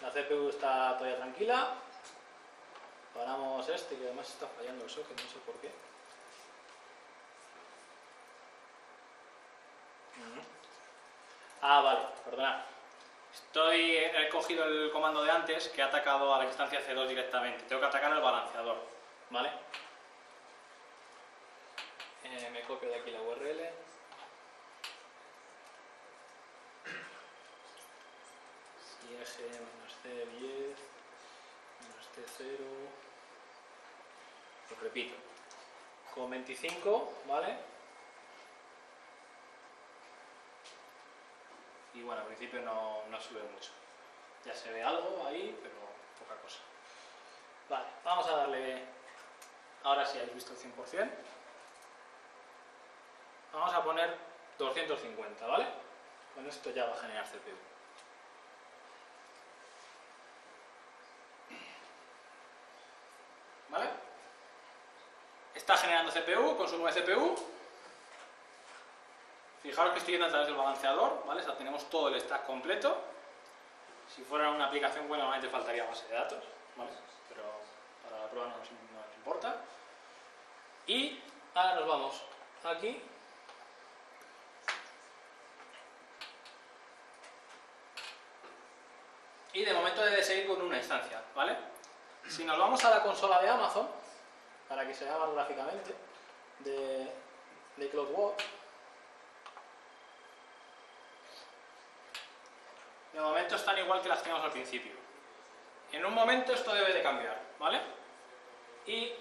La CPU está todavía tranquila. Paramos este, que además está fallando el socket, no sé por qué. Ah, vale, perdonad. Estoy, he cogido el comando de antes que ha atacado a la instancia C2 directamente. Tengo que atacar al balanceador, ¿vale? Eh, me copio de aquí la URL. Siege menos C10 menos T0. Lo repito. Con 25, ¿vale? Y bueno, al principio no, sube mucho. Ya se ve algo ahí, pero poca cosa. Vale, vamos a darle, ahora sí habéis visto el 100%. Vamos a poner 250, ¿vale? Con esto ya va a generar CPU. ¿Vale? Está generando CPU, consumo de CPU, Fijaros que estoy yendo a través del balanceador, ¿vale? O sea, tenemos todo el stack completo. Si fuera una aplicación buena, normalmente faltaría base de datos, ¿vale? Pero para la prueba no nos, no nos importa. Y ahora nos vamos aquí. Y de momento debe seguir con una instancia, ¿vale? Si nos vamos a la consola de Amazon, para que se más gráficamente, de, de CloudWatch, de momento están igual que las teníamos al principio. En un momento esto debe de cambiar, ¿vale? Y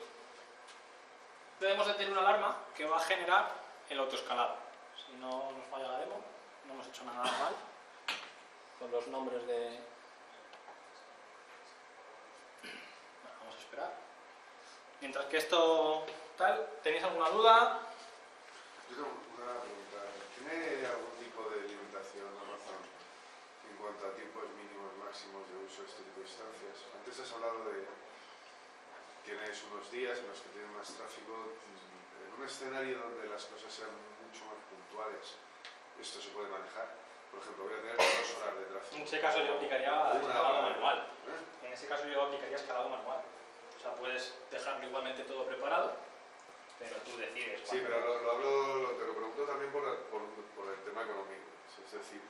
debemos de tener una alarma que va a generar el autoescalado. Si no nos falla la demo, no hemos hecho nada mal. con los nombres de... Vamos a esperar. Mientras que esto tal, ¿tenéis alguna duda? Yo tengo una pregunta. ¿Tiene algún tipo de limitación Amazon en cuanto a tiempos mínimos máximos de uso de este tipo de instancias? Antes has hablado de tienes unos días en los que tienes más tráfico. En un escenario donde las cosas sean mucho más puntuales, ¿esto se puede manejar? Por ejemplo, voy a tener dos horas de tráfico. En ese caso yo aplicaría escalado manual. ¿Eh? En ese caso yo aplicaría escalado manual. O sea, puedes dejarlo igualmente todo preparado, pero tú decides. Sí, pero lo, lo hablo, lo- te lo pregunto también por, por, por el tema económico. Es decir,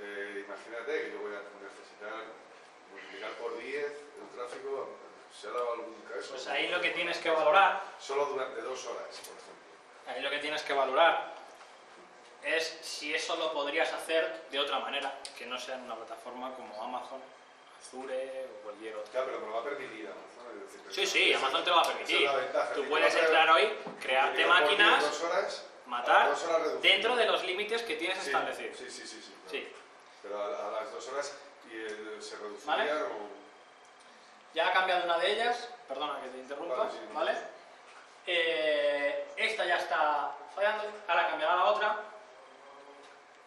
eh, imagínate que yo voy a necesitar multiplicar por 10 el tráfico. ¿Se ha dado algún caso? Pues ahí lo que tienes que valorar Solo durante dos horas, por ejemplo. Ahí lo que tienes que valorar es si eso lo podrías hacer de otra manera, que no sea en una plataforma como Amazon, Azure o cualquier otra. Claro, pero me lo va a permitir Amazon. Es decir, Sí, sí, Amazon te lo va a es permitir. Tú puedes entrar hoy, crearte multiplicar por 10 máquinas, dos horas, matar, dentro de los límites que tienes Sí, establecidos. Sí, sí, sí. sí, claro. Sí. Pero a, a las dos horas el- se reduciría ¿Vale? o... Ya ha cambiado una de ellas, perdona que te interrumpa, Vale, sí, no. ¿vale? Eh, esta ya está fallando, ahora cambiará la otra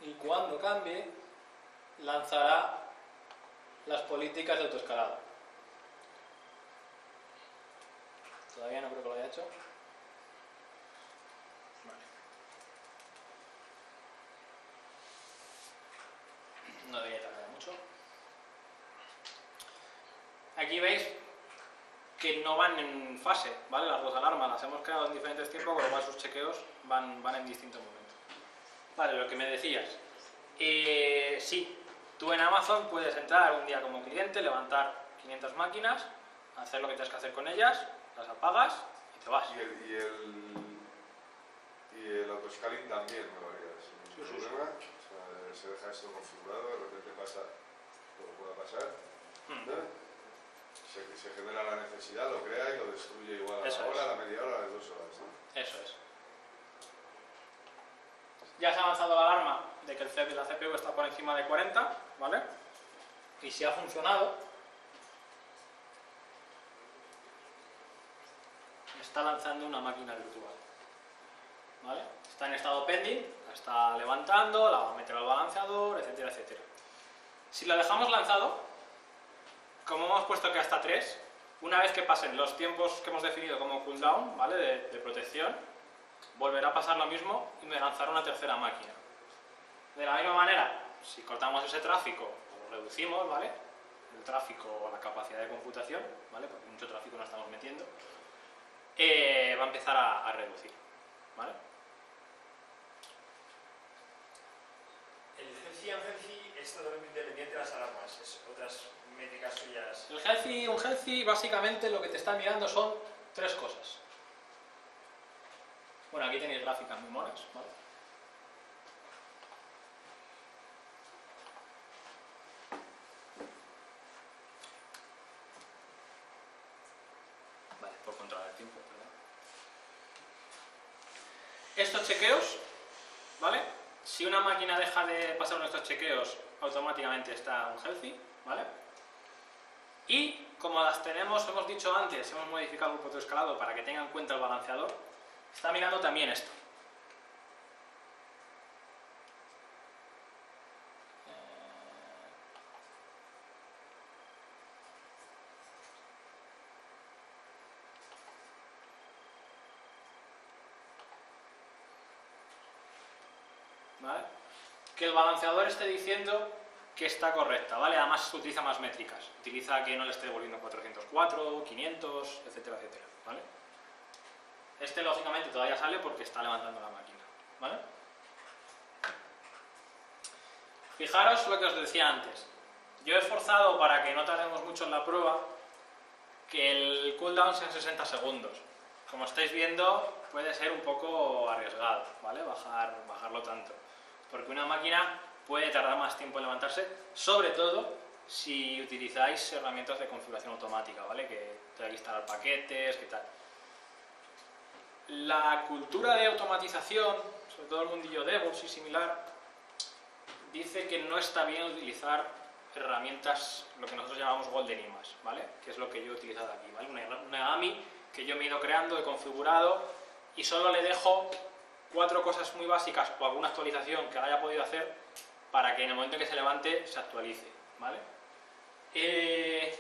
y cuando cambie lanzará las políticas de autoescalado. Todavía no creo que lo haya hecho. Vale. No debería tardar mucho. Aquí veis que no van en fase, ¿vale? Las dos alarmas las hemos creado en diferentes tiempos, con lo cual sus chequeos van, van en distintos momentos. Vale, lo que me decías. Eh, sí, tú en Amazon puedes entrar un día como cliente, levantar 500 máquinas, hacer lo que tienes que hacer con ellas, las apagas y te vas. Y el, y el, y el autoscaling también me lo haría sin Sí, sí, sí. Se deja esto configurado, de repente pasa lo que pueda pasar. Hmm. Se, se genera la necesidad, lo crea y lo destruye igual a Eso la es. hora, a la media hora, a las dos horas. ¿no? Eso es. Ya se ha avanzado la alarma de que el CPU, la CPU está por encima de 40, ¿vale? Y si ha funcionado, está lanzando una máquina virtual. ¿Vale? Está en estado pending, la está levantando, la va a meter al balanceador, etcétera, etcétera. Si la dejamos lanzado, como hemos puesto que hasta 3, una vez que pasen los tiempos que hemos definido como cooldown, ¿vale? De, protección, volverá a pasar lo mismo y me lanzará una tercera máquina. De la misma manera, si cortamos ese tráfico o lo reducimos, ¿vale? El tráfico o la capacidad de computación, ¿vale? Porque mucho tráfico no estamos metiendo, eh, va a empezar a, a reducir, ¿vale? El And Healthy es totalmente independiente de las alarmas, es otras métricas suyas. El healthy, un healthy, básicamente lo que te está mirando son tres cosas. Bueno, aquí tenéis gráficas muy monas, ¿vale? Vale, por controlar el tiempo, perdón. Estos chequeos. Si una máquina deja de pasar nuestros chequeos, automáticamente está un healthy, ¿vale? Y como las tenemos, hemos dicho antes, hemos modificado el grupo de escalado para que tenga en cuenta el balanceador, está mirando también esto. ¿Vale? El balanceador esté diciendo que está correcta, ¿vale? Además utiliza más métricas. Utiliza que no le esté devolviendo 404, 500, etcétera, etcétera, ¿vale? Este lógicamente todavía sale porque está levantando la máquina, ¿vale? Fijaros lo que os decía antes. Yo he forzado para que no tardemos mucho en la prueba que el cooldown sea 60 segundos. Como estáis viendo, puede ser un poco arriesgado, ¿vale? Bajar, bajarlo tanto. Porque una máquina puede tardar más tiempo en levantarse, sobre todo si utilizáis herramientas de configuración automática, ¿vale? Que tenga que instalar paquetes, que tal. La cultura de automatización, sobre todo el mundillo DevOps y similar, dice que no está bien utilizar herramientas, lo que nosotros llamamos Golden Image, ¿vale? Que es lo que yo he utilizado aquí, ¿vale? Una AMI que yo me he ido creando, he configurado y solo le dejo cuatro cosas muy básicas o alguna actualización que haya podido hacer para que en el momento en que se levante se actualice, ¿vale? Eh,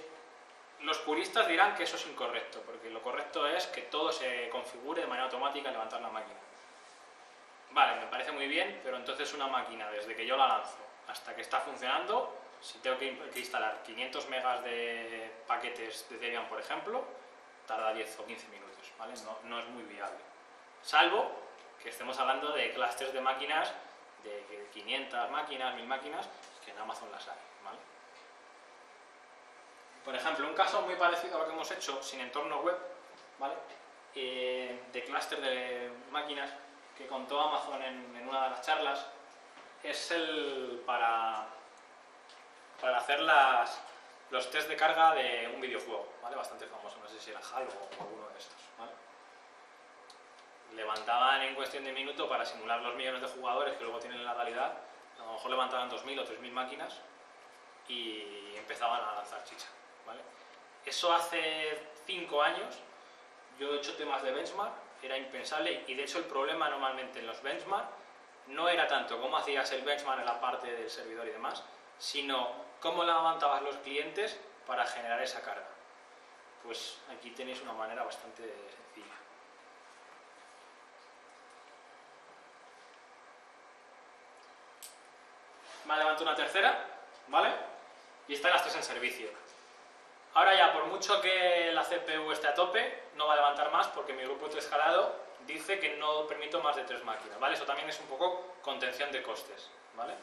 los puristas dirán que eso es incorrecto, porque lo correcto es que todo se configure de manera automática al levantar la máquina. Vale, me parece muy bien, pero entonces una máquina, desde que yo la lanzo hasta que está funcionando, si tengo que instalar 500 megas de paquetes de Debian, por ejemplo, tarda 10 o 15 minutos, ¿vale? No, no es muy viable. Salvo que estemos hablando de clústeres de máquinas, de que 500 máquinas, 1000 máquinas, que en Amazon las hay, ¿vale? Por ejemplo, un caso muy parecido a lo que hemos hecho sin entorno web, ¿vale? Eh, de clúster de máquinas que contó Amazon en, una de las charlas es el para, para hacer las, los test de carga de un videojuego, ¿vale? Bastante famoso, no sé si era Halo o alguno de estos. Levantaban en cuestión de minuto para simular los millones de jugadores que luego tienen en la realidad, a lo mejor levantaban 2.000 o 3.000 máquinas y empezaban a lanzar chicha, ¿vale? Eso hace 5 años, yo he hecho temas de benchmark, era impensable y de hecho el problema normalmente en los benchmark no era tanto cómo hacías el benchmark en la parte del servidor y demás, sino cómo levantabas los clientes para generar esa carga. Pues aquí tenéis una manera bastante sencilla. Me levanto una tercera, ¿vale? Y están las tres en servicio. Ahora ya, por mucho que la CPU esté a tope, no va a levantar más porque mi grupo de escalado dice que no permito más de tres máquinas, ¿vale? Eso también es un poco contención de costes, ¿vale?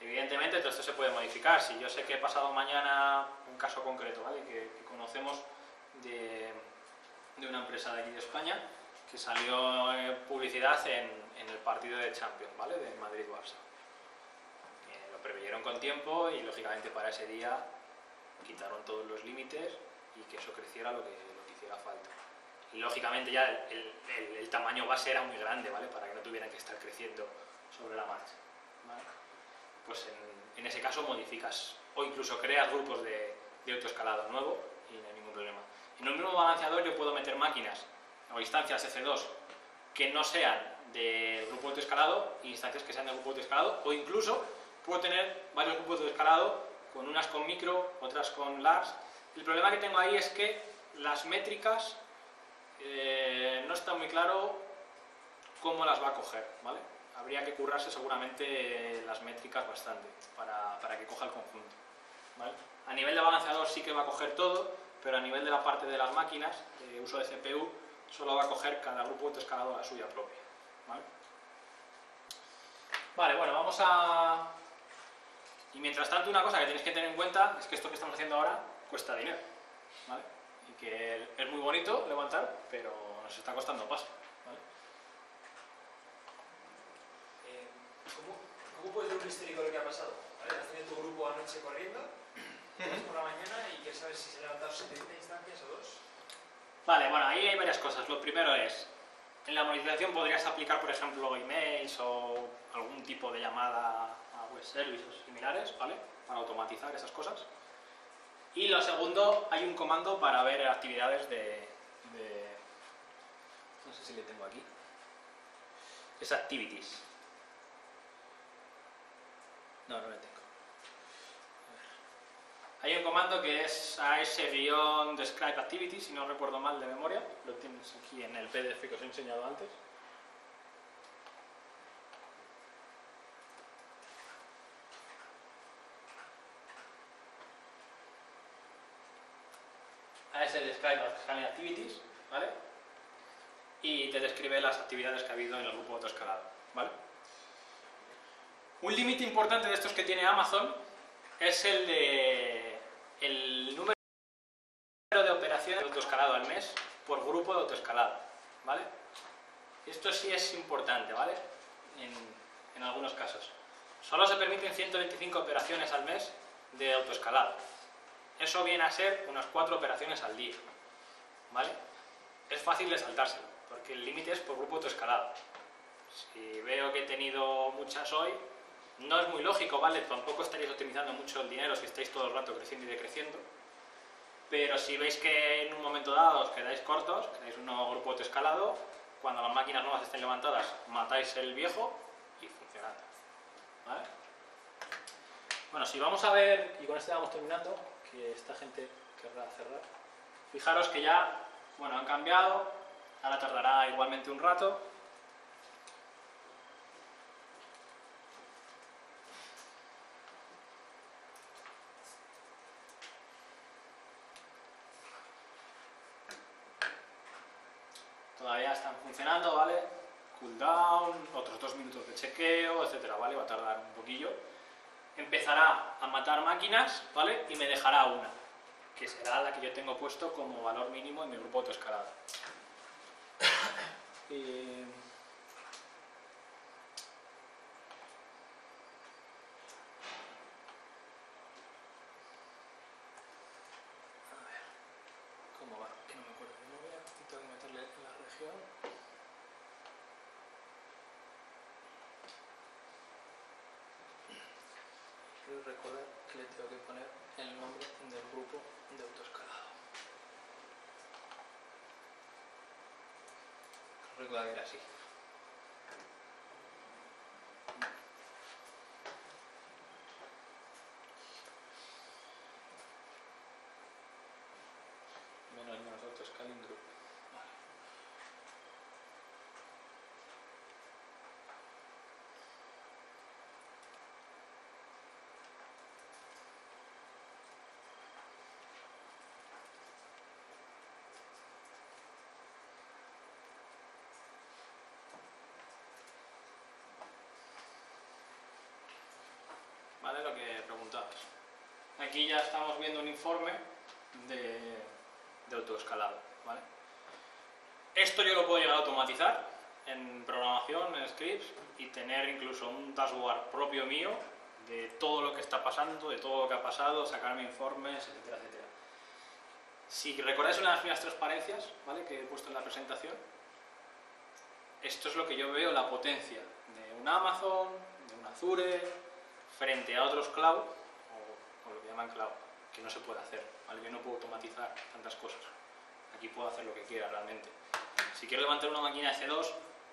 Evidentemente todo esto se puede modificar. Si yo sé que he pasado mañana un caso concreto, ¿vale? Que, conocemos de, una empresa de aquí de España que salió en publicidad en, en el partido de Champions, ¿vale? De Madrid-Barça. Preveyeron con tiempo y lógicamente para ese día quitaron todos los límites y que eso creciera lo que, lo que hiciera falta. Y lógicamente ya el, el, el, tamaño base era muy grande, ¿vale? Para que no tuvieran que estar creciendo sobre la marcha. ¿vale? Pues en, en, ese caso modificas o incluso creas grupos de, de autoescalado nuevo y no hay ningún problema. En un mismo balanceador yo puedo meter máquinas o instancias F2 que no sean del grupo autoescalado e instancias que sean del grupo autoescalado o incluso puedo tener varios grupos de autoescalado con unas con micro, otras con large. El problema que tengo ahí es que las métricas eh, no está muy claro cómo las va a coger, ¿vale? Habría que currarse seguramente las métricas bastante para, para que coja el conjunto, ¿vale? A nivel de balanceador sí que va a coger todo, pero a nivel de la parte de las máquinas, de uso de CPU, solo va a coger cada grupo de escalado la suya propia, ¿vale? Vale, bueno, vamos a... Y mientras tanto, una cosa que tienes que tener en cuenta es que esto que estamos haciendo ahora cuesta dinero, ¿vale? y que es muy bonito levantar, pero nos está costando paso. ¿vale? Eh, ¿cómo, ¿cómo, puede ser un histórico lo que ha pasado? ¿Vale? Has tenido tu grupo anoche corriendo, por la mañana y quieres saber si se ha levantado 70 instancias o dos. Vale, bueno, ahí hay varias cosas. Lo primero es, en la monetización podrías aplicar, por ejemplo, emails o algún tipo de llamada web services similares, ¿vale? Para automatizar esas cosas. Y lo segundo, hay un comando para ver actividades de, de, No sé si le tengo aquí. Es activities. No, no le tengo. Hay un comando que es as-describe activities, si no recuerdo mal de memoria. Lo tienes aquí en el PDF que os he enseñado antes. ese describe activities, ¿vale? Y te describe las actividades que ha habido en el grupo autoescalado, ¿vale? Un límite importante de estos que tiene Amazon es el de el número de operaciones de autoescalado al mes por grupo de autoescalado, ¿vale? Esto sí es importante, ¿vale? En, en algunos casos. Solo se permiten 125 operaciones al mes de autoescalado. Eso viene a ser unas cuatro operaciones al día. ¿Vale? Es fácil de saltárselo, porque el límite es por grupo autoescalado. Si veo que he tenido muchas hoy, No es muy lógico, ¿vale? Tampoco estaréis optimizando mucho el dinero si estáis todo el rato creciendo y decreciendo. Pero si veis que en un momento dado os quedáis cortos, quedáis un nuevo grupo escalado, cuando las máquinas nuevas estén levantadas, matáis el viejo y funcionando. ¿Vale? Bueno, si vamos a ver, y con esto vamos terminando, que esta gente querrá cerrar. Fijaros que ya, bueno, han cambiado, ahora tardará igualmente un rato. Todavía están funcionando, ¿vale? Cooldown, otros dos minutos de chequeo, etcétera, ¿vale? Va a tardar un poquillo. Empezará a matar máquinas, ¿vale? Y me dejará una, que será la que yo tengo puesto como valor mínimo en mi grupo autoescalado. Y... A ver, ¿cómo va? Que no me acuerdo de memoria, tengo que meterle en la región. Quiero recordar que le tengo que poner el nombre del grupo de autoescalado. Era así. Menos menos autoscaling group. Vale. Lo que preguntabas. Aquí ya estamos viendo un informe de, autoescalado. Esto yo lo puedo llegar a automatizar en programación, en scripts, y tener incluso un dashboard propio mío de todo lo que está pasando, de todo lo que ha pasado, sacarme informes, etcétera, etcétera. Si recordáis una de las primeras transparencias ¿vale? que he puesto en la presentación, esto es lo que yo veo la potencia de un Amazon, de un Azure, frente a otros cloud, o, lo que llaman cloud, que no se puede hacer, ¿vale? Yo no puedo automatizar tantas cosas. Aquí puedo hacer lo que quiera realmente. Si quiero levantar una máquina S2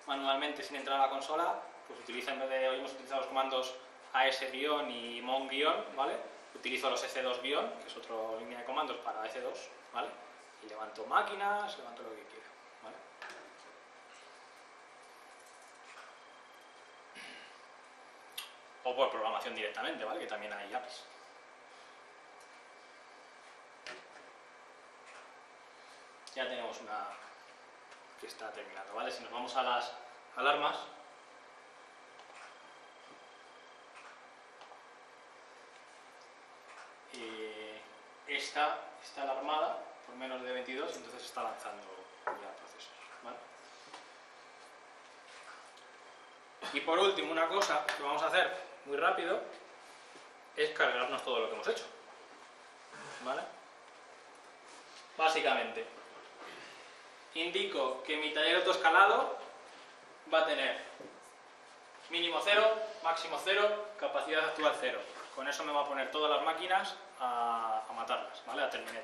manualmente sin entrar a la consola, pues utilizo en vez de, hoy hemos utilizado los comandos AS- y mon ¿vale? Utilizo los S2 que es otra línea de comandos para S2, ¿vale? Y levanto máquinas, levanto lo que quiera, ¿vale? O por programación directamente, ¿vale? Que también hay APIs. Ya tenemos una que está terminando, ¿vale? Si nos vamos a las alarmas, eh, esta está alarmada por menos de 22 y entonces está lanzando ya procesos. Y por último, una cosa que vamos a hacer muy rápido es cargarnos todo lo que hemos hecho. ¿Vale? Básicamente, indico que mi taller autoescalado va a tener mínimo 0, máximo 0, capacidad actual 0. Con eso me va a poner todas las máquinas a, a matarlas, ¿vale? A terminar.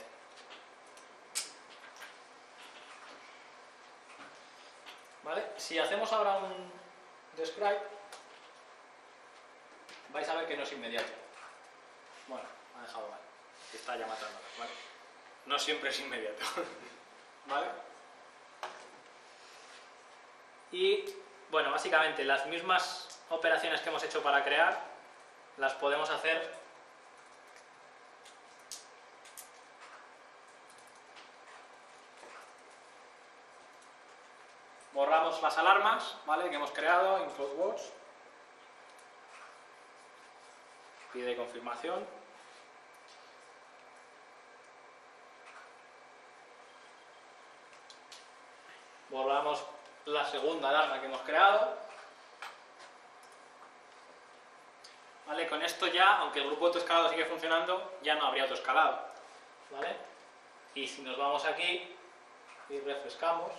¿Vale? Si hacemos ahora un describe, vais a ver que no es inmediato. Bueno, ha dejado mal, está ya matando, ¿vale? No siempre es inmediato, ¿vale? Y, bueno, básicamente las mismas operaciones que hemos hecho para crear, las podemos hacer borramos las alarmas, ¿vale? Que hemos creado en CloudWatch. Pide confirmación. Borramos la segunda alarma que hemos creado. ¿Vale? Con esto ya, aunque el grupo autoescalado sigue funcionando, ya no habría autoescalado. ¿Vale? Y si nos vamos aquí y refrescamos,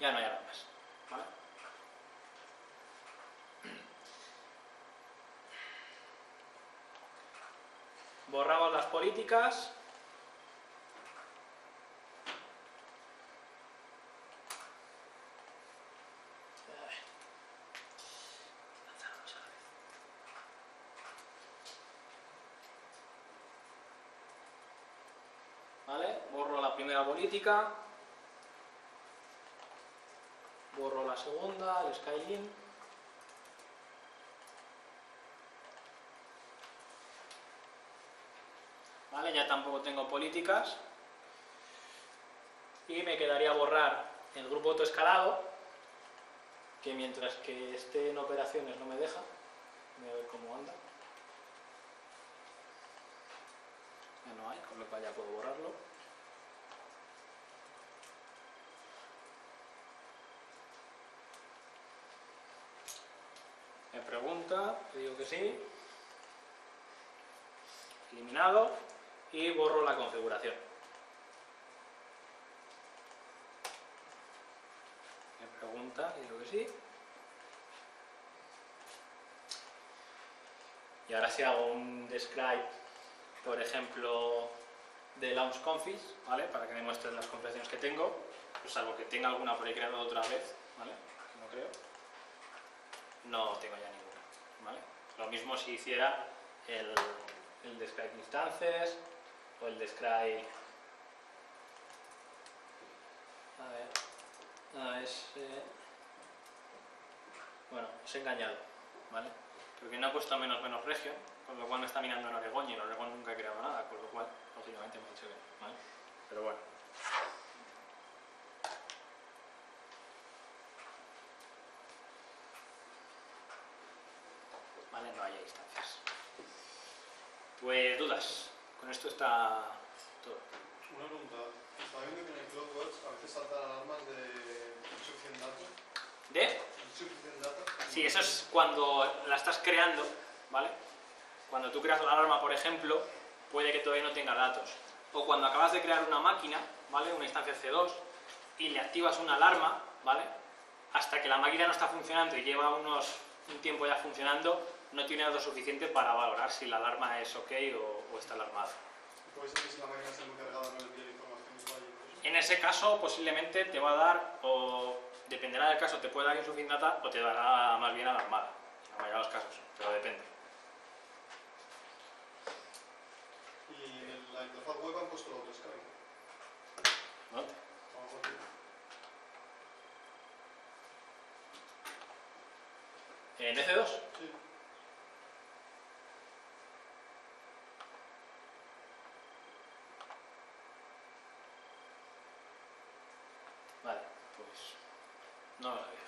ya no hay alarmas. ¿vale? Borramos las políticas. ¿Vale? Borro la primera política. Borro la segunda, el Skylin. Ya tampoco tengo políticas. Y me quedaría borrar el grupo autoescalado, que mientras que esté en operaciones no me deja. Voy a ver cómo anda. Ya no hay, con lo cual ya puedo borrarlo. Me pregunta, le digo que sí. Eliminado y borro la configuración. Me pregunta, digo que sí. Y ahora si hago un describe, por ejemplo, de launch config, ¿vale? Para que me muestren las configuraciones que tengo, pues salvo que tenga alguna por ahí creada otra vez, ¿vale? No creo. No tengo ya ninguna, ¿vale? Lo mismo si hiciera el, el describe instances o el describe a ver. A ese bueno os he engañado vale porque no he puesto menos menos regio con lo cual me está mirando en Oregón y en Oregón nunca he creado nada con lo cual lógicamente me ha dicho que no, vale pero bueno. Vale no hay instancias pues dudas con esto está todo Una pregunta. Estaba viendo que en el CloudWatch a veces saltan alarmas de insuficient data. ¿de? Insuficient data. Sí, eso es cuando la estás creando, ¿vale? Cuando tú creas la alarma, por ejemplo, puede que todavía no tenga datos. O cuando acabas de crear una máquina, ¿vale? Una instancia C2, y le activas una alarma, ¿vale? Hasta que la máquina no está funcionando y lleva unos, un tiempo ya funcionando, no tiene datos suficiente para valorar si la alarma es ok o, o está alarmada. Puede ser que si la máquina está muy cargada no le envíe la información usuario. En ese caso, posiblemente te va a dar, o dependerá del caso, te puede dar insuficient data o te dará más bien alarmada. En la mayoría de los casos, pero depende. Y en la interfaz web han puesto autoscaling. ¿Dónde? ¿En F2? Sí. Vale, pues no lo sabía.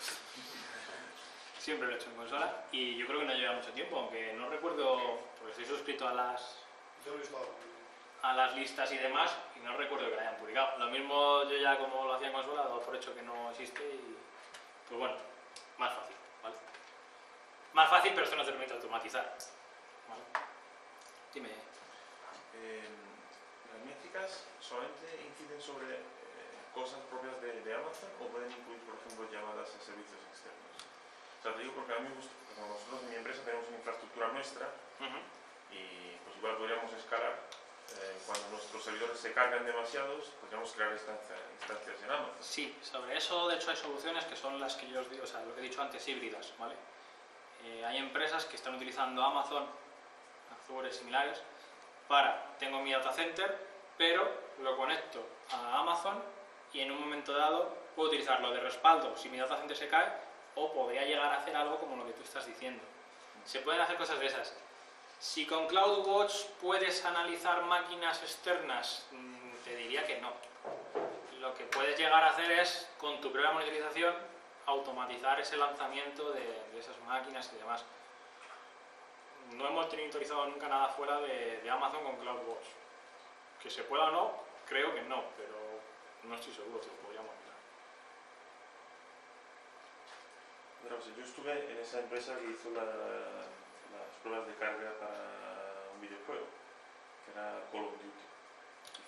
Siempre lo he hecho en consola y yo creo que no lleva mucho tiempo, aunque no recuerdo, porque estoy suscrito a las, Yo lo he visto ahora. a las listas y demás y no recuerdo que la hayan publicado. Lo mismo yo ya como lo hacía en consola, dado por hecho que no existe y pues bueno, más fácil, ¿vale? Más fácil, pero esto no te permite automatizar. ¿vale? Dime. Eh, ¿Las métricas solamente inciden sobre eh, cosas propias de, de Amazon o pueden incluir, por ejemplo, llamadas a servicios externos? O sea, te digo porque a mí me gusta, como nosotros en mi empresa tenemos una infraestructura nuestra Ujú. y pues igual podríamos escalar. eh, cuando nuestros servidores se cargan demasiados, podríamos crear instancia- instancias en Amazon. Sí, sobre eso de hecho hay soluciones que son las que yo os digo, o sea, lo que he dicho antes, híbridas, ¿vale? Eh, hay empresas que están utilizando Amazon, Azure similares, para, tengo mi data center, pero lo conecto a Amazon y en un momento dado puedo utilizarlo de respaldo si mi data center se cae o podría llegar a hacer algo como lo que tú estás diciendo. Se pueden hacer cosas de esas. Si con CloudWatch puedes analizar máquinas externas, mm, te diría que no. Lo que puedes llegar a hacer es, con tu propia monitorización, automatizar ese lanzamiento de, de esas máquinas y demás. No hemos monitorizado nunca nada fuera de, de Amazon con CloudWatch. Que se pueda o no, creo que no, pero no estoy seguro si lo podríamos mirar. Pero, o sea, yo estuve en esa empresa que hizo la- las pruebas de carga para un videojuego, que era Call of Duty.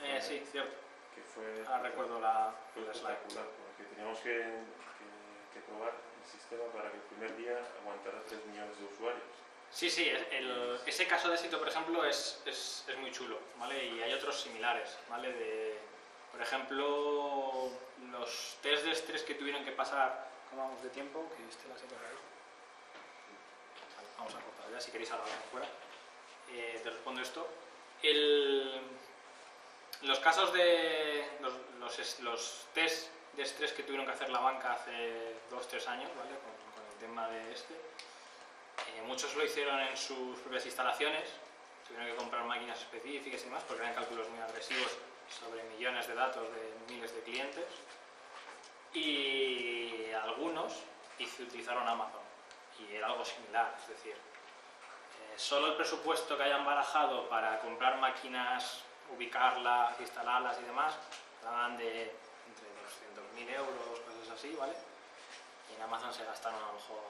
Eh, sí, cierto. Que fue, Ahora recuerdo la, fue la espectacular, porque teníamos que, que- que probar el sistema para que el primer día aguantara 3 millones de usuarios. Sí, sí, el- ese caso de éxito, por ejemplo, es, es, es muy chulo, ¿vale? Y hay otros similares, ¿vale? De, por ejemplo, los test de estrés que tuvieron que pasar, ¿cómo vamos de tiempo? Que este por ahí. Vale, vamos a cortar ya, si queréis hablar fuera. Eh, te respondo esto. Los casos de los, los, los test de estrés que tuvieron que hacer la banca hace dos, tres años, ¿vale? Con, con el tema de este. Eh, muchos lo hicieron en sus propias instalaciones, tuvieron que comprar máquinas específicas y demás, porque eran cálculos muy agresivos sobre millones de datos de miles de clientes. Y algunos utilizaron Amazon, y era algo similar, es decir, eh, solo el presupuesto que hayan barajado para comprar máquinas, ubicarlas, instalarlas y demás, hablan de entre 200.000 euros, cosas así, ¿vale? Y en Amazon se gastaron a lo mejor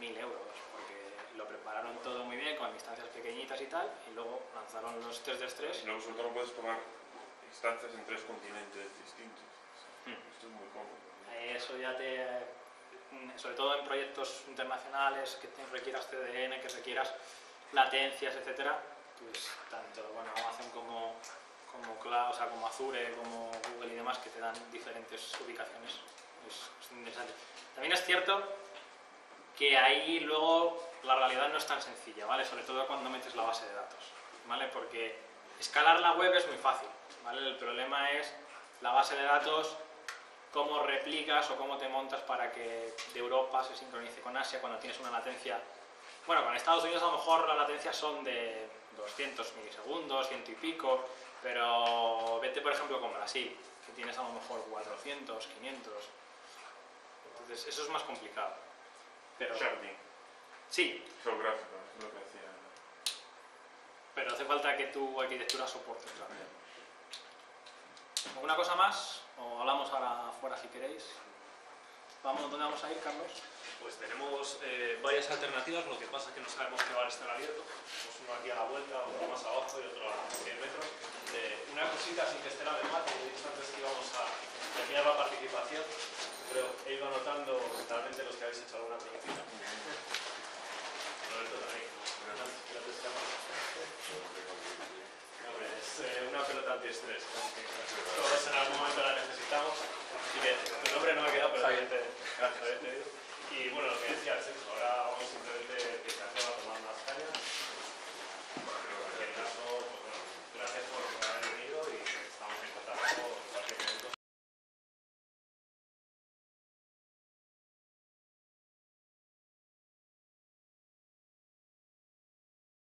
1.000 euros, porque lo prepararon todo muy bien, con instancias pequeñitas y tal, y luego lanzaron los test de estrés. Y sobre todo no puedes tomar instancias en tres continentes distintos. Hmm. Esto es muy cómodo. Eh, Eso ya te... Sobre todo en proyectos internacionales que te requieras CDN, que requieras latencias, etcétera, pues tanto bueno, Amazon como, como Cloud, o sea, como Azure, como Google y demás, que te dan diferentes ubicaciones. Es, es interesante. También es cierto que ahí luego la realidad no es tan sencilla, ¿vale? Sobre todo cuando metes la base de datos, ¿vale? Porque escalar la web es muy fácil, ¿vale? El problema es la base de datos, cómo replicas o cómo te montas para que de Europa se sincronice con Asia cuando tienes una latencia... Bueno, con Estados Unidos a lo mejor las latencias son de 200 milisegundos, ciento y pico, pero vete por ejemplo con Brasil, que tienes a lo mejor 400, 500. Entonces eso es más complicado. Pero Sharding, sí, geográfico, es lo que decía. pero hace falta que tu arquitectura soporte también. ¿Alguna cosa más? ¿O hablamos ahora afuera si queréis? ¿Vamos, ¿Dónde vamos a ir, Carlos? Pues tenemos eh, varias alternativas, lo que pasa es que no sabemos qué bar estar abierto. Tenemos uno aquí a la vuelta, otro más abajo y otro a 100 metros. Eh, una cosita sin que esté la demás, que he dicho antes que íbamos a terminar la participación, pero he ido anotando mentalmente los que habéis hecho alguna preguntita. Roberto también. Gracias, Carlos. Es eh, una pelota antiestrés. Todos en algún momento la necesitamos. Así que tu nombre no me ha quedado, pero también te, te digo. Y bueno, lo que decías, eso, ahora vamos simplemente que